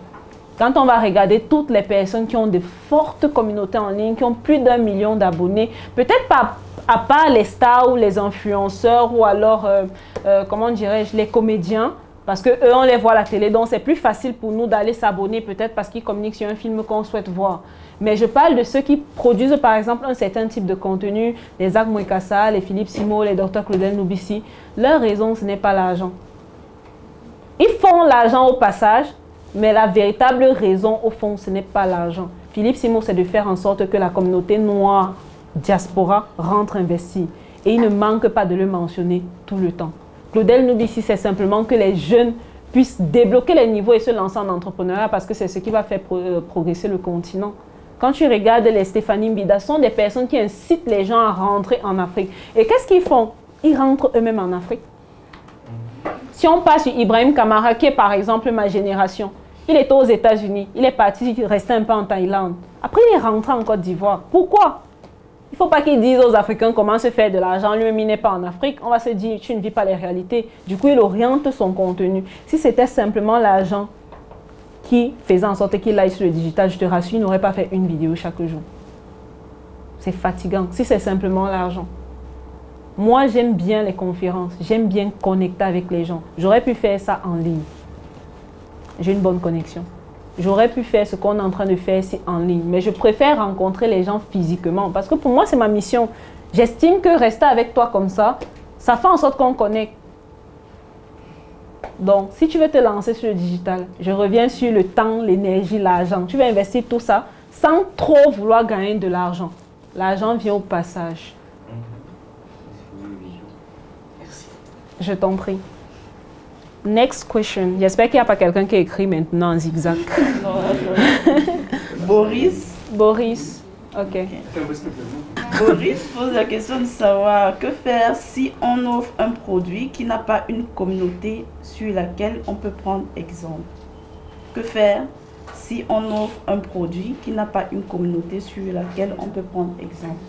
S1: Quand on va regarder toutes les personnes qui ont de fortes communautés en ligne, qui ont plus d'un million d'abonnés, peut-être pas à part les stars ou les influenceurs ou alors, euh, euh, comment dirais-je, les comédiens, parce que eux on les voit à la télé, donc c'est plus facile pour nous d'aller s'abonner peut-être parce qu'ils communiquent sur un film qu'on souhaite voir. Mais je parle de ceux qui produisent par exemple un certain type de contenu, les Zach Mouekassa, les Philippe Simo, les Dr Claudel Noubissi. Leur raison, ce n'est pas l'argent. Ils font l'argent au passage, mais la véritable raison, au fond, ce n'est pas l'argent. Philippe Simo, c'est de faire en sorte que la communauté noire diaspora rentre investie. Et il ne manque pas de le mentionner tout le temps. Claudel Noubissi, c'est simplement que les jeunes puissent débloquer les niveaux et se lancer en entrepreneuriat parce que c'est ce qui va faire euh, progresser le continent. Quand tu regardes les Stéphanie Mbida, sont des personnes qui incitent les gens à rentrer en Afrique. Et qu'est-ce qu'ils font? Ils rentrent eux-mêmes en Afrique. Si on passe sur Ibrahim Kamara, qui est par exemple ma génération, il était aux États-Unis, il est parti rester un peu en Thaïlande. Après, il est rentré en Côte d'Ivoire. Pourquoi? Il ne faut pas qu'ils disent aux Africains comment se faire de l'argent. Lui-même, il n'est pas en Afrique. On va se dire, tu ne vis pas les réalités. Du coup, il oriente son contenu. Si c'était simplement l'argent qui faisait en sorte qu'il aille sur le digital, je te rassure, il n'aurait pas fait une vidéo chaque jour. C'est fatigant. Si c'est simplement l'argent. Moi, j'aime bien les conférences. J'aime bien connecter avec les gens. J'aurais pu faire ça en ligne. J'ai une bonne connexion. j'aurais pu faire ce qu'on est en train de faire ici en ligne. Mais je préfère rencontrer les gens physiquement parce que pour moi, c'est ma mission. J'estime que rester avec toi comme ça, ça fait en sorte qu'on connecte. Donc, si tu veux te lancer sur le digital, je reviens sur le temps, l'énergie, l'argent. Tu vas investir tout ça sans trop vouloir gagner de l'argent. L'argent vient au passage. Je t'en prie. Next question. J'espère qu'il n'y a pas quelqu'un qui écrit maintenant en zigzag.
S4: Non. Boris,
S1: Boris. Ok.
S4: Boris pose la question de savoir que faire si on offre un produit qui n'a pas une communauté sur laquelle on peut prendre exemple? Que faire si on offre un produit qui n'a pas une communauté sur laquelle on peut prendre exemple?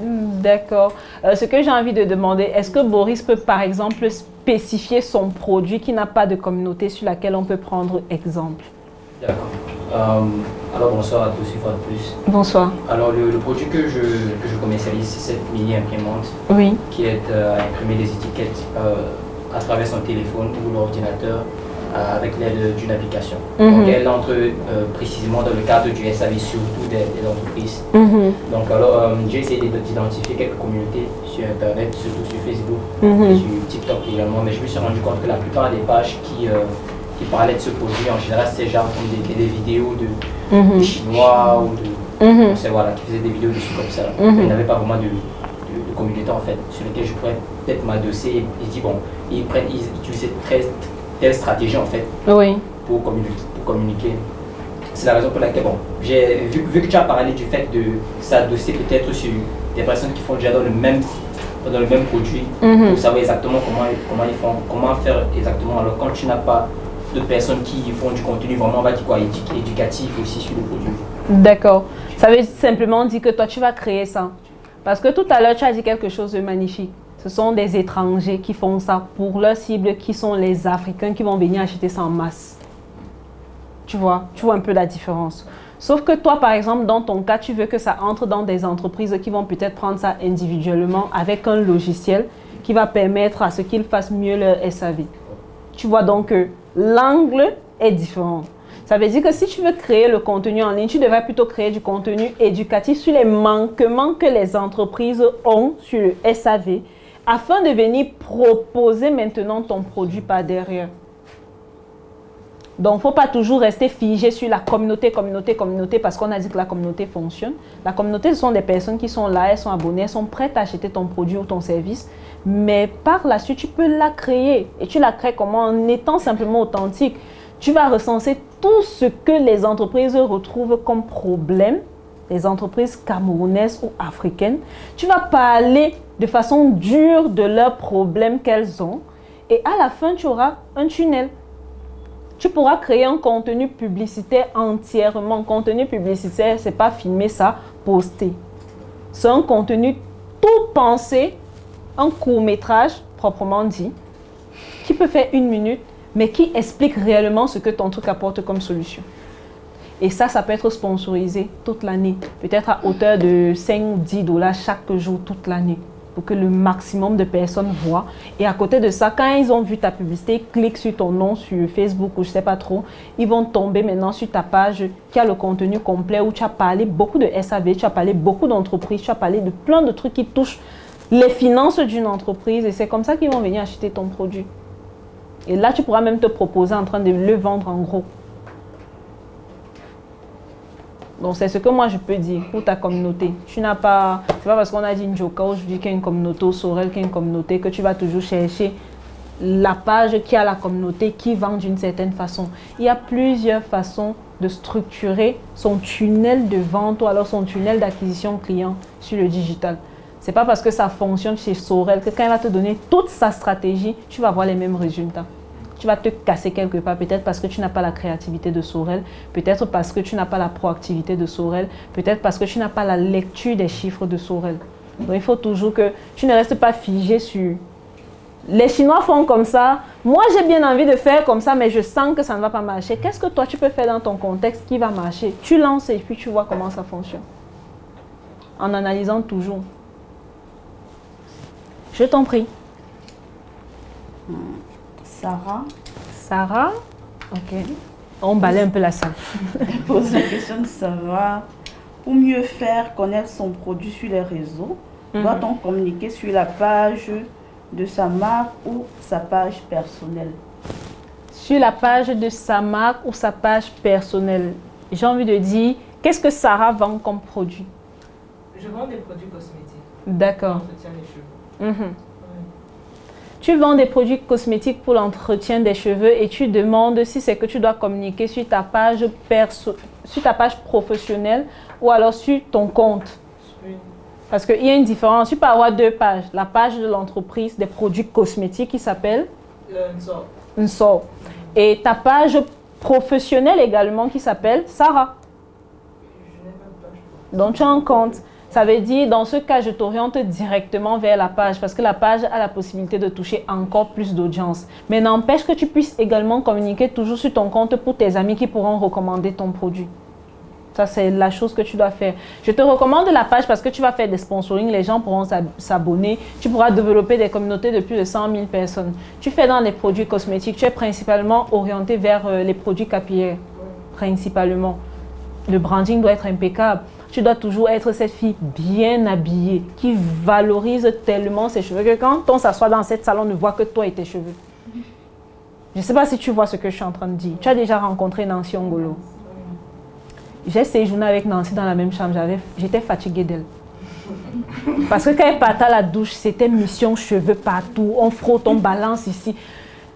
S1: D'accord. Euh, ce que j'ai envie de demander, est-ce que Boris peut par exemple spécifier son produit qui n'a pas de communauté sur laquelle on peut prendre exemple?
S6: D'accord. Euh, alors bonsoir à tous une fois de plus.
S1: Bonsoir.
S6: Alors le, le produit que je, que je commercialise, c'est cette mini imprimante
S1: Oui.
S6: qui euh, à imprimer des étiquettes euh, à travers son téléphone ou l'ordinateur euh, avec l'aide d'une application.
S1: Mhm.
S6: Donc elle entre euh, précisément dans le cadre du SAV surtout des, des entreprises.
S1: Mhm.
S6: Donc alors euh, j'ai essayé d'identifier quelques communautés sur internet, surtout sur Facebook et
S1: Mhm.
S6: sur TikTok également, mais je me suis rendu compte que la plupart des pages qui, euh, qui parlaient de ce produit, en général, c'est genre comme des, des vidéos de, Chinois ou de, c'est voilà, qui faisaient des vidéos dessus comme ça. Il n'y avait pas vraiment de, de, de communauté en fait, sur lesquelles je pourrais peut-être m'adosser et, et dire bon, ils prennent, ils utilisent très- telle stratégie en fait
S1: Oui.
S6: pour communiquer. Pour communiquer. C'est la raison pour laquelle, bon, j'ai vu, vu que tu as parlé du fait de s'adosser peut-être sur des personnes qui font déjà dans le même, dans le même produit,
S1: Mhm.
S6: pour savoir exactement comment, comment ils font, comment faire exactement. Alors quand tu n'as pas de personnes qui font du contenu vraiment, on va dire quoi, édu- éducatif aussi sur le produit.
S1: D'accord. Ça veut simplement dire que toi, tu vas créer ça. Parce que tout à l'heure, tu as dit quelque chose de magnifique. Ce sont des étrangers qui font ça pour leur cible, qui sont les Africains qui vont venir acheter ça en masse. Tu vois, tu vois un peu la différence. Sauf que toi, par exemple, dans ton cas, tu veux que ça entre dans des entreprises qui vont peut-être prendre ça individuellement avec un logiciel qui va permettre à ce qu'ils fassent mieux leur SAV. Tu vois donc que l'angle est différent. Ça veut dire que si tu veux créer le contenu en ligne, tu devrais plutôt créer du contenu éducatif sur les manquements que les entreprises ont sur le SAV afin de venir proposer maintenant ton produit par derrière. Donc, il ne faut pas toujours rester figé sur la communauté, communauté, communauté, parce qu'on a dit que la communauté fonctionne. La communauté, ce sont des personnes qui sont là, elles sont abonnées, elles sont prêtes à acheter ton produit ou ton service. Mais par la suite, tu peux la créer. Et tu la crées comment? En étant simplement authentique. Tu vas recenser tout ce que les entreprises retrouvent comme problème, les entreprises camerounaises ou africaines. Tu vas parler de façon dure de leurs problèmes qu'elles ont. Et à la fin, tu auras un tunnel tu pourras créer un contenu publicitaire entièrement. Contenu publicitaire, c'est pas filmer ça, poster. C'est un contenu tout pensé, un court métrage proprement dit, qui peut faire une minute, mais qui explique réellement ce que ton truc apporte comme solution. Et ça, ça peut être sponsorisé toute l'année, peut-être à hauteur de 5-10 dollars chaque jour toute l'année pour que le maximum de personnes voient. Et à côté de ça, quand ils ont vu ta publicité, cliquent sur ton nom sur Facebook ou je sais pas trop, ils vont tomber maintenant sur ta page qui a le contenu complet où tu as parlé beaucoup de SAV, tu as parlé beaucoup d'entreprises, tu as parlé de plein de trucs qui touchent les finances d'une entreprise et c'est comme ça qu'ils vont venir acheter ton produit. Et là, tu pourras même te proposer en train de le vendre en gros. Donc c'est ce que moi je peux dire pour ta communauté. Tu n'as pas, c'est pas parce qu'on a dit Njoka aujourd'hui qu'il y a une communauté au Sorel, qu'il y une communauté que tu vas toujours chercher la page qui a la communauté qui vend d'une certaine façon. Il y a plusieurs façons de structurer son tunnel de vente ou alors son tunnel d'acquisition client sur le digital. C'est pas parce que ça fonctionne chez Sorel que quand il va te donner toute sa stratégie, tu vas avoir les mêmes résultats tu vas te casser quelque part, peut-être parce que tu n'as pas la créativité de Sorel, peut-être parce que tu n'as pas la proactivité de Sorel, peut-être parce que tu n'as pas la lecture des chiffres de Sorel. Donc il faut toujours que tu ne restes pas figé sur... Les Chinois font comme ça, moi j'ai bien envie de faire comme ça, mais je sens que ça ne va pas marcher. Qu'est-ce que toi tu peux faire dans ton contexte qui va marcher? Tu lances et puis tu vois comment ça fonctionne. En analysant toujours. Je t'en prie.
S4: Sarah,
S1: Sarah Ok. On balaye un peu la salle.
S4: pose la question de savoir, pour mieux faire connaître son produit sur les réseaux,
S1: Mhm.
S4: doit-on communiquer sur la page de sa marque ou sa page personnelle?
S1: Sur la page de sa marque ou sa page personnelle, j'ai envie de dire, qu'est-ce que Sarah vend comme produit?
S5: Je vends des produits cosmétiques.
S1: D'accord.
S5: Entretien des cheveux.
S1: Tu vends des produits cosmétiques pour l'entretien des cheveux et tu demandes si c'est que tu dois communiquer sur ta page perso sur ta page professionnelle ou alors sur ton compte.
S5: Oui.
S1: Parce qu'il y a une différence. Tu peux avoir deux pages. La page de l'entreprise des produits cosmétiques qui s'appelle
S5: sort.
S1: Et ta page professionnelle également qui s'appelle Sarah.
S5: Je n'ai pas de page.
S1: Donc tu as un compte. Ça veut dire, dans ce cas, je t'oriente directement vers la page parce que la page a la possibilité de toucher encore plus d'audience. Mais n'empêche que tu puisses également communiquer toujours sur ton compte pour tes amis qui pourront recommander ton produit. Ça, c'est la chose que tu dois faire. Je te recommande la page parce que tu vas faire des sponsoring, les gens pourront s'ab- s'abonner, tu pourras développer des communautés de plus de 100 000 personnes. Tu fais dans les produits cosmétiques, tu es principalement orienté vers euh, les produits capillaires, principalement. Le branding doit être impeccable. Tu dois toujours être cette fille bien habillée, qui valorise tellement ses cheveux que quand on s'assoit dans cette salle, on ne voit que toi et tes cheveux. Je ne sais pas si tu vois ce que je suis en train de dire. Tu as déjà rencontré Nancy Ongolo. J'ai séjourné avec Nancy dans la même chambre. J'étais fatiguée d'elle. Parce que quand elle partait à la douche, c'était mission cheveux partout. On frotte, on balance ici.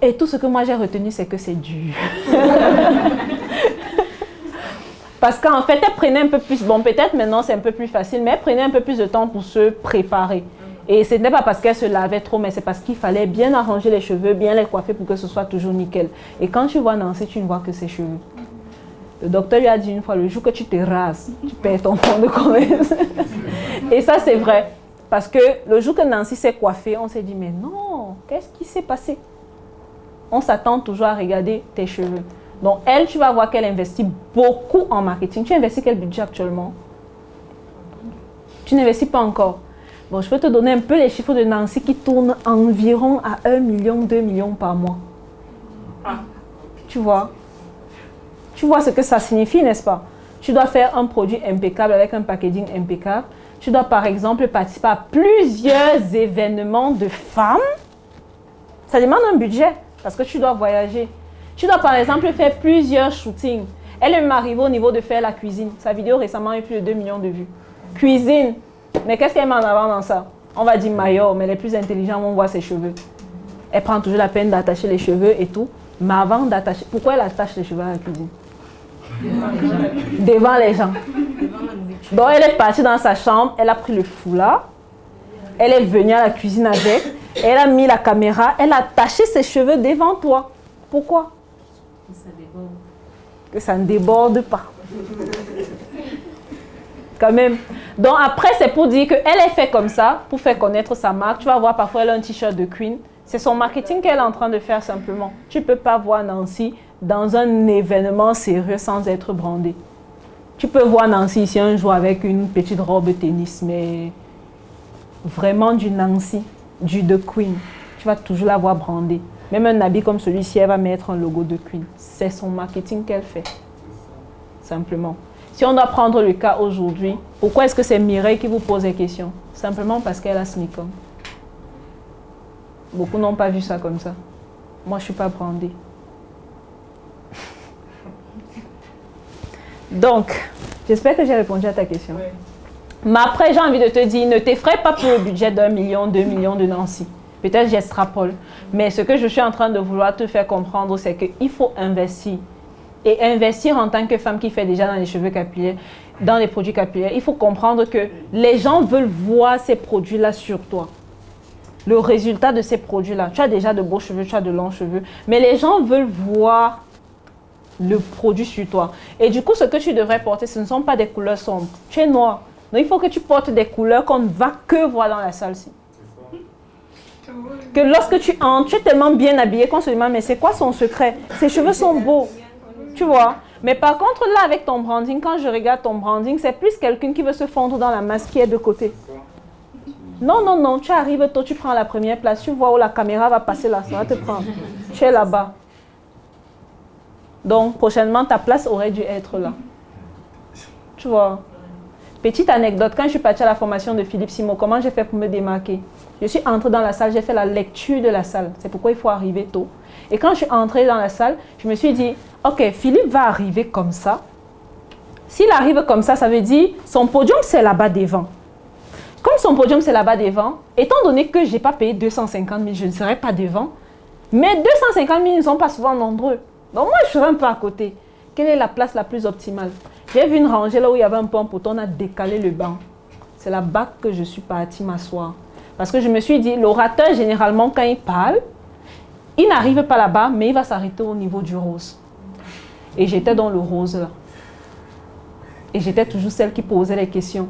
S1: Et tout ce que moi j'ai retenu, c'est que c'est dur. Parce qu'en fait, elle prenait un peu plus, bon peut-être maintenant c'est un peu plus facile, mais elle prenait un peu plus de temps pour se préparer. Et ce n'est pas parce qu'elle se lavait trop, mais c'est parce qu'il fallait bien arranger les cheveux, bien les coiffer pour que ce soit toujours nickel. Et quand tu vois Nancy, tu ne vois que ses cheveux. Le docteur lui a dit une fois, le jour que tu te rases, tu perds ton fond de commerce. Et ça, c'est vrai. Parce que le jour que Nancy s'est coiffée, on s'est dit, mais non, qu'est-ce qui s'est passé? On s'attend toujours à regarder tes cheveux. Donc, elle, tu vas voir qu'elle investit beaucoup en marketing. Tu investis quel budget actuellement? Tu n'investis pas encore. Bon, je peux te donner un peu les chiffres de Nancy qui tournent environ à 1 million, 2 millions par mois. Tu vois? Tu vois ce que ça signifie, n'est-ce pas? Tu dois faire un produit impeccable avec un packaging impeccable. Tu dois, par exemple, participer à plusieurs événements de femmes. Ça demande un budget parce que tu dois voyager. Tu dois, par exemple, faire plusieurs shootings. Elle est même arrivée au niveau de faire la cuisine. Sa vidéo récemment a eu plus de 2 millions de vues. Cuisine. Mais qu'est-ce qu'elle met en avant dans ça? On va dire maillot, mais les plus intelligents vont voir ses cheveux. Elle prend toujours la peine d'attacher les cheveux et tout. Mais avant d'attacher, pourquoi elle attache les cheveux à la cuisine? Devant les gens. Donc elle est partie dans sa chambre, elle a pris le foulard, elle est venue à la cuisine avec, elle a mis la caméra, elle a attaché ses cheveux devant toi. Pourquoi? Que ça ne déborde pas. Quand même. Donc après, c'est pour dire qu'elle est fait comme ça, pour faire connaître sa marque. Tu vas voir parfois elle a un t-shirt de Queen. C'est son marketing qu'elle est en train de faire simplement. Tu ne peux pas voir Nancy dans un événement sérieux sans être brandée. Tu peux voir Nancy ici un jour avec une petite robe de tennis, mais vraiment du Nancy, du de Queen. Tu vas toujours la voir brandée. Même un habit comme celui-ci, elle va mettre un logo de Queen. C'est son marketing qu'elle fait. Simplement. Si on doit prendre le cas aujourd'hui, pourquoi est-ce que c'est Mireille qui vous pose des questions? Simplement parce qu'elle a Smicom. Beaucoup n'ont pas vu ça comme ça. Moi, je ne suis pas brandée. Donc, j'espère que j'ai répondu à ta question.
S5: Oui.
S1: Mais après, j'ai envie de te dire, ne t'effraie pas pour le budget d'un million, deux millions de Nancy. Peut-être j'extrapole. Mais ce que je suis en train de vouloir te faire comprendre, c'est qu'il faut investir. Et investir en tant que femme qui fait déjà dans les cheveux capillaires, dans les produits capillaires, il faut comprendre que les gens veulent voir ces produits-là sur toi. Le résultat de ces produits-là. Tu as déjà de beaux cheveux, tu as de longs cheveux. Mais les gens veulent voir le produit sur toi. Et du coup, ce que tu devrais porter, ce ne sont pas des couleurs sombres. Tu es noir. Donc, il faut que tu portes des couleurs qu'on ne va que voir dans la salle-ci. Que lorsque tu entres, tu es tellement bien habillé qu'on se demande, mais c'est quoi son secret? Ses cheveux sont beaux. Tu vois? Mais par contre, là, avec ton branding, quand je regarde ton branding, c'est plus quelqu'un qui veut se fondre dans la masse qui est de côté. Non, non, non, tu arrives tôt, tu prends la première place, tu vois où la caméra va passer là, ça va te prendre. Tu es là-bas. Donc, prochainement, ta place aurait dû être là. Tu vois? Petite anecdote, quand je suis partie à la formation de Philippe Simo, comment j'ai fait pour me démarquer? Je suis entrée dans la salle, j'ai fait la lecture de la salle. C'est pourquoi il faut arriver tôt. Et quand je suis entrée dans la salle, je me suis dit, ok, Philippe va arriver comme ça. S'il arrive comme ça, ça veut dire son podium, c'est là-bas devant. Comme son podium, c'est là-bas devant, étant donné que je n'ai pas payé 250 000, je ne serai pas devant. Mais 250 000 ne sont pas souvent nombreux. Donc moi, je serai un peu à côté. Quelle est la place la plus optimale? J'ai vu une rangée là où il y avait un pont, pourtant on a décalé le banc. C'est là-bas que je suis partie m'asseoir. Parce que je me suis dit, l'orateur, généralement, quand il parle, il n'arrive pas là-bas, mais il va s'arrêter au niveau du rose. Et j'étais dans le rose là. Et j'étais toujours celle qui posait les questions.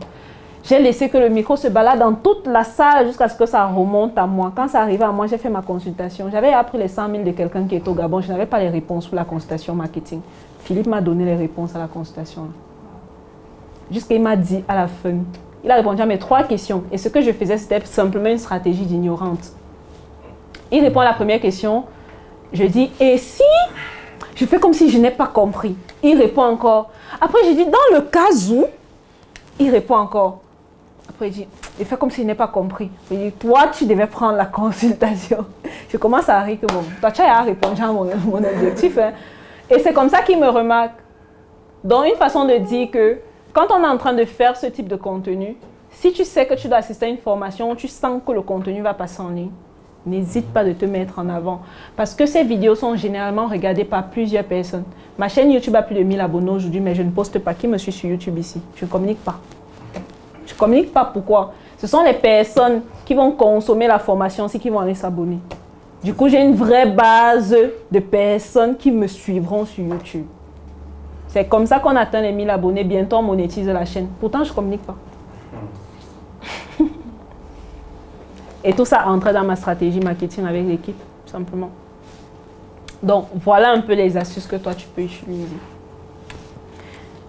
S1: J'ai laissé que le micro se balade dans toute la salle jusqu'à ce que ça remonte à moi. Quand ça arrivait à moi, j'ai fait ma consultation. J'avais appris les 100 000 de quelqu'un qui est au Gabon. Je n'avais pas les réponses pour la consultation marketing. Philippe m'a donné les réponses à la consultation. Jusqu'à il m'a dit à la fin, il a répondu à mes trois questions. Et ce que je faisais, c'était simplement une stratégie d'ignorante. Il répond à la première question. Je dis, et si Je fais comme si je n'ai pas compris. Il répond encore. Après, je dis, dans le cas où Il répond encore. Après, il dit, il fait comme s'il n'est pas compris. Il dit, toi, tu devais prendre la consultation. Je commence à rire que bon, toi, tu as répondu à mon, mon objectif. hein. Et c'est comme ça qu'il me remarque. Donc, une façon de dire que quand on est en train de faire ce type de contenu, si tu sais que tu dois assister à une formation, tu sens que le contenu va passer en ligne, n'hésite pas de te mettre en avant. Parce que ces vidéos sont généralement regardées par plusieurs personnes. Ma chaîne YouTube a plus de 1000 abonnés aujourd'hui, mais je ne poste pas. Qui me suit sur YouTube ici Je ne communique pas. Je ne communique pas pourquoi. Ce sont les personnes qui vont consommer la formation aussi qui vont aller s'abonner. Du coup, j'ai une vraie base de personnes qui me suivront sur YouTube. C'est comme ça qu'on atteint les 1000 abonnés. Bientôt, on monétise la chaîne. Pourtant, je ne communique pas. Et tout ça entre dans ma stratégie marketing avec l'équipe, tout simplement. Donc, voilà un peu les astuces que toi, tu peux utiliser.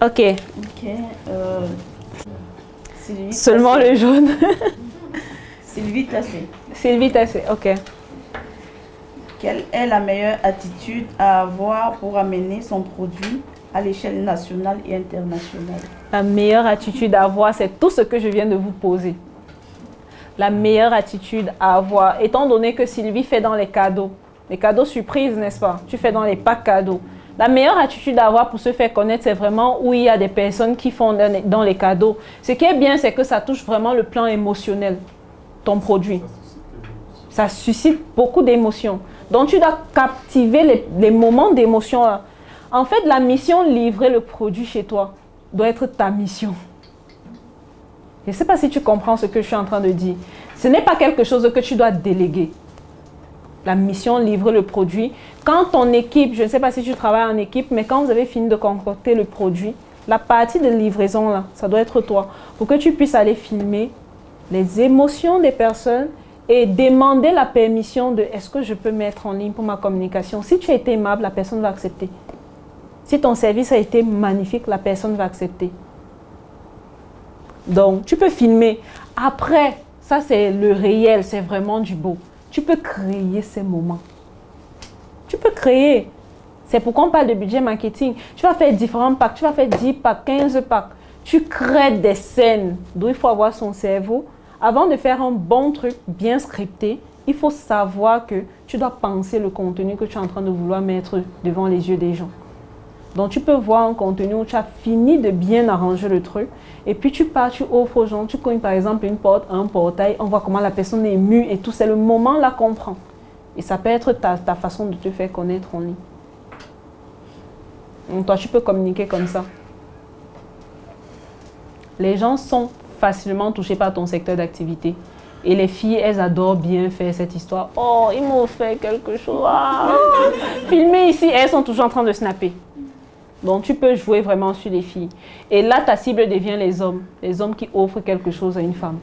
S1: Ok,
S4: Ok. euh, Sylvie
S1: seulement
S4: Tassé.
S1: le jaune.
S4: Sylvie Tassé.
S1: Sylvie Tassé, ok.
S4: Quelle est la meilleure attitude à avoir pour amener son produit l'échelle nationale et internationale
S1: La meilleure attitude à avoir, c'est tout ce que je viens de vous poser. La meilleure attitude à avoir, étant donné que Sylvie fait dans les cadeaux, les cadeaux surprises, n'est-ce pas? Tu fais dans les packs cadeaux. La meilleure attitude à avoir pour se faire connaître, c'est vraiment où il y a des personnes qui font dans les- cadeaux. Ce qui est bien, c'est que ça touche vraiment le plan émotionnel, ton produit. Ça suscite beaucoup d'émotions. Donc, tu dois captiver les, les moments d'émotion. En fait, la mission livrer le produit chez toi doit être ta mission. Je ne sais pas si tu comprends ce que je suis en train de dire. Ce n'est pas quelque chose que tu dois déléguer. La mission livrer le produit. Quand ton équipe, je ne sais pas si tu travailles en équipe, mais quand vous avez fini de concocter le produit, la partie de livraison, là, ça doit être toi. Pour que tu puisses aller filmer les émotions des personnes et demander la permission de est-ce que je peux mettre en ligne pour ma communication? Si tu as été aimable, la personne va accepter. Si ton service a été magnifique, la personne va accepter. Donc, tu peux filmer. Après, ça c'est le réel, c'est vraiment du beau. Tu peux créer ces moments. Tu peux créer. C'est pourquoi on parle de budget marketing. Tu vas faire différents packs, tu vas faire 10 packs, 15 packs. Tu crées des scènes d'où il faut avoir son cerveau. Avant de faire un bon truc bien scripté, il faut savoir que tu dois penser le contenu que tu es en train de vouloir mettre devant les yeux des gens. Donc tu peux voir un contenu où tu as fini de bien arranger le truc et puis tu pars, tu offres aux gens, tu cognes par exemple une porte, un portail, on voit comment la personne est émue et tout, c'est le moment là qu'on prend. Et ça peut être ta, façon de te faire connaître en ligne. Donc toi tu peux communiquer comme ça. Les gens sont facilement touchés par ton secteur d'activité. Et les filles, elles adorent bien faire cette histoire. Oh, ils m'ont fait quelque chose. Ah. Ici, elles sont toujours en train de snapper. Donc tu peux jouer vraiment sur les filles. Et là, ta cible devient les hommes. Les hommes qui offrent quelque chose à une femme.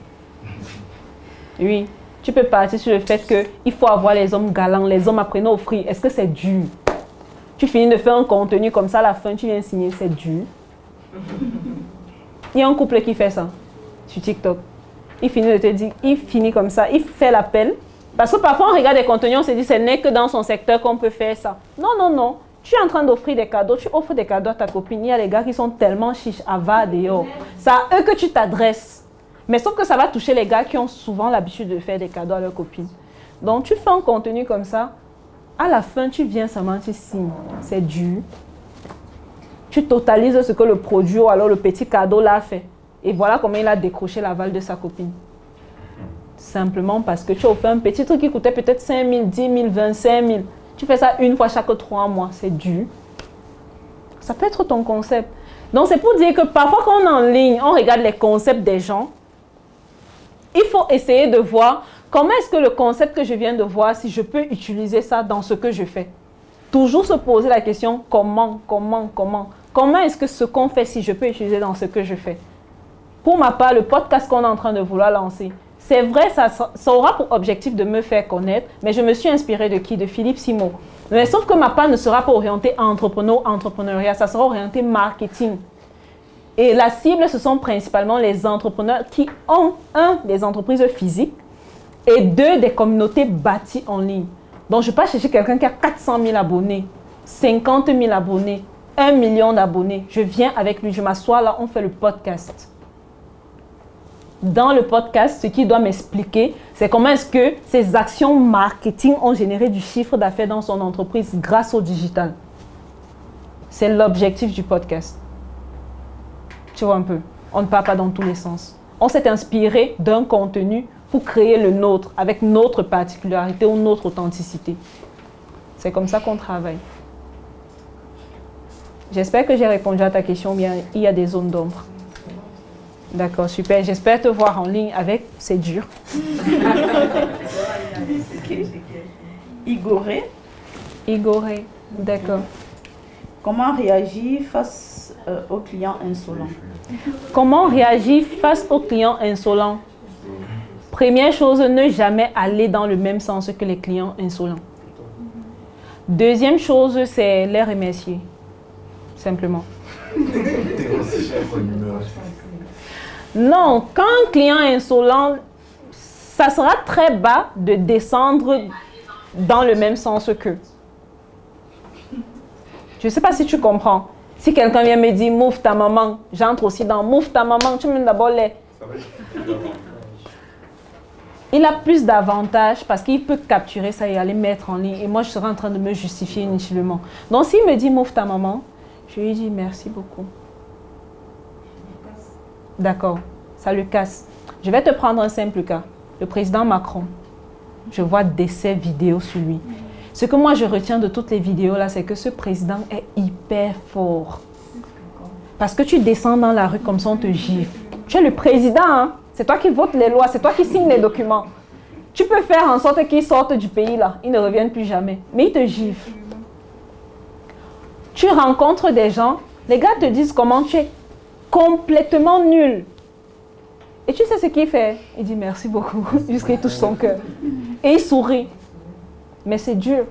S1: Oui. Tu peux partir sur le fait qu'il faut avoir les hommes galants, les hommes apprenant à offrir. Est-ce que c'est dur? Tu finis de faire un contenu comme ça, à la fin, tu viens signer, c'est dur. Il y a un couple qui fait ça sur TikTok. Il finit de te dire, il finit comme ça, il fait l'appel. Parce que parfois on regarde des contenus, on se dit, ce n'est que dans son secteur qu'on peut faire ça. Non, non, non. Tu es en train d'offrir des cadeaux, tu offres des cadeaux à ta copine. Il y a les gars qui sont tellement chiches va dehors. C'est à eux que tu t'adresses. Mais sauf que ça va toucher les gars qui ont souvent l'habitude de faire des cadeaux à leurs copines. Donc tu fais un contenu comme ça. À la fin, tu viens seulement, tu signes. C'est dur. Tu totalises ce que le produit ou alors le petit cadeau l'a fait. Et voilà comment il a décroché l'aval de sa copine. Simplement parce que tu as offert un petit truc qui coûtait peut-être 5 000, 10 000, 25 000. Tu fais ça une fois chaque trois mois. C'est dur. Ça peut être ton concept. Donc c'est pour dire que parfois quand on est en ligne, on regarde les concepts des gens. Il faut essayer de voir comment est-ce que le concept que je viens de voir, si je peux utiliser ça dans ce que je fais. Toujours se poser la question comment, comment, comment? Comment est-ce que ce qu'on fait, si je peux utiliser dans ce que je fais? Pour ma part, le podcast qu'on est en train de vouloir lancer, c'est vrai, ça, aura pour objectif de me faire connaître, mais je me suis inspirée de qui? De Philippe Simon. Mais sauf que ma part ne sera pas orientée entrepreneur, entrepreneuriat, ça sera orienté marketing. Et la cible, ce sont principalement les entrepreneurs qui ont, un, des entreprises physiques et deux, des communautés bâties en ligne. Donc, je ne vais pas chercher quelqu'un qui a 400 000 abonnés, 50 000 abonnés, 1 million d'abonnés. Je viens avec lui, je m'assois là, on fait le podcast dans le podcast, ce qui doit m'expliquer, c'est comment est-ce que ces actions marketing ont généré du chiffre d'affaires dans son entreprise grâce au digital. C'est l'objectif du podcast. Tu vois un peu, on ne parle pas dans tous les sens. On s'est inspiré d'un contenu pour créer le nôtre avec notre particularité ou notre authenticité. C'est comme ça qu'on travaille. J'espère que j'ai répondu à ta question, bien il y a des zones d'ombre. D'accord, super. J'espère te voir en ligne avec. C'est dur.
S4: Igoré.
S1: Igoré, d'accord.
S4: Comment réagir face euh, aux clients insolents?
S1: Comment réagir face aux clients insolents? Première chose, ne jamais aller dans le même sens que les clients insolents. Deuxième chose, c'est les remercier. Simplement. Non, quand un client est insolent, ça sera très bas de descendre dans le même sens que. Je ne sais pas si tu comprends. Si quelqu'un vient me dire mouf ta maman, j'entre aussi dans mouf ta maman, tu me d'abord les. Il a plus d'avantages parce qu'il peut capturer ça et aller mettre en ligne. Et moi, je serai en train de me justifier inutilement. Donc, s'il me dit mouf ta maman, je lui dis merci beaucoup. D'accord, ça le casse. Je vais te prendre un simple cas. Le président Macron, je vois d'essais vidéo sur lui. Ce que moi je retiens de toutes les vidéos là, c'est que ce président est hyper fort. Parce que tu descends dans la rue comme ça, on te gifle. Tu es le président, hein? c'est toi qui votes les lois, c'est toi qui signes les documents. Tu peux faire en sorte qu'ils sortent du pays là, ils ne reviennent plus jamais. Mais ils te giflent. Tu rencontres des gens, les gars te disent comment tu es complètement nul. Et tu sais ce qu'il fait? Il dit merci beaucoup, jusqu'à il touche son cœur. Et il sourit. Mais c'est dur.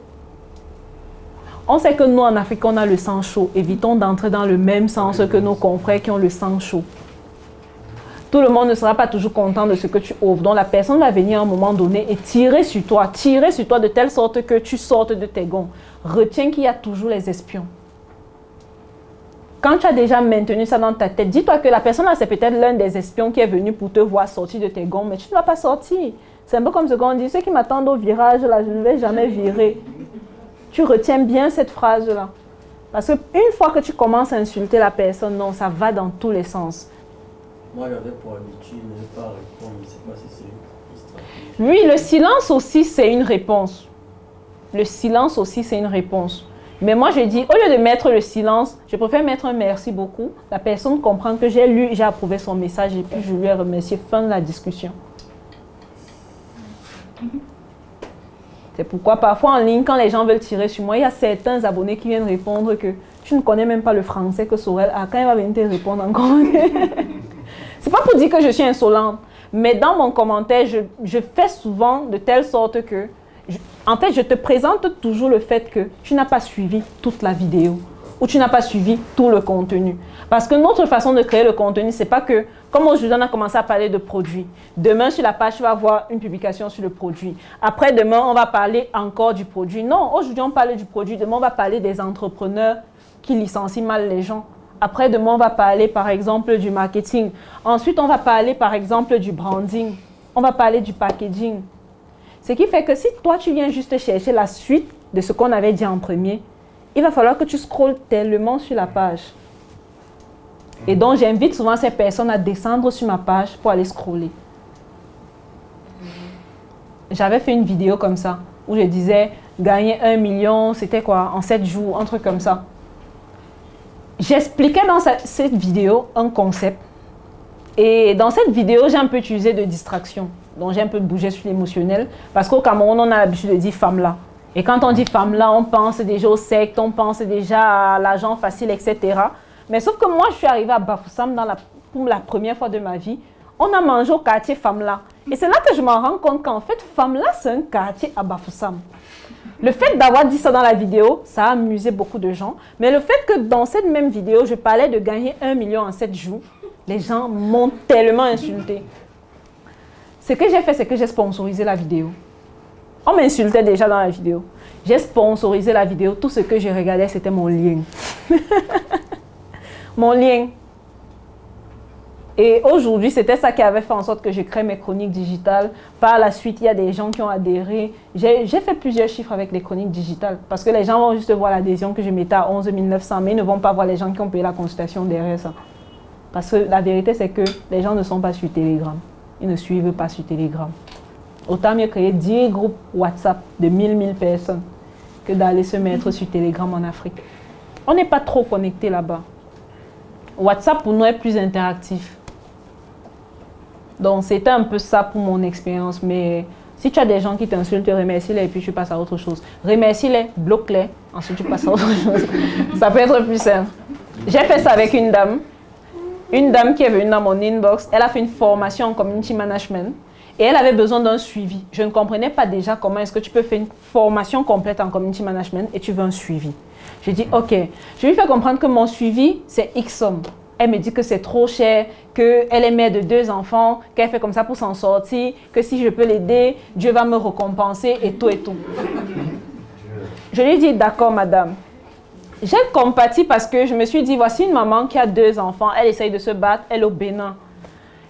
S1: On sait que nous, en Afrique, on a le sang chaud. Évitons d'entrer dans le même sens que nos confrères qui ont le sang chaud. Tout le monde ne sera pas toujours content de ce que tu ouvres. Donc la personne va venir à un moment donné et tirer sur toi, tirer sur toi de telle sorte que tu sortes de tes gonds. Retiens qu'il y a toujours les espions. Quand tu as déjà maintenu ça dans ta tête, dis-toi que la personne là, c'est peut-être l'un des espions qui est venu pour te voir sortir de tes gonds, mais tu ne vas pas sortir. C'est un peu comme ce qu'on dit, ceux qui m'attendent au virage, là, je ne vais jamais virer. Tu retiens bien cette phrase-là. Parce qu'une fois que tu commences à insulter la personne, non, ça va dans tous les sens.
S7: Moi, j'avais pour habitude de ne pas répondre. Je ne sais pas si c'est une stratégie.
S1: Oui, le silence aussi, c'est une réponse. Le silence aussi, c'est une réponse. Mais moi, je dis, au lieu de mettre le silence, je préfère mettre un merci beaucoup. La personne comprend que j'ai lu, j'ai approuvé son message et puis je lui ai remercié. Fin de la discussion. C'est pourquoi parfois en ligne, quand les gens veulent tirer sur moi, il y a certains abonnés qui viennent répondre que tu ne connais même pas le français que Sorel a. Quand il va venir te répondre encore. C'est pas pour dire que je suis insolente, mais dans mon commentaire, je, je fais souvent de telle sorte que en fait, je te présente toujours le fait que tu n'as pas suivi toute la vidéo. ou tu n'as pas suivi tout le contenu. Parce que notre façon de créer le contenu, c'est pas que, comme aujourd'hui on a commencé à parler de produits, demain sur la page, tu vas voir une publication sur le produit. Après, demain, on va parler encore du produit. Non, aujourd'hui on parle du produit, demain on va parler des entrepreneurs qui licencient mal les gens. Après, demain, on va parler par exemple du marketing. Ensuite, on va parler par exemple du branding. On va parler du packaging. Ce qui fait que si toi, tu viens juste chercher la suite de ce qu'on avait dit en premier, il va falloir que tu scrolles tellement sur la page. Et donc, j'invite souvent ces personnes à descendre sur ma page pour aller scroller. J'avais fait une vidéo comme ça, où je disais gagner un million, c'était quoi, en 7 jours, un truc comme ça. J'expliquais dans cette, cette vidéo un concept. Et dans cette vidéo, j'ai un peu utilisé de distraction. Donc j'ai un peu bougé sur l'émotionnel. Parce qu'au Cameroun, on a l'habitude de dire femme là. Et quand on dit femme là, on pense déjà au secte, on pense déjà à l'argent facile, etc. Mais sauf que moi, je suis arrivée à Bafoussam pour la première fois de ma vie. On a mangé au quartier femme là. Et c'est là que je me rends compte qu'en fait, femme là, c'est un quartier à Bafoussam. Le fait d'avoir dit ça dans la vidéo, ça a amusé beaucoup de gens. Mais le fait que dans cette même vidéo, je parlais de gagner un million en 7 jours, les gens m'ont tellement insulté. Ce que j'ai fait, c'est que j'ai sponsorisé la vidéo. On m'insultait déjà dans la vidéo. J'ai sponsorisé la vidéo. Tout ce que je regardais, c'était mon lien. mon lien. Et aujourd'hui, c'était ça qui avait fait en sorte que je crée mes chroniques digitales. Par la suite, il y a des gens qui ont adhéré. J'ai fait plusieurs chiffres avec les chroniques digitales. Parce que les gens vont juste voir l'adhésion que je mettais à 11 900, mais ils ne vont pas voir les gens qui ont payé la consultation derrière ça. Parce que la vérité, c'est que les gens ne sont pas sur Telegram. Ne suivent pas sur Telegram. Autant mieux créer 10 groupes WhatsApp de 1000, 1000 personnes que d'aller se mettre sur Telegram en Afrique. On n'est pas trop connecté là-bas. WhatsApp pour nous est plus interactif. Donc c'était un peu ça pour mon expérience. Mais si tu as des gens qui t'insultent, remercie-les et puis tu passes à autre chose. Remercie-les, bloque-les, ensuite tu passes à autre chose. ça peut être plus simple. J'ai fait ça avec une dame. Une dame qui est venue dans mon inbox, elle a fait une formation en community management et elle avait besoin d'un suivi. Je ne comprenais pas déjà comment est-ce que tu peux faire une formation complète en community management et tu veux un suivi. Je dis, OK, je lui fais comprendre que mon suivi, c'est X somme. Elle me dit que c'est trop cher, qu'elle est mère de deux enfants, qu'elle fait comme ça pour s'en sortir, que si je peux l'aider, Dieu va me récompenser et tout et tout. Je lui dis, d'accord, madame. J'ai compati parce que je me suis dit, voici une maman qui a deux enfants, elle essaye de se battre, elle est au Bénin.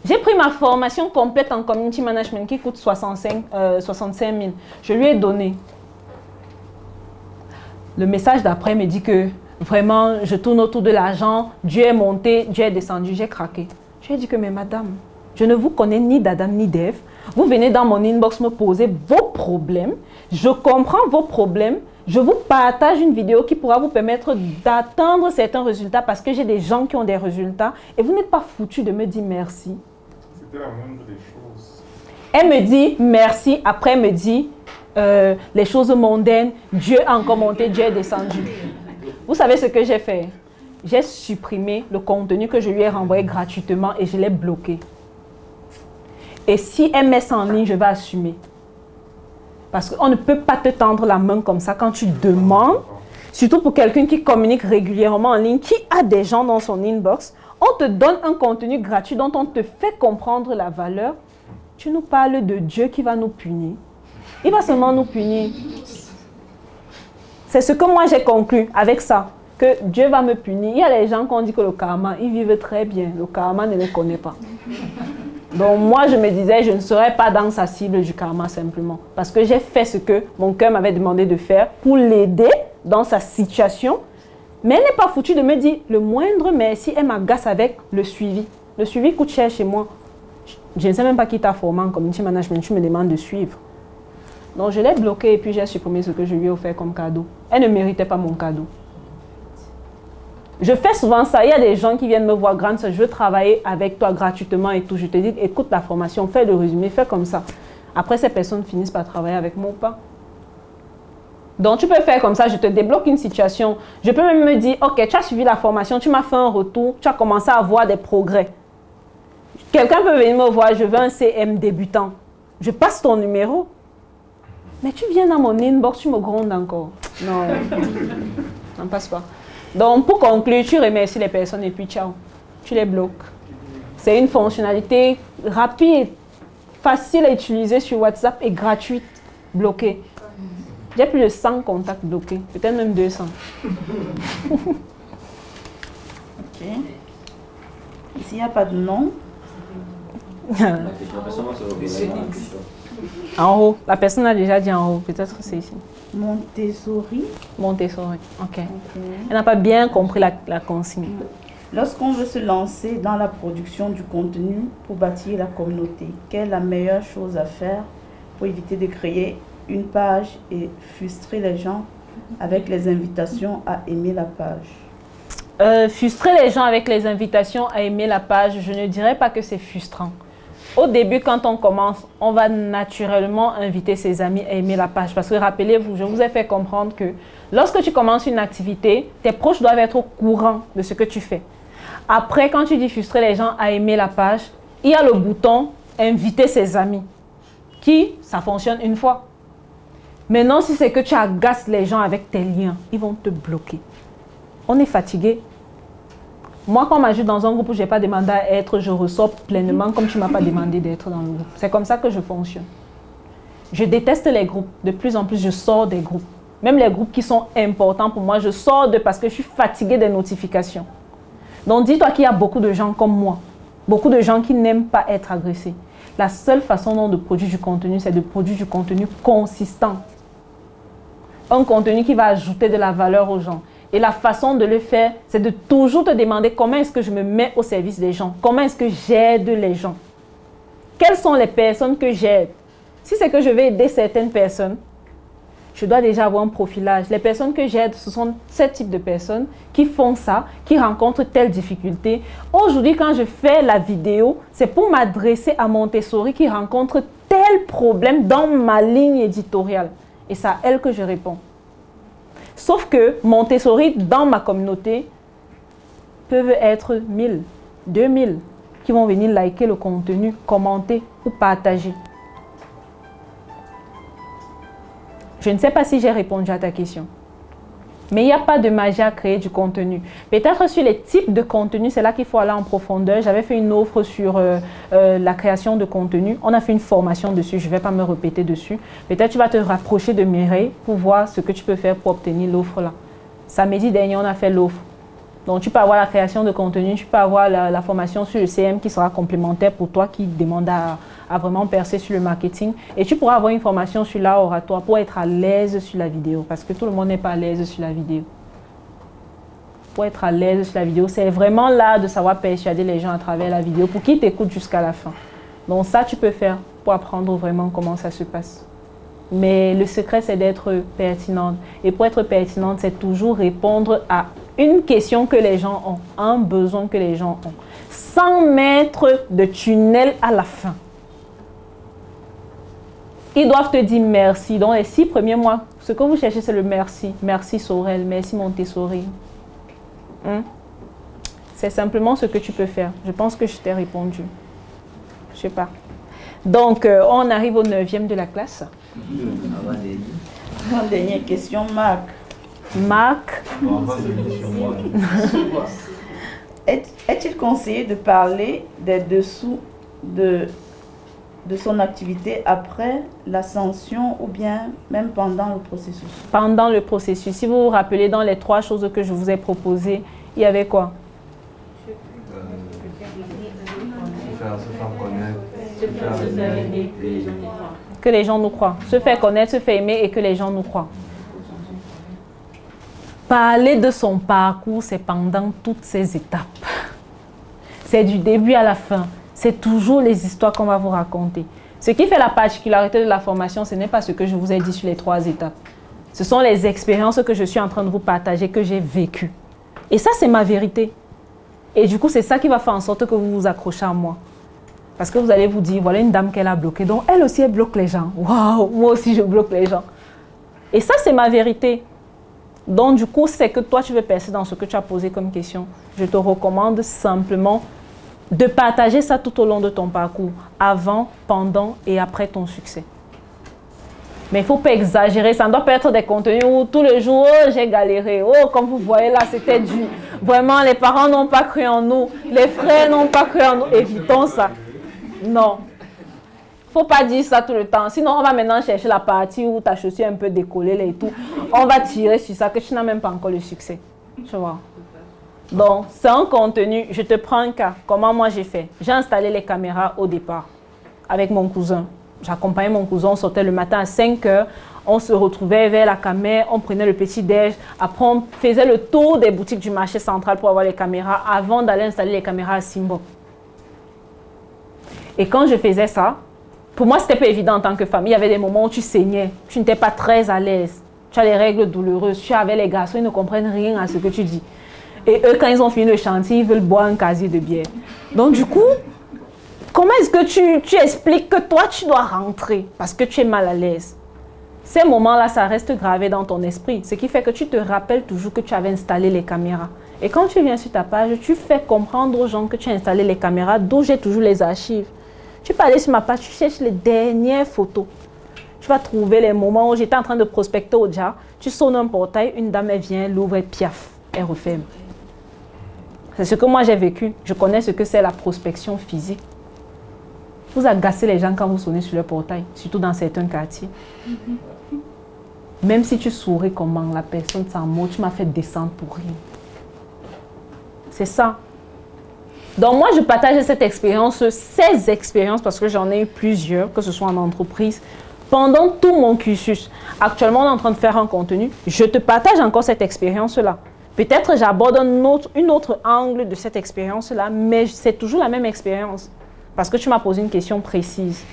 S1: J'ai pris ma formation complète en community management qui coûte 65, 65 000. Je lui ai donné. Le message d'après me dit que vraiment, je tourne autour de l'argent, Dieu est monté, Dieu est descendu, j'ai craqué. Je lui ai dit que, mais madame, je ne vous connais ni d'Adam ni d'Ève. Vous venez dans mon inbox me poser vos problèmes. Je comprends vos problèmes. Je vous partage une vidéo qui pourra vous permettre d'atteindre certains résultats parce que j'ai des gens qui ont des résultats et vous n'êtes pas foutu de me dire merci.
S2: C'était la moindre des choses.
S1: Elle me dit merci, après elle me dit euh, les choses mondaines, Dieu a encore monté, Dieu est descendu. Vous savez ce que j'ai fait? J'ai supprimé le contenu que je lui ai renvoyé gratuitement et je l'ai bloqué. Et si elle met ça en ligne, je vais assumer. Parce qu'on ne peut pas te tendre la main comme ça quand tu demandes, surtout pour quelqu'un qui communique régulièrement en ligne, qui a des gens dans son inbox. On te donne un contenu gratuit dont on te fait comprendre la valeur. Tu nous parles de Dieu qui va nous punir. Il va seulement nous punir. C'est ce que moi j'ai conclu avec ça, que Dieu va me punir. Il y a les gens qui ont dit que le karma, ils vivent très bien. Le karma ne les connaît pas. Donc moi, je me disais, je ne serais pas dans sa cible du karma simplement. Parce que j'ai fait ce que mon cœur m'avait demandé de faire pour l'aider dans sa situation. Mais elle n'est pas foutue de me dire le moindre merci, elle m'agace avec le suivi. Le suivi coûte cher chez moi. Je ne sais même pas qui t'a formé en community management, tu me demandes de suivre. Donc je l'ai bloqué et puis j'ai supprimé ce que je lui ai offert comme cadeau. Elle ne méritait pas mon cadeau. Je fais souvent ça. Il y a des gens qui viennent me voir, grande je veux travailler avec toi gratuitement et tout. Je te dis, écoute la formation, fais le résumé, fais comme ça. Après, ces personnes finissent par travailler avec moi ou pas. Donc, tu peux faire comme ça, je te débloque une situation. Je peux même me dire, ok, tu as suivi la formation, tu m'as fait un retour, tu as commencé à voir des progrès. Quelqu'un peut venir me voir, je veux un CM débutant. Je passe ton numéro. Mais tu viens dans mon inbox, tu me grondes encore. Non, n'en passe pas. Donc, pour conclure, tu remercies les personnes et puis ciao. Tu les bloques. C'est une fonctionnalité rapide, facile à utiliser sur WhatsApp et gratuite. Bloquée. J'ai plus de 100 contacts bloqués, peut-être même 200.
S4: Ok. Ici, il n'y a pas de nom.
S1: En haut, la personne a déjà dit en haut, peut-être que c'est ici.
S4: Montessori.
S1: Montessori, ok. Elle n'a pas bien compris la, la consigne.
S4: Lorsqu'on veut se lancer dans la production du contenu pour bâtir la communauté, quelle est la meilleure chose à faire pour éviter de créer une page et frustrer les gens avec les invitations à aimer la page?
S1: Euh, frustrer les gens avec les invitations à aimer la page, je ne dirais pas que c'est frustrant. Au début, quand on commence, on va naturellement inviter ses amis à aimer la page. Parce que rappelez-vous, je vous ai fait comprendre que lorsque tu commences une activité, tes proches doivent être au courant de ce que tu fais. Après, quand tu frustrer les gens à aimer la page, il y a le bouton inviter ses amis, qui, ça fonctionne une fois. Maintenant, si c'est que tu agaces les gens avec tes liens, ils vont te bloquer. On est fatigué. Moi, quand on m'ajoute dans un groupe où je n'ai pas demandé à être, je ressors pleinement comme tu ne m'as pas demandé d'être dans le groupe. C'est comme ça que je fonctionne. Je déteste les groupes. De plus en plus, je sors des groupes. Même les groupes qui sont importants pour moi, je sors de parce que je suis fatiguée des notifications. Donc dis-toi qu'il y a beaucoup de gens comme moi. Beaucoup de gens qui n'aiment pas être agressés. La seule façon de produire du contenu, c'est de produire du contenu consistant. Un contenu qui va ajouter de la valeur aux gens. Et la façon de le faire, c'est de toujours te demander comment est-ce que je me mets au service des gens. Comment est-ce que j'aide les gens. Quelles sont les personnes que j'aide? Si c'est que je vais aider certaines personnes, je dois déjà avoir un profilage. Les personnes que j'aide, ce sont ce type de personnes qui font ça, qui rencontrent telle difficulté. Aujourd'hui, quand je fais la vidéo, c'est pour m'adresser à Montessori qui rencontre tel problème dans ma ligne éditoriale. Et c'est à elle que je réponds. Sauf que Montessori, dans ma communauté, peuvent être 1000, 2000 qui vont venir liker le contenu, commenter ou partager. Je ne sais pas si j'ai répondu à ta question. Mais il n'y a pas de magie à créer du contenu. Peut-être sur les types de contenu, c'est là qu'il faut aller en profondeur. J'avais fait une offre sur euh, euh, la création de contenu. On a fait une formation dessus. Je ne vais pas me répéter dessus. Peut-être tu vas te rapprocher de Mireille pour voir ce que tu peux faire pour obtenir l'offre là. Samedi dernier, on a fait l'offre. Donc tu peux avoir la création de contenu, tu peux avoir la, la formation sur le CM qui sera complémentaire pour toi qui demande à, à vraiment percer sur le marketing. Et tu pourras avoir une formation sur l'art oratoire pour être à l'aise sur la vidéo. Parce que tout le monde n'est pas à l'aise sur la vidéo. Pour être à l'aise sur la vidéo, c'est vraiment là de savoir persuader les gens à travers la vidéo pour qu'ils t'écoutent jusqu'à la fin. Donc ça, tu peux faire pour apprendre vraiment comment ça se passe. Mais le secret, c'est d'être pertinente. Et pour être pertinente, c'est toujours répondre à une question que les gens ont, un besoin que les gens ont, sans mettre de tunnel à la fin. Ils doivent te dire merci. Dans les six premiers mois, ce que vous cherchez, c'est le merci. Merci Sorel, merci Montessori. Hein? C'est simplement ce que tu peux faire. Je pense que je t'ai répondu. Je sais pas. Donc, euh, on arrive au neuvième de la classe.
S4: Dernière question, Marc.
S1: Marc,
S4: Est- Est-il conseillé de parler des dessous de, de son activité après l'ascension ou bien même pendant le processus
S1: pendant le processus, si vous vous rappelez, dans les trois choses que je vous ai proposées, il y avait quoi?
S2: Se faire, se faire connaître. Se faire aimer. Et
S1: Que les gens nous croient. Se faire connaître, se faire aimer et que les gens nous croient. Parler de son parcours, c'est pendant toutes ces étapes. C'est du début à la fin. C'est toujours les histoires qu'on va vous raconter. Ce qui fait la particularité de la formation, ce n'est pas ce que je vous ai dit sur les trois étapes. Ce sont les expériences que je suis en train de vous partager, que j'ai vécues. Et ça, c'est ma vérité. Et du coup, c'est ça qui va faire en sorte que vous vous accrochez à moi. Parce que vous allez vous dire, voilà une dame qu'elle a bloquée. Donc, elle aussi, elle bloque les gens. Waouh, moi aussi, je bloque les gens. Et ça, c'est ma vérité. Donc, du coup, c'est que toi, tu veux percer dans ce que tu as posé comme question. Je te recommande simplement de partager ça tout au long de ton parcours, avant, pendant et après ton succès. Mais il ne faut pas exagérer. Ça ne doit pas être des contenus où tous les jours, oh, j'ai galéré. Oh, comme vous voyez là, c'était dur. Vraiment, les parents n'ont pas cru en nous. Les frères n'ont pas cru en nous. Évitons ça. Non. faut pas dire ça tout le temps. Sinon, on va maintenant chercher la partie où ta chaussure est un peu décollée et tout. On va tirer sur ça que tu n'as même pas encore le succès. Tu vois. C'est un contenu. Je te prends un cas. Comment moi j'ai fait? J'ai installé les caméras au départ avec mon cousin. J'accompagnais mon cousin, on sortait le matin à 5 heures, on se retrouvait vers la caméra, on prenait le petit déj, après on faisait le tour des boutiques du marché central pour avoir les caméras avant d'aller installer les caméras à Simbo. Et quand je faisais ça, pour moi, c'était pas évident en tant que famille. Il y avait des moments où tu saignais, tu n'étais pas très à l'aise. Tu as les règles douloureuses. Tu avais les garçons, ils ne comprennent rien à ce que tu dis. Et eux, quand ils ont fini le chantier, ils veulent boire un casier de bière. Donc, du coup, comment est-ce que tu, expliques que toi, tu dois rentrer parce que tu es mal à l'aise? Ces moments-là, ça reste gravé dans ton esprit. Ce qui fait que tu te rappelles toujours que tu avais installé les caméras. Et quand tu viens sur ta page, tu fais comprendre aux gens que tu as installé les caméras, d'où j'ai toujours les archives. Tu peux aller sur ma page, tu cherches les dernières photos. Tu vas trouver les moments où j'étais en train de prospecter au déjà. Tu sonnes un portail, une dame elle vient, l'ouvre et piaf, elle referme. C'est ce que moi j'ai vécu. Je connais ce que c'est la prospection physique. Vous agacez les gens quand vous sonnez sur le portail, surtout dans certains quartiers. Même si tu souris comment la personne s'en moque, tu m'as fait descendre pour rien. C'est ça. Donc moi, je partage cette expérience, ces expériences, parce que j'en ai eu plusieurs, que ce soit en entreprise, pendant tout mon cursus. Actuellement, on est en train de faire un contenu. Je te partage encore cette expérience-là. Peut-être j'aborde un autre, une autre angle de cette expérience-là, mais c'est toujours la même expérience. Parce que tu m'as posé une question précise.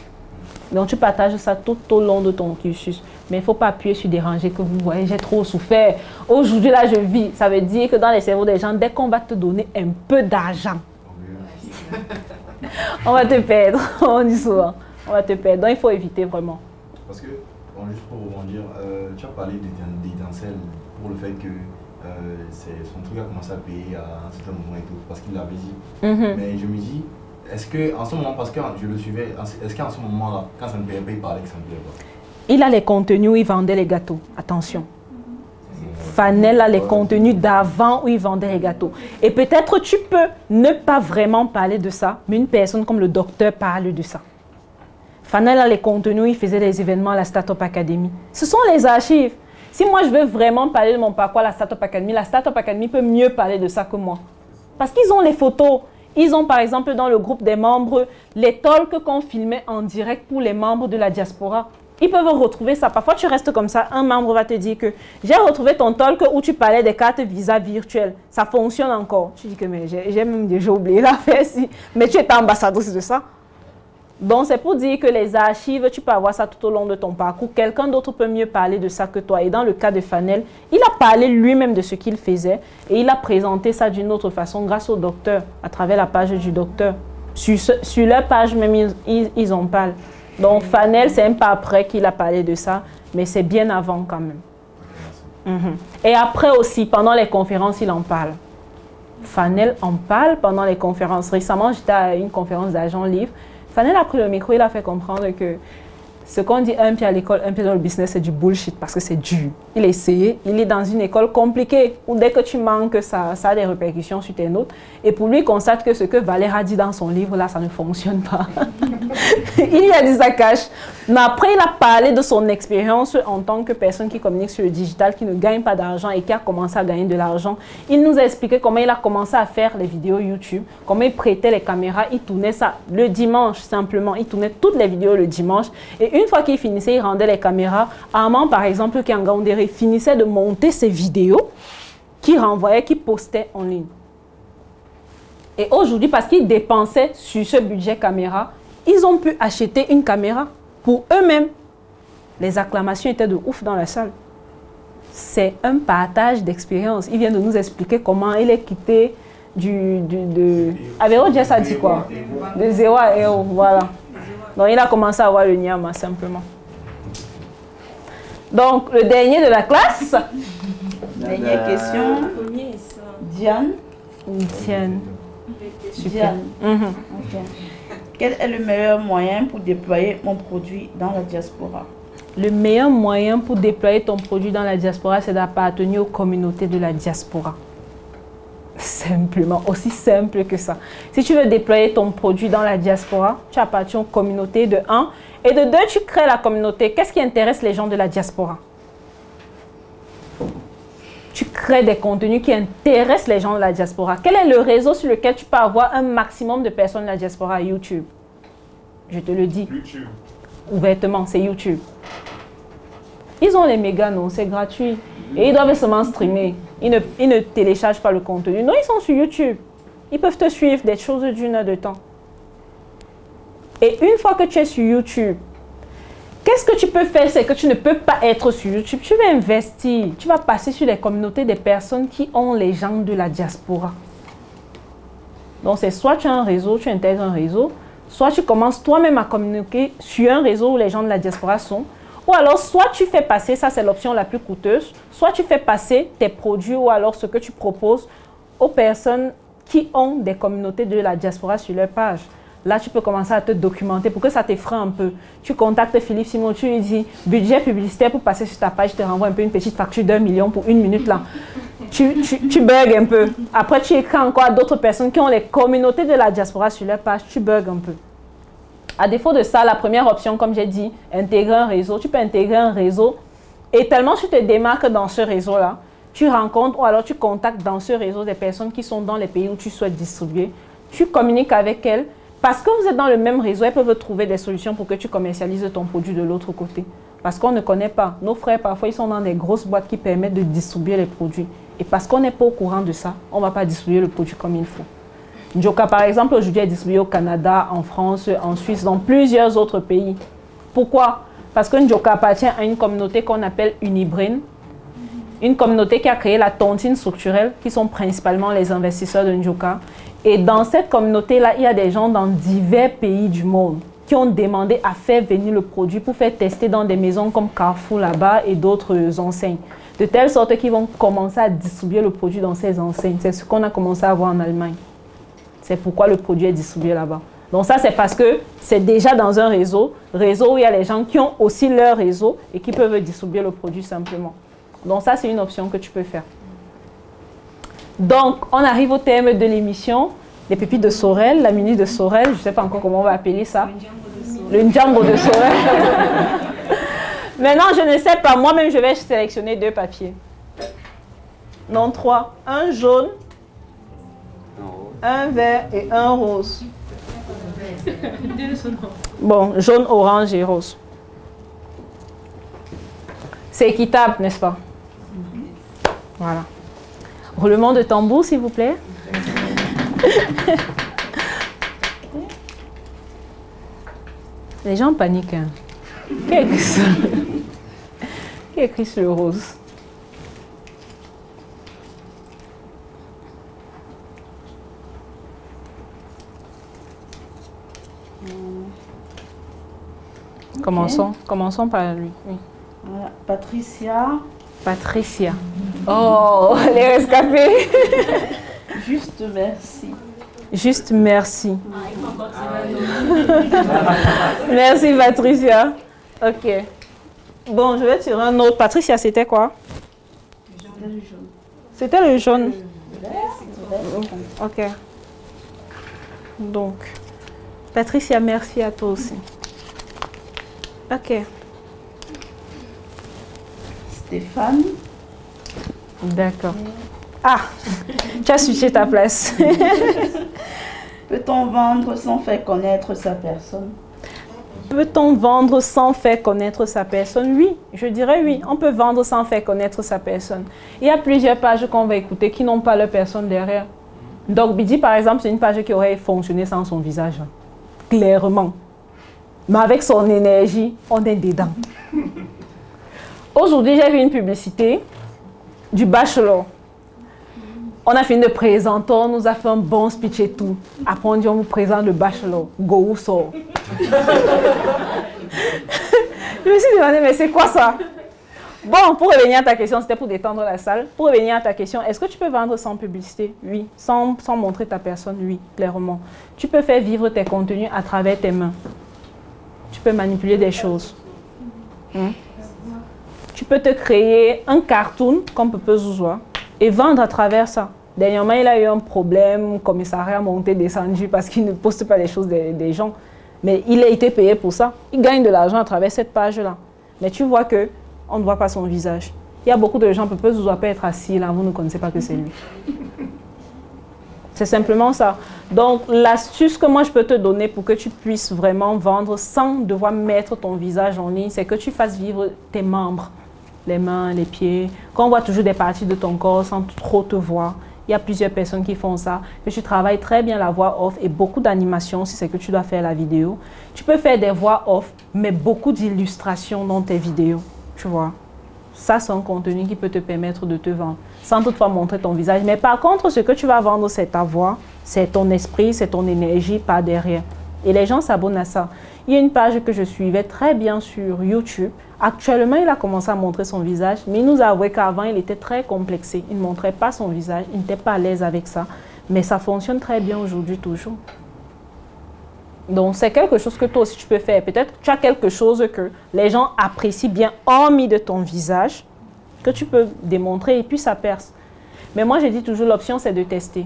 S1: Donc tu partages ça tout au long de ton cursus. Mais il ne faut pas appuyer sur déranger que vous voyez, j'ai trop souffert. Aujourd'hui, là, je vis. Ça veut dire que dans les cerveaux des gens, dès qu'on va te donner un peu d'argent, on va te perdre, on dit souvent. On va te perdre. Donc il faut éviter vraiment.
S2: Parce que, bon, juste pour rebondir, euh, tu as parlé d'étincelle pour le fait que euh, son truc a commencé à payer à un certain moment et tout, parce qu'il l'avait dit.
S1: Mhm.
S2: Mais je me dis, est-ce qu'en ce moment, parce que je le suivais, est-ce qu'en ce moment-là, quand ça ne payait pas, il parlait que ça ne payait pas?
S1: Il a les contenus où il vendait les gâteaux. Attention. Fanel a les contenus d'avant où il vendait les gâteaux. Et peut-être tu peux ne pas vraiment parler de ça, mais une personne comme le docteur parle de ça. Fanel a les contenus où il faisait des événements à la Startup Academy. Ce sont les archives. Si moi je veux vraiment parler de mon parcours à la Startup Academy, la Startup Academy peut mieux parler de ça que moi. Parce qu'ils ont les photos. Ils ont par exemple dans le groupe des membres les talks qu'on filmait en direct pour les membres de la diaspora. Ils peuvent retrouver ça. Parfois, tu restes comme ça. Un membre va te dire que j'ai retrouvé ton talk où tu parlais des cartes Visa virtuelles. Ça fonctionne encore. Tu dis que j'ai même déjà oublié la faire. Si. Mais tu es ambassadrice de ça. Donc, c'est pour dire que les archives, tu peux avoir ça tout au long de ton parcours. Quelqu'un d'autre peut mieux parler de ça que toi. Et dans le cas de Fanel, il a parlé lui-même de ce qu'il faisait et il a présenté ça d'une autre façon grâce au docteur, à travers la page du docteur. Sur, sur leur page même, ils, ils en parlent. Donc, Fanel, c'est un pas après qu'il a parlé de ça, mais c'est bien avant quand même. Mhm. Et après aussi, pendant les conférences, il en parle. Fanel en parle pendant les conférences. Récemment, j'étais à une conférence d'agents livres. Fanel a pris le micro, il a fait comprendre que ce qu'on dit un pied à l'école, un pied dans le business, c'est du bullshit parce que c'est dur. Il a essayé, il est dans une école compliquée où dès que tu manques, ça, a des répercussions sur tes notes. Et pour lui, il constate que ce que Valère a dit dans son livre, là, ça ne fonctionne pas. il y a dit ça cache. Mais après, il a parlé de son expérience en tant que personne qui communique sur le digital, qui ne gagne pas d'argent et qui a commencé à gagner de l'argent. Il nous a expliqué comment il a commencé à faire les vidéos YouTube, comment il prêtait les caméras, il tournait ça le dimanche simplement. Il tournait toutes les vidéos le dimanche. Et une fois qu'il finissait, il rendait les caméras. Armand, par exemple, qui est en finissait de monter ses vidéos qu'il renvoyait, qu'il postait en ligne. Et aujourd'hui, parce qu'il dépensait sur ce budget caméra, ils ont pu acheter une caméra pour eux-mêmes. Les acclamations étaient de ouf dans la salle. C'est un partage d'expérience. Il vient de nous expliquer comment il est quitté du... du de... Avéro Jess a dit quoi De zéro à héros, voilà. Donc il a commencé à avoir le niama simplement. Donc le dernier de la classe.
S4: Dernière question. Diane.
S1: Diane.
S4: Diane.
S1: Mhm.
S4: Quel est le meilleur moyen pour déployer mon produit dans la diaspora?
S1: Le meilleur moyen pour déployer ton produit dans la diaspora, c'est d'appartenir aux communautés de la diaspora. Simplement, aussi simple que ça. Si tu veux déployer ton produit dans la diaspora, tu appartiens aux communautés de 1. Et de 2, tu crées la communauté. Qu'est-ce qui intéresse les gens de la diaspora? Tu crées des contenus qui intéressent les gens de la diaspora. Quel est le réseau sur lequel tu peux avoir un maximum de personnes de la diaspora? YouTube. Je te le dis.
S8: YouTube.
S1: Ouvertement, c'est YouTube. Ils ont les méga, non, c'est gratuit. Et ils doivent seulement streamer. Ils ne, téléchargent pas le contenu. Non, ils sont sur YouTube. Ils peuvent te suivre des choses d'une heure de temps. Et une fois que tu es sur YouTube, qu'est-ce que tu peux faire? C'est que tu ne peux pas être sur YouTube. Tu vas investir. Tu vas passer sur les communautés des personnes qui ont les gens de la diaspora. Donc, c'est soit tu as un réseau, tu intègres un réseau, soit tu commences toi-même à communiquer sur un réseau où les gens de la diaspora sont, ou alors soit tu fais passer, ça c'est l'option la plus coûteuse, soit tu fais passer tes produits ou alors ce que tu proposes aux personnes qui ont des communautés de la diaspora sur leur page. Là, tu peux commencer à te documenter pour que ça t'effraie un peu. Tu contactes Philippe Simon, tu lui dis budget publicitaire pour passer sur ta page, je te renvoie un peu une petite facture d'un million pour une minute là. Tu, tu, tu bugs un peu. Après, tu écris encore à d'autres personnes qui ont les communautés de la diaspora sur leur page, tu bugs un peu. À défaut de ça, la première option, comme j'ai dit, intégrer un réseau. Tu peux intégrer un réseau et tellement tu te démarques dans ce réseau-là, tu rencontres ou alors tu contactes dans ce réseau des personnes qui sont dans les pays où tu souhaites distribuer. Tu communiques avec elles parce que vous êtes dans le même réseau, elles peuvent trouver des solutions pour que tu commercialises ton produit de l'autre côté. Parce qu'on ne connaît pas. Nos frères, parfois, ils sont dans des grosses boîtes qui permettent de distribuer les produits. Et parce qu'on n'est pas au courant de ça, on ne va pas distribuer le produit comme il faut. Njoka, par exemple, aujourd'hui est distribué au Canada, en France, en Suisse, dans plusieurs autres pays. Pourquoi? Parce que Njoka appartient à une communauté qu'on appelle Unibrain, une communauté qui a créé la tontine structurelle, qui sont principalement les investisseurs de Njoka. Et dans cette communauté-là, il y a des gens dans divers pays du monde qui ont demandé à faire venir le produit pour faire tester dans des maisons comme Carrefour là-bas et d'autres enseignes. De telle sorte qu'ils vont commencer à distribuer le produit dans ces enseignes. C'est ce qu'on a commencé à voir en Allemagne. C'est pourquoi le produit est distribué là-bas. Donc ça, c'est parce que c'est déjà dans un réseau, réseau où il y a les gens qui ont aussi leur réseau et qui peuvent distribuer le produit simplement. Donc ça, c'est une option que tu peux faire. Donc, on arrive au thème de l'émission, les pépites de Sorel, la minute de Sorel, je ne sais pas encore comment on va appeler ça. Le Django de Sorel. Maintenant, je ne sais pas, moi-même, je vais sélectionner deux papiers. Non, trois. Un jaune, un vert et un rose. Bon, jaune, orange et rose. C'est équitable, n'est-ce pas? Voilà. Roulement de tambour, s'il vous plaît. Les gens paniquent. hein. Qui a écrit ça? Qui a écrit sur le rose? Commençons, commençons par lui. oui.
S4: Voilà. Patricia,
S1: Patricia. Oh, les rescapés.
S4: juste merci.
S1: Juste merci. merci Patricia. Ok. Bon, je vais tirer un autre. Patricia, c'était quoi? C'était le jaune. Ok. Donc, Patricia, merci à toi aussi. Ok.
S4: Stéphane,
S1: D'accord. Ah, tu as switché ta place.
S4: peut-on vendre sans faire connaître sa personne?
S1: Peut-on vendre sans faire connaître sa personne? Oui, je dirais oui. On peut vendre sans faire connaître sa personne. Il y a plusieurs pages qu'on va écouter qui n'ont pas leur personne derrière. Donc, Bidi, par exemple, c'est une page qui aurait fonctionné sans son visage. Clairement. Mais avec son énergie, on est dedans. Aujourd'hui, j'ai vu une publicité du bachelor. On a fini de présenter, on nous a fait un bon speech et tout. Après, on dit on vous présente le bachelor. Go sort. Je me suis demandé, mais c'est quoi ça? Bon, pour revenir à ta question, c'était pour détendre la salle. Pour revenir à ta question, est-ce que tu peux vendre sans publicité? Oui. Sans, sans montrer ta personne? Oui, clairement. Tu peux faire vivre tes contenus à travers tes mains. Tu peux manipuler des choses. Tu peux te créer un cartoon comme Pepe Zouzoua et vendre à travers ça. Dernièrement, il a eu un problème, commissariat monté, descendu parce qu'il ne poste pas les choses des, des gens. Mais il a été payé pour ça. Il gagne de l'argent à travers cette page-là. Mais tu vois que on ne voit pas son visage. Il y a beaucoup de gens, Pepe Zouzoua peut être assis là, vous ne connaissez pas que c'est lui. C'est simplement ça. Donc, l'astuce que moi je peux te donner pour que tu puisses vraiment vendre sans devoir mettre ton visage en ligne, c'est que tu fasses vivre tes membres, les mains, les pieds, qu'on voit toujours des parties de ton corps sans trop te voir. Il y a plusieurs personnes qui font ça. Que tu travailles très bien la voix off et beaucoup d'animation si c'est que tu dois faire la vidéo. Tu peux faire des voix off, mais beaucoup d'illustrations dans tes vidéos. Tu vois? Ça, c'est un contenu qui peut te permettre de te vendre sans toutefois montrer ton visage. Mais par contre, ce que tu vas vendre, c'est ta voix, c'est ton esprit, c'est ton énergie par derrière. Et les gens s'abonnent à ça. Il y a une page que je suivais très bien sur YouTube. Actuellement, il a commencé à montrer son visage, mais il nous a avoué qu'avant, il était très complexé. Il ne montrait pas son visage, il n'était pas à l'aise avec ça. Mais ça fonctionne très bien aujourd'hui toujours. Donc, c'est quelque chose que toi aussi tu peux faire. Peut-être que tu as quelque chose que les gens apprécient bien, hormis de ton visage, que tu peux démontrer et puis ça perce. Mais moi, je dis toujours, l'option, c'est de tester.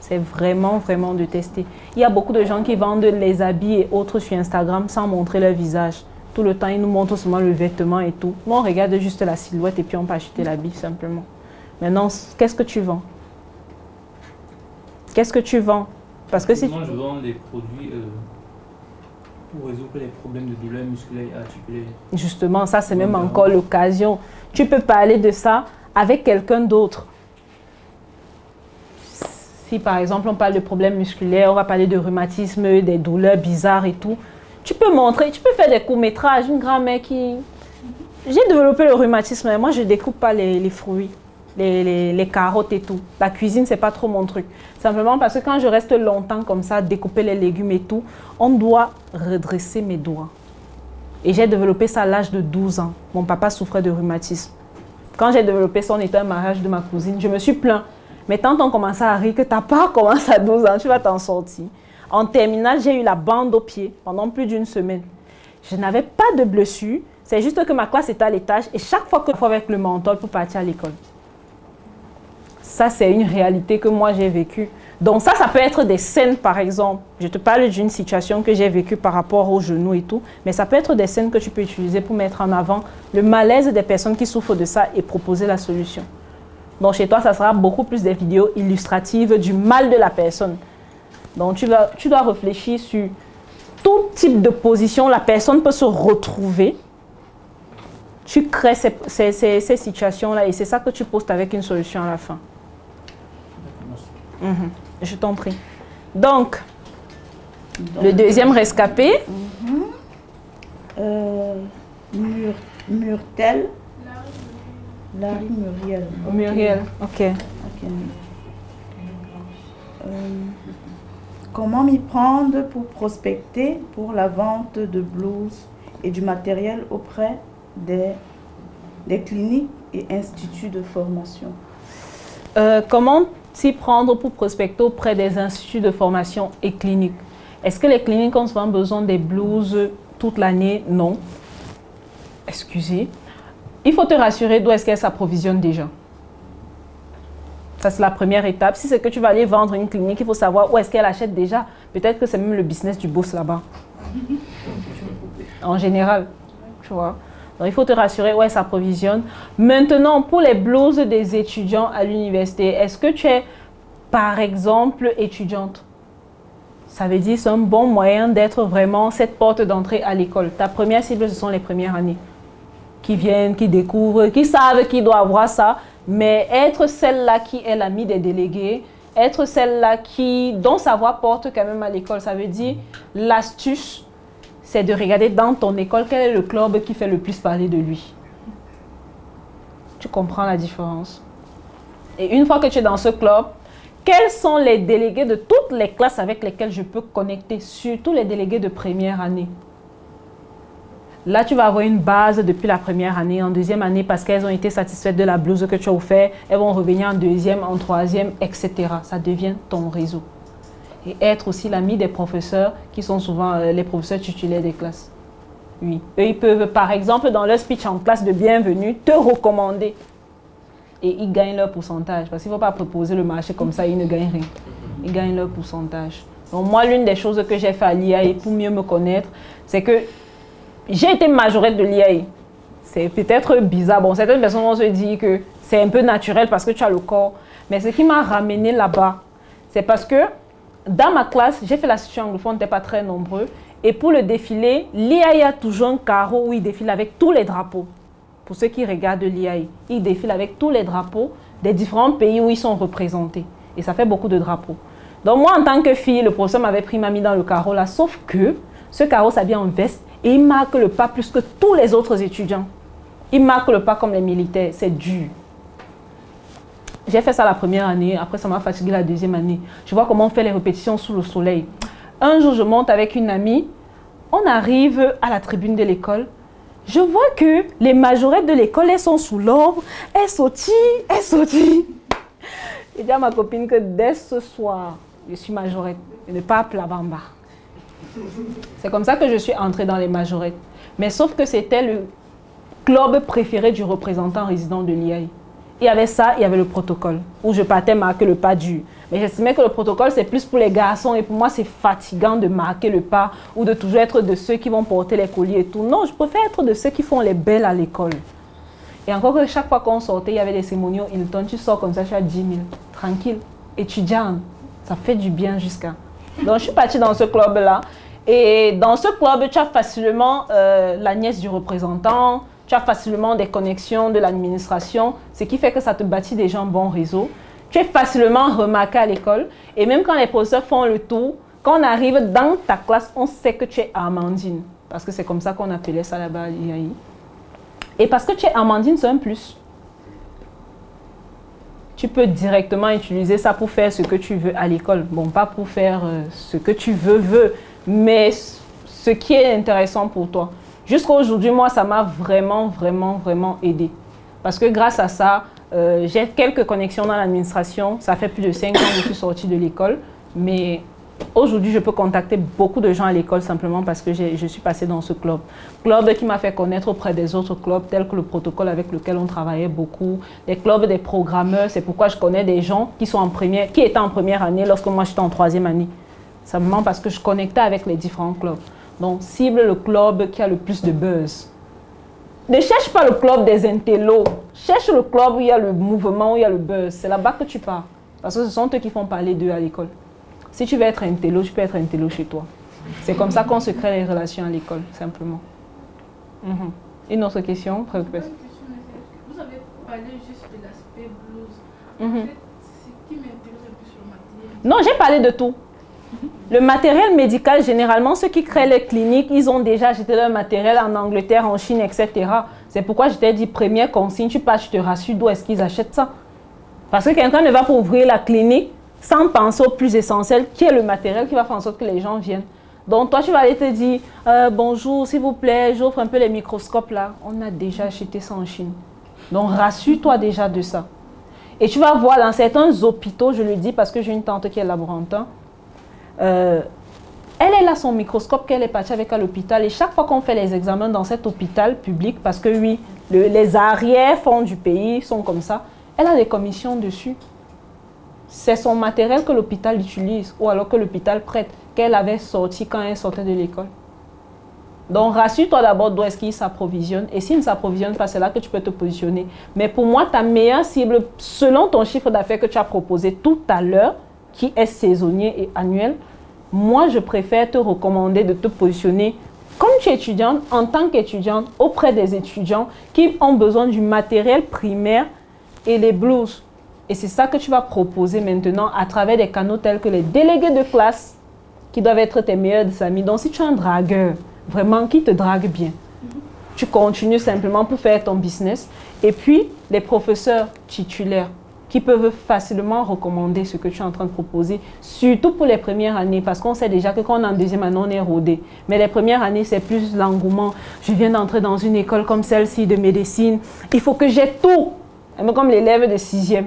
S1: C'est vraiment, vraiment de tester. Il y a beaucoup de gens qui vendent les habits et autres sur Instagram sans montrer leur visage. Tout le temps, ils nous montrent seulement le vêtement et tout. Moi, on regarde juste la silhouette et puis on peut acheter l'habit simplement. Maintenant, qu'est-ce que tu vends? Qu'est-ce que tu vends? Parce que si...
S8: Moi, je vends des produits euh, pour résoudre les problèmes de douleur musculaire et articulaire.
S1: Justement, ça, c'est même encore l'occasion. Tu peux parler de ça avec quelqu'un d'autre. Si par exemple on parle de problèmes musculaires, on va parler de rhumatisme, des douleurs bizarres et tout, tu peux montrer, tu peux faire des courts-métrages. Une grand-mère qui. J'ai développé le rhumatisme, mais moi je découpe pas les, fruits, les carottes et tout. La cuisine, c'est pas trop mon truc. Simplement parce que quand je reste longtemps comme ça, découper les légumes et tout, on doit redresser mes doigts. Et j'ai développé ça à l'âge de 12 ans. Mon papa souffrait de rhumatisme. Quand j'ai développé ça, on était un mariage de ma cousine. Je me suis plaint. Mais quand on commençait à rire que ta part commence à 12 ans, tu vas t'en sortir. En terminale, j'ai eu la bande au pied pendant plus d'une semaine. Je n'avais pas de blessure. C'est juste que ma classe était à l'étage et chaque fois que je avec le menthol pour partir à l'école. Ça, c'est une réalité que moi j'ai vécue. Donc ça, ça peut être des scènes, par exemple. Je te parle d'une situation que j'ai vécue par rapport aux genoux et tout, mais ça peut être des scènes que tu peux utiliser pour mettre en avant le malaise des personnes qui souffrent de ça et proposer la solution. Donc chez toi, ça sera beaucoup plus des vidéos illustratives du mal de la personne. Donc tu, vas, tu dois réfléchir sur tout type de position, la personne peut se retrouver. Tu crées ces, ces- ces- ces situations-là et c'est ça que tu postes avec une solution à la fin. Mhm. Je t'en prie. Donc, le deuxième rescapé,
S4: Euh, Mur, Murtel. Larry Muriel.
S1: Muriel. Ok.
S4: Euh, comment m'y prendre pour prospecter pour la vente de blouses et du matériel auprès des, des cliniques et instituts de formation?
S1: Euh, comment s'y prendre pour prospecter auprès des instituts de formation et cliniques? Est-ce que les cliniques ont souvent besoin des blouses toute l'année? Non. Excusez. Il faut te rassurer d'où est-ce qu'elles s'approvisionnent déjà? Ça, c'est la première étape. Si c'est que tu vas aller vendre une clinique, il faut savoir où est-ce qu'elle achète déjà. Peut-être que c'est même le business du boss là-bas. en général, tu vois. Il faut te rassurer où elle s'approvisionne. Maintenant, pour les blouses des étudiants à l'université, est-ce que tu es, par exemple, étudiante? Ça veut dire c'est un bon moyen d'être vraiment cette porte d'entrée à l'école. Ta première cible, ce sont les premières années qui viennent, qui découvrent, qui savent qu'ils doivent avoir ça, mais être celle-là qui est l'amie des délégués, être celle-là qui, dont sa voix porte quand même à l'école, ça veut dire l'astuce, c'est de regarder dans ton école quel est le club qui fait le plus parler de lui. Tu comprends la différence? Et une fois que tu es dans ce club, quels sont les délégués de toutes les classes avec lesquelles je peux connecter, surtout les délégués de première année? Là, tu vas avoir une base depuis la première année, en deuxième année, parce qu'elles ont été satisfaites de la blouse que tu as offerte. Elles vont revenir en deuxième, en troisième, etc. Ça devient ton réseau. Et être aussi l'ami des professeurs qui sont souvent euh, les professeurs titulaires des classes. Oui. Eux, ils peuvent, par exemple, dans leur speech en classe de bienvenue, te recommander. Et ils gagnent leur pourcentage. Parce qu'il ne faut pas proposer le marché comme ça, ils ne gagnent rien. Ils gagnent leur pourcentage. Donc moi, l'une des choses que j'ai fait à l'IAE pour mieux me connaître, c'est que j'ai été majorette de l'IAE. C'est peut-être bizarre. Bon, certaines personnes vont se dire que c'est un peu naturel parce que tu as le corps. Mais ce qui m'a ramené là-bas, c'est parce que dans ma classe, j'ai fait la situation anglophone, on n'était pas très nombreux. Et pour le défilé, l'IAE a toujours un carreau où il défile avec tous les drapeaux. Pour ceux qui regardent l'IAE, il défile avec tous les drapeaux des différents pays où ils sont représentés. Et ça fait beaucoup de drapeaux. Donc moi, en tant que fille, le professeur m'avait pris, m'a mis dans le carreau là, sauf que ce carreau s'habille en veste et il marque le pas plus que tous les autres étudiants. Il marque le pas comme les militaires, c'est dur. J'ai fait ça la première année, après ça m'a fatigué la deuxième année. Je vois comment on fait les répétitions sous le soleil. Un jour, je monte avec une amie, on arrive à la tribune de l'école. Je vois que les majorettes de l'école, elles sont sous l'ombre, elles sautillent, elles sautillent. J'ai dit à ma copine que dès ce soir, je suis majorette et ne pas la bamba. C'est comme ça que je suis entrée dans les majorettes. Mais sauf que c'était le club préféré du représentant résident de l'IAI. Il y avait ça, il y avait le protocole, où je partais marquer le pas du. Mais j'estimais que le protocole, c'est plus pour les garçons. Et pour moi, c'est fatigant de marquer le pas ou de toujours être de ceux qui vont porter les colliers et tout. Non, je préfère être de ceux qui font les belles à l'école. Et encore que chaque fois qu'on sortait, il y avait des cérémonies Hilton. Tu sors comme ça, tu as 10 000. Tranquille. Étudiant. Ça fait du bien jusqu'à. Donc, je suis partie dans ce club-là. Et dans ce club, tu as facilement euh, la nièce du représentant, tu as facilement des connexions de l'administration, ce qui fait que ça te bâtit déjà un bon réseau. Tu es facilement remarqué à l'école. Et même quand les professeurs font le tour, quand on arrive dans ta classe, on sait que tu es Amandine. Parce que c'est comme ça qu'on appelait ça là-bas l'IAI. Et parce que tu es Amandine, c'est un plus. Tu peux directement utiliser ça pour faire ce que tu veux à l'école. Bon, pas pour faire euh, ce que tu veux, veux, mais ce qui est intéressant pour toi. Jusqu'à aujourd'hui, moi, ça m'a vraiment, vraiment, vraiment aidé. Parce que grâce à ça, euh, j'ai quelques connexions dans l'administration. Ça fait plus de 5 ans que je suis sortie de l'école. Mais aujourd'hui, je peux contacter beaucoup de gens à l'école simplement parce que je suis passée dans ce club. Club qui m'a fait connaître auprès des autres clubs, tels que le protocole avec lequel on travaillait beaucoup, les clubs des programmeurs. C'est pourquoi je connais des gens qui, sont en première, qui étaient en première année lorsque moi j'étais en troisième année. Simplement parce que je connectais avec les différents clubs. Donc, cible le club qui a le plus de buzz. Ne cherche pas le club des intellos. Cherche le club où il y a le mouvement, où il y a le buzz. C'est là-bas que tu pars. Parce que ce sont eux qui font parler d'eux à l'école. Si tu veux être intello, tu peux être intello chez toi. C'est comme ça qu'on se crée les relations à l'école, simplement. Mhm. Une autre question
S9: Vous avez parlé juste de l'aspect blues. En
S1: Mhm.
S9: fait, ce qui m'intéresse un peu sur le matériel,
S1: Non, j'ai parlé de tout. Le matériel médical, généralement, ceux qui créent les cliniques, ils ont déjà acheté leur matériel en Angleterre, en Chine, etc. C'est pourquoi je t'ai dit, première consigne, tu passes, je te rassure d'où est-ce qu'ils achètent ça. Parce que quelqu'un ne va pas ouvrir la clinique sans penser au plus essentiel, qui est le matériel qui va faire en sorte que les gens viennent. Donc toi, tu vas aller te dire, Euh, bonjour, s'il vous plaît, j'offre un peu les microscopes là. On a déjà acheté ça en Chine. Donc rassure-toi déjà de ça. Et tu vas voir dans certains hôpitaux, je le dis parce que j'ai une tante qui est laborantin, euh, elle, a son microscope qu'elle est partie avec à l'hôpital. Et chaque fois qu'on fait les examens dans cet hôpital public, parce que oui, le- les arrière-fonds du pays sont comme ça, elle a des commissions dessus. C'est son matériel que l'hôpital utilise ou alors que l'hôpital prête, qu'elle avait sorti quand elle sortait de l'école. Donc rassure-toi d'abord d'où est-ce qu'il s'approvisionne. Et s'il ne s'approvisionne pas, c'est là que tu peux te positionner. Mais pour moi, ta meilleure cible, selon ton chiffre d'affaires que tu as proposé tout à l'heure, qui est saisonnier et annuel, moi, je préfère te recommander de te positionner comme étudiante, en tant qu'étudiante, auprès des étudiants qui ont besoin du matériel primaire et les blues. Et c'est ça que tu vas proposer maintenant à travers des canaux tels que les délégués de classe, qui doivent être tes meilleurs amis. Donc, si tu es un dragueur, vraiment, qui te drague bien, tu continues simplement pour faire ton business. Et puis, les professeurs titulaires qui peuvent facilement recommander ce que tu es en train de proposer, surtout pour les premières années, parce qu'on sait déjà que quand on est en deuxième année, on est rodé. Mais les premières années, c'est plus l'engouement. Je viens d'entrer dans une école comme celle-ci de médecine. Il faut que j'ai tout. Comme l'élève de sixième.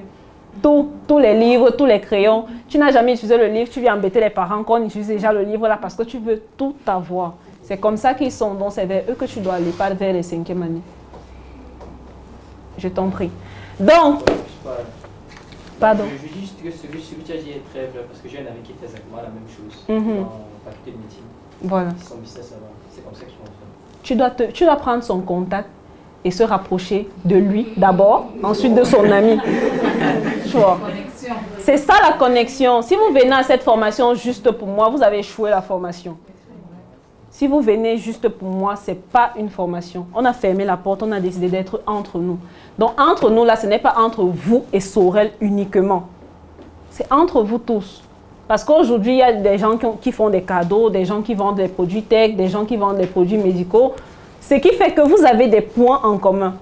S1: Tout, tous les livres, tous les crayons. Tu n'as jamais utilisé le livre, tu viens embêter les parents qu'on utilise déjà le livre là parce que tu veux tout avoir. C'est comme ça qu'ils sont. Donc c'est vers eux que tu dois aller, pas vers les cinquièmes années. Je t'en prie. Donc, pardon.
S6: Je, je dis juste que celui, celui qui a dit est très vrai, parce que j'ai un ami qui fait exactement la même chose
S1: Mhm.
S6: en faculté de médecine.
S1: Voilà.
S6: Son business là-bas, c'est comme ça qu'ils font.
S1: Tu dois, te- tu dois prendre son contact et se rapprocher de lui d'abord, ensuite de son ami. Tu vois. C'est ça la connexion. Si vous venez à cette formation juste pour moi, vous avez échoué la formation. Si vous venez juste pour moi, ce n'est pas une formation. On a fermé la porte, on a décidé d'être entre nous. Donc entre nous, là, ce n'est pas entre vous et Sorel uniquement. C'est entre vous tous. Parce qu'aujourd'hui, il y a des gens qui, ont- qui font des cadeaux, des gens qui vendent des produits tech, des gens qui vendent des produits médicaux. Ce qui fait que vous avez des points en commun.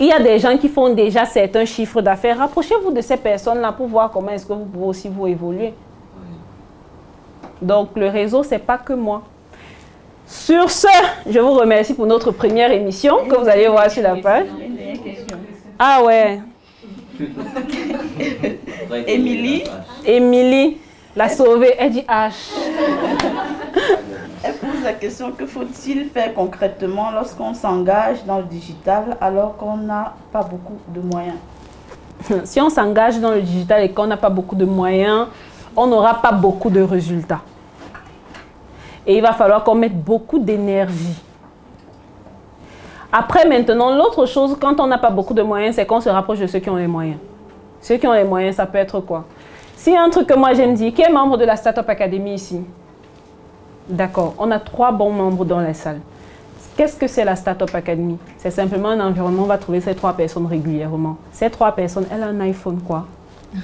S1: Il y a des gens qui font déjà certains chiffres d'affaires. Rapprochez-vous de ces personnes-là pour voir comment est-ce que vous pouvez aussi vous évoluer. Donc le réseau, c'est pas que moi. Sur ce, je vous remercie pour notre première émission que vous allez voir sur la page. Ah ouais,
S4: Émilie,
S1: Émilie l'a sauvée. Elle dit H.
S4: elle pose la question que faut-il faire concrètement lorsqu'on s'engage dans le digital alors qu'on n'a pas beaucoup de moyens?
S1: Si on s'engage dans le digital et qu'on n'a pas beaucoup de moyens, on n'aura pas beaucoup de résultats. Et il va falloir qu'on mette beaucoup d'énergie. Après, maintenant, l'autre chose, quand on n'a pas beaucoup de moyens, c'est qu'on se rapproche de ceux qui ont les moyens. Ceux qui ont les moyens, ça peut être quoi? A un truc que moi j'aime dire, qui est membre de la Startup Academy ici? D'accord, on a trois bons membres dans la salle. Qu'est-ce que c'est la Startup Academy? C'est simplement un environnement où on va trouver ces trois personnes régulièrement. Ces trois personnes, elle a un iPhone quoi?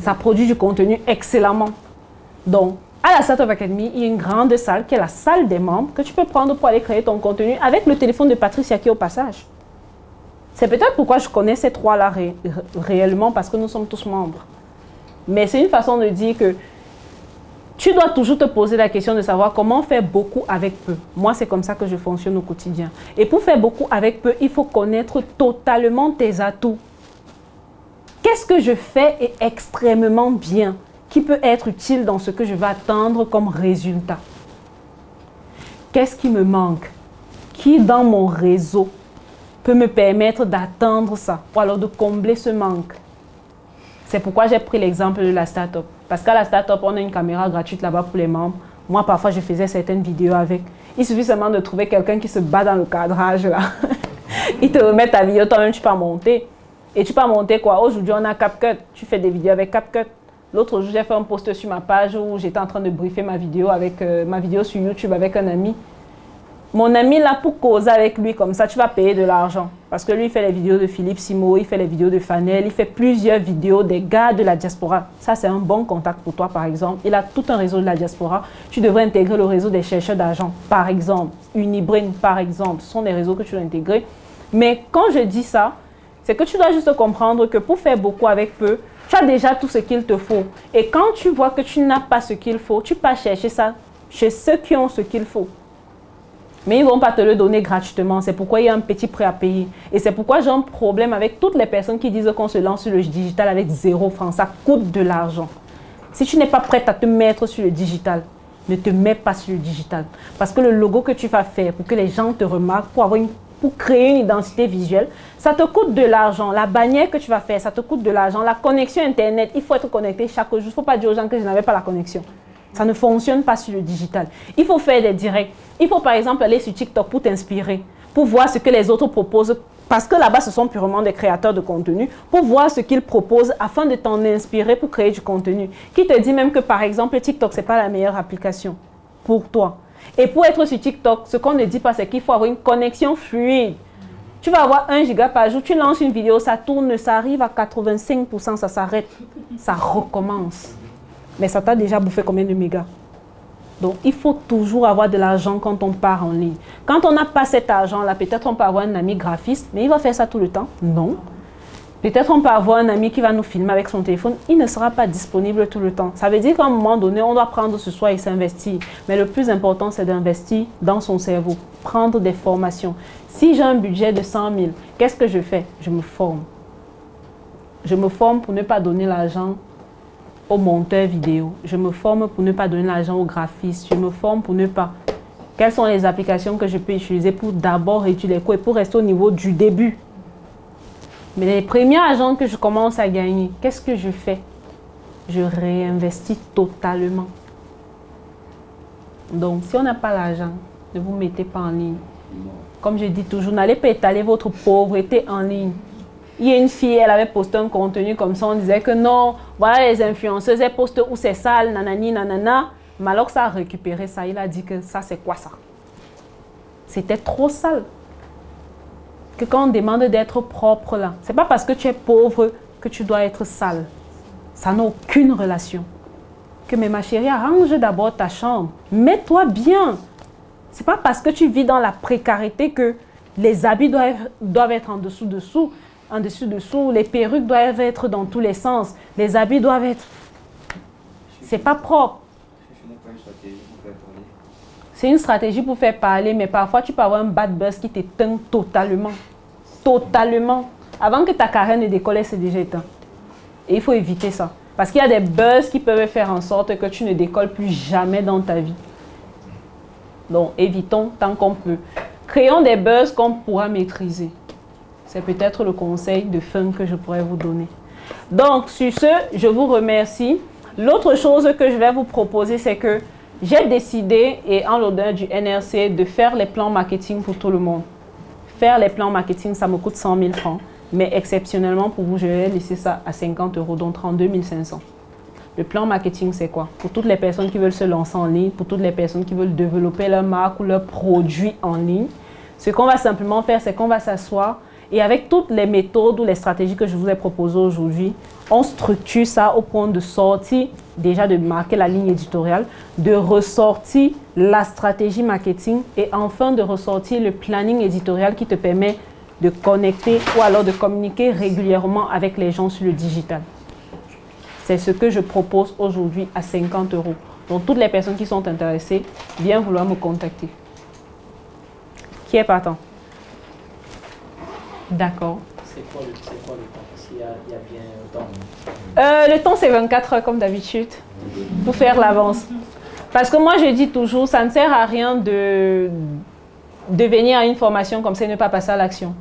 S1: Ça produit du contenu excellemment. Donc, à la Startup Academy, il y a une grande salle qui est la salle des membres que tu peux prendre pour aller créer ton contenu avec le téléphone de Patricia qui est au passage. C'est peut-être pourquoi je connais ces trois-là ré- ré- réellement parce que nous sommes tous membres. Mais c'est une façon de dire que tu dois toujours te poser la question de savoir comment faire beaucoup avec peu. Moi, c'est comme ça que je fonctionne au quotidien. Et pour faire beaucoup avec peu, il faut connaître totalement tes atouts. Qu'est-ce que je fais est extrêmement bien, qui peut être utile dans ce que je vais attendre comme résultat Qu'est-ce qui me manque? Qui dans mon réseau peut me permettre d'atteindre ça ou alors de combler ce manque? C'est pourquoi j'ai pris l'exemple de la start-up. Parce qu'à la start-up, on a une caméra gratuite là-bas pour les membres. Moi, parfois, je faisais certaines vidéos avec. Il suffit seulement de trouver quelqu'un qui se bat dans le cadrage là. Il te remet ta vidéo, toi-même, tu peux monter. Et tu peux monter quoi? Aujourd'hui, on a CapCut. Tu fais des vidéos avec CapCut. L'autre jour, j'ai fait un post sur ma page où j'étais en train de briefer ma vidéo avec euh, ma vidéo sur YouTube avec un ami. Mon ami là pour causer avec lui comme ça, tu vas payer de l'argent. Parce que lui, il fait les vidéos de Philippe Simo, il fait les vidéos de Fanel, il fait plusieurs vidéos des gars de la diaspora. Ça, c'est un bon contact pour toi, par exemple. Il a tout un réseau de la diaspora. Tu devrais intégrer le réseau des chercheurs d'argent, par exemple. Unibrain, par exemple. Ce sont des réseaux que tu dois intégrer. Mais quand je dis ça, c'est que tu dois juste comprendre que pour faire beaucoup avec peu, tu as déjà tout ce qu'il te faut. Et quand tu vois que tu n'as pas ce qu'il faut, tu peux chercher ça chez ceux qui ont ce qu'il faut. Mais ils ne vont pas te le donner gratuitement. C'est pourquoi il y a un petit prêt à payer. Et c'est pourquoi j'ai un problème avec toutes les personnes qui disent qu'on se lance sur le digital avec zéro franc. Ça coûte de l'argent. Si tu n'es pas prête à te mettre sur le digital, ne te mets pas sur le digital. Parce que le logo que tu vas faire pour que les gens te remarquent, pour, avoir une, pour créer une identité visuelle, ça te coûte de l'argent. La bannière que tu vas faire, ça te coûte de l'argent. La connexion Internet, il faut être connecté chaque jour. Il ne faut pas dire aux gens que je n'avais pas la connexion. Ça ne fonctionne pas sur le digital. Il faut faire des directs. Il faut par exemple aller sur TikTok pour t'inspirer, pour voir ce que les autres proposent. Parce que là-bas, ce sont purement des créateurs de contenu, pour voir ce qu'ils proposent afin de t'en inspirer pour créer du contenu. Qui te dit même que par exemple, TikTok, ce n'est pas la meilleure application pour toi. Et pour être sur TikTok, ce qu'on ne dit pas, c'est qu'il faut avoir une connexion fluide. Tu vas avoir 1 giga par jour, tu lances une vidéo, ça tourne, ça arrive à 85%, ça s'arrête, ça recommence. Mais ça t'a déjà bouffé combien de mégas? Donc, il faut toujours avoir de l'argent quand on part en ligne. Quand on n'a pas cet argent-là, peut-être on peut avoir un ami graphiste, mais il va faire ça tout le temps? Non. Peut-être on peut avoir un ami qui va nous filmer avec son téléphone, il ne sera pas disponible tout le temps. Ça veut dire qu'à un moment donné, on doit prendre ce soir et s'investir. Mais le plus important, c'est d'investir dans son cerveau, prendre des formations. Si j'ai un budget de 100 000, qu'est-ce que je fais? Je me forme. Je me forme pour ne pas donner l'argent au monteur vidéo. Je me forme pour ne pas donner l'argent au graphiste. Je me forme pour ne pas. Quelles sont les applications que je peux utiliser pour d'abord réduire les coûts et pour rester au niveau du début? Mais les premiers agents que je commence à gagner, qu'est-ce que je fais? Je réinvestis totalement. Donc, si on n'a pas l'argent, ne vous mettez pas en ligne. Comme je dis toujours, n'allez pas étaler votre pauvreté en ligne. Il y a une fille, elle avait posté un contenu comme ça, on disait que non, voilà les influenceuses, elles postent où c'est sale, nanani, nanana. Mais alors que ça a récupéré ça, il a dit que ça, c'est quoi ça? C'était trop sale. Que quand on demande d'être propre là, c'est pas parce que tu es pauvre que tu dois être sale. Ça n'a aucune relation. Que mais ma chérie, arrange d'abord ta chambre. Mets-toi bien. C'est pas parce que tu vis dans la précarité que les habits doivent, être en dessous dessous, en dessous dessous, les perruques doivent être dans tous les sens, les habits doivent être. C'est pas propre. C'est une stratégie pour faire parler, mais parfois tu peux avoir un bad buzz qui t'éteint totalement. Totalement. Avant que ta carrière ne décolle, c'est déjà éteint. Et il faut éviter ça. Parce qu'il y a des buzz qui peuvent faire en sorte que tu ne décolles plus jamais dans ta vie. Donc évitons tant qu'on peut. Créons des buzz qu'on pourra maîtriser. C'est peut-être le conseil de fin que je pourrais vous donner. Donc sur ce, je vous remercie. L'autre chose que je vais vous proposer, c'est que j'ai décidé, et en l'honneur du NRC, de faire les plans marketing pour tout le monde. Faire les plans marketing, ça me coûte 100 000 francs. Mais exceptionnellement, pour vous, je vais laisser ça à 50 euros, donc 32 500. Le plan marketing, c'est quoi? Pour toutes les personnes qui veulent se lancer en ligne, pour toutes les personnes qui veulent développer leur marque ou leur produit en ligne, ce qu'on va simplement faire, c'est qu'on va s'asseoir et avec toutes les méthodes ou les stratégies que je vous ai proposées aujourd'hui, on structure ça au point de sortir, déjà de marquer la ligne éditoriale, de ressortir la stratégie marketing et enfin de ressortir le planning éditorial qui te permet de connecter ou alors de communiquer régulièrement avec les gens sur le digital. C'est ce que je propose aujourd'hui à 50 euros. Donc toutes les personnes qui sont intéressées, bien vouloir me contacter. Qui est partant? D'accord.
S6: C'est temps? Qu'il y, a bien
S1: Euh, le temps, c'est 24 heures comme d'habitude, pour faire l'avance. Parce que moi, je dis toujours, ça ne sert à rien de, de venir à une formation comme ça et ne pas passer à l'action.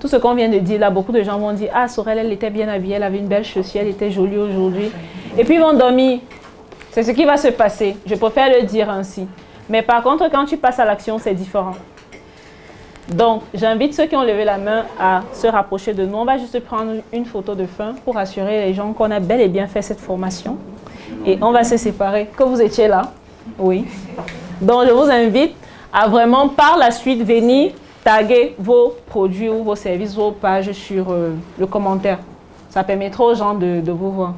S1: Tout ce qu'on vient de dire là, beaucoup de gens vont dire Ah, Sorel, elle était bien habillée, elle avait une belle chaussure, elle était jolie aujourd'hui. Et puis ils vont dormir. C'est ce qui va se passer. Je préfère le dire ainsi. Mais par contre, quand tu passes à l'action, c'est différent. Donc, j'invite ceux qui ont levé la main à se rapprocher de nous. On va juste prendre une photo de fin pour assurer les gens qu'on a bel et bien fait cette formation. Et on va se séparer. Que vous étiez là. Oui. Donc, je vous invite à vraiment par la suite venir taguer vos produits ou vos services, vos pages sur euh, le commentaire. Ça permettra aux gens de, de vous voir.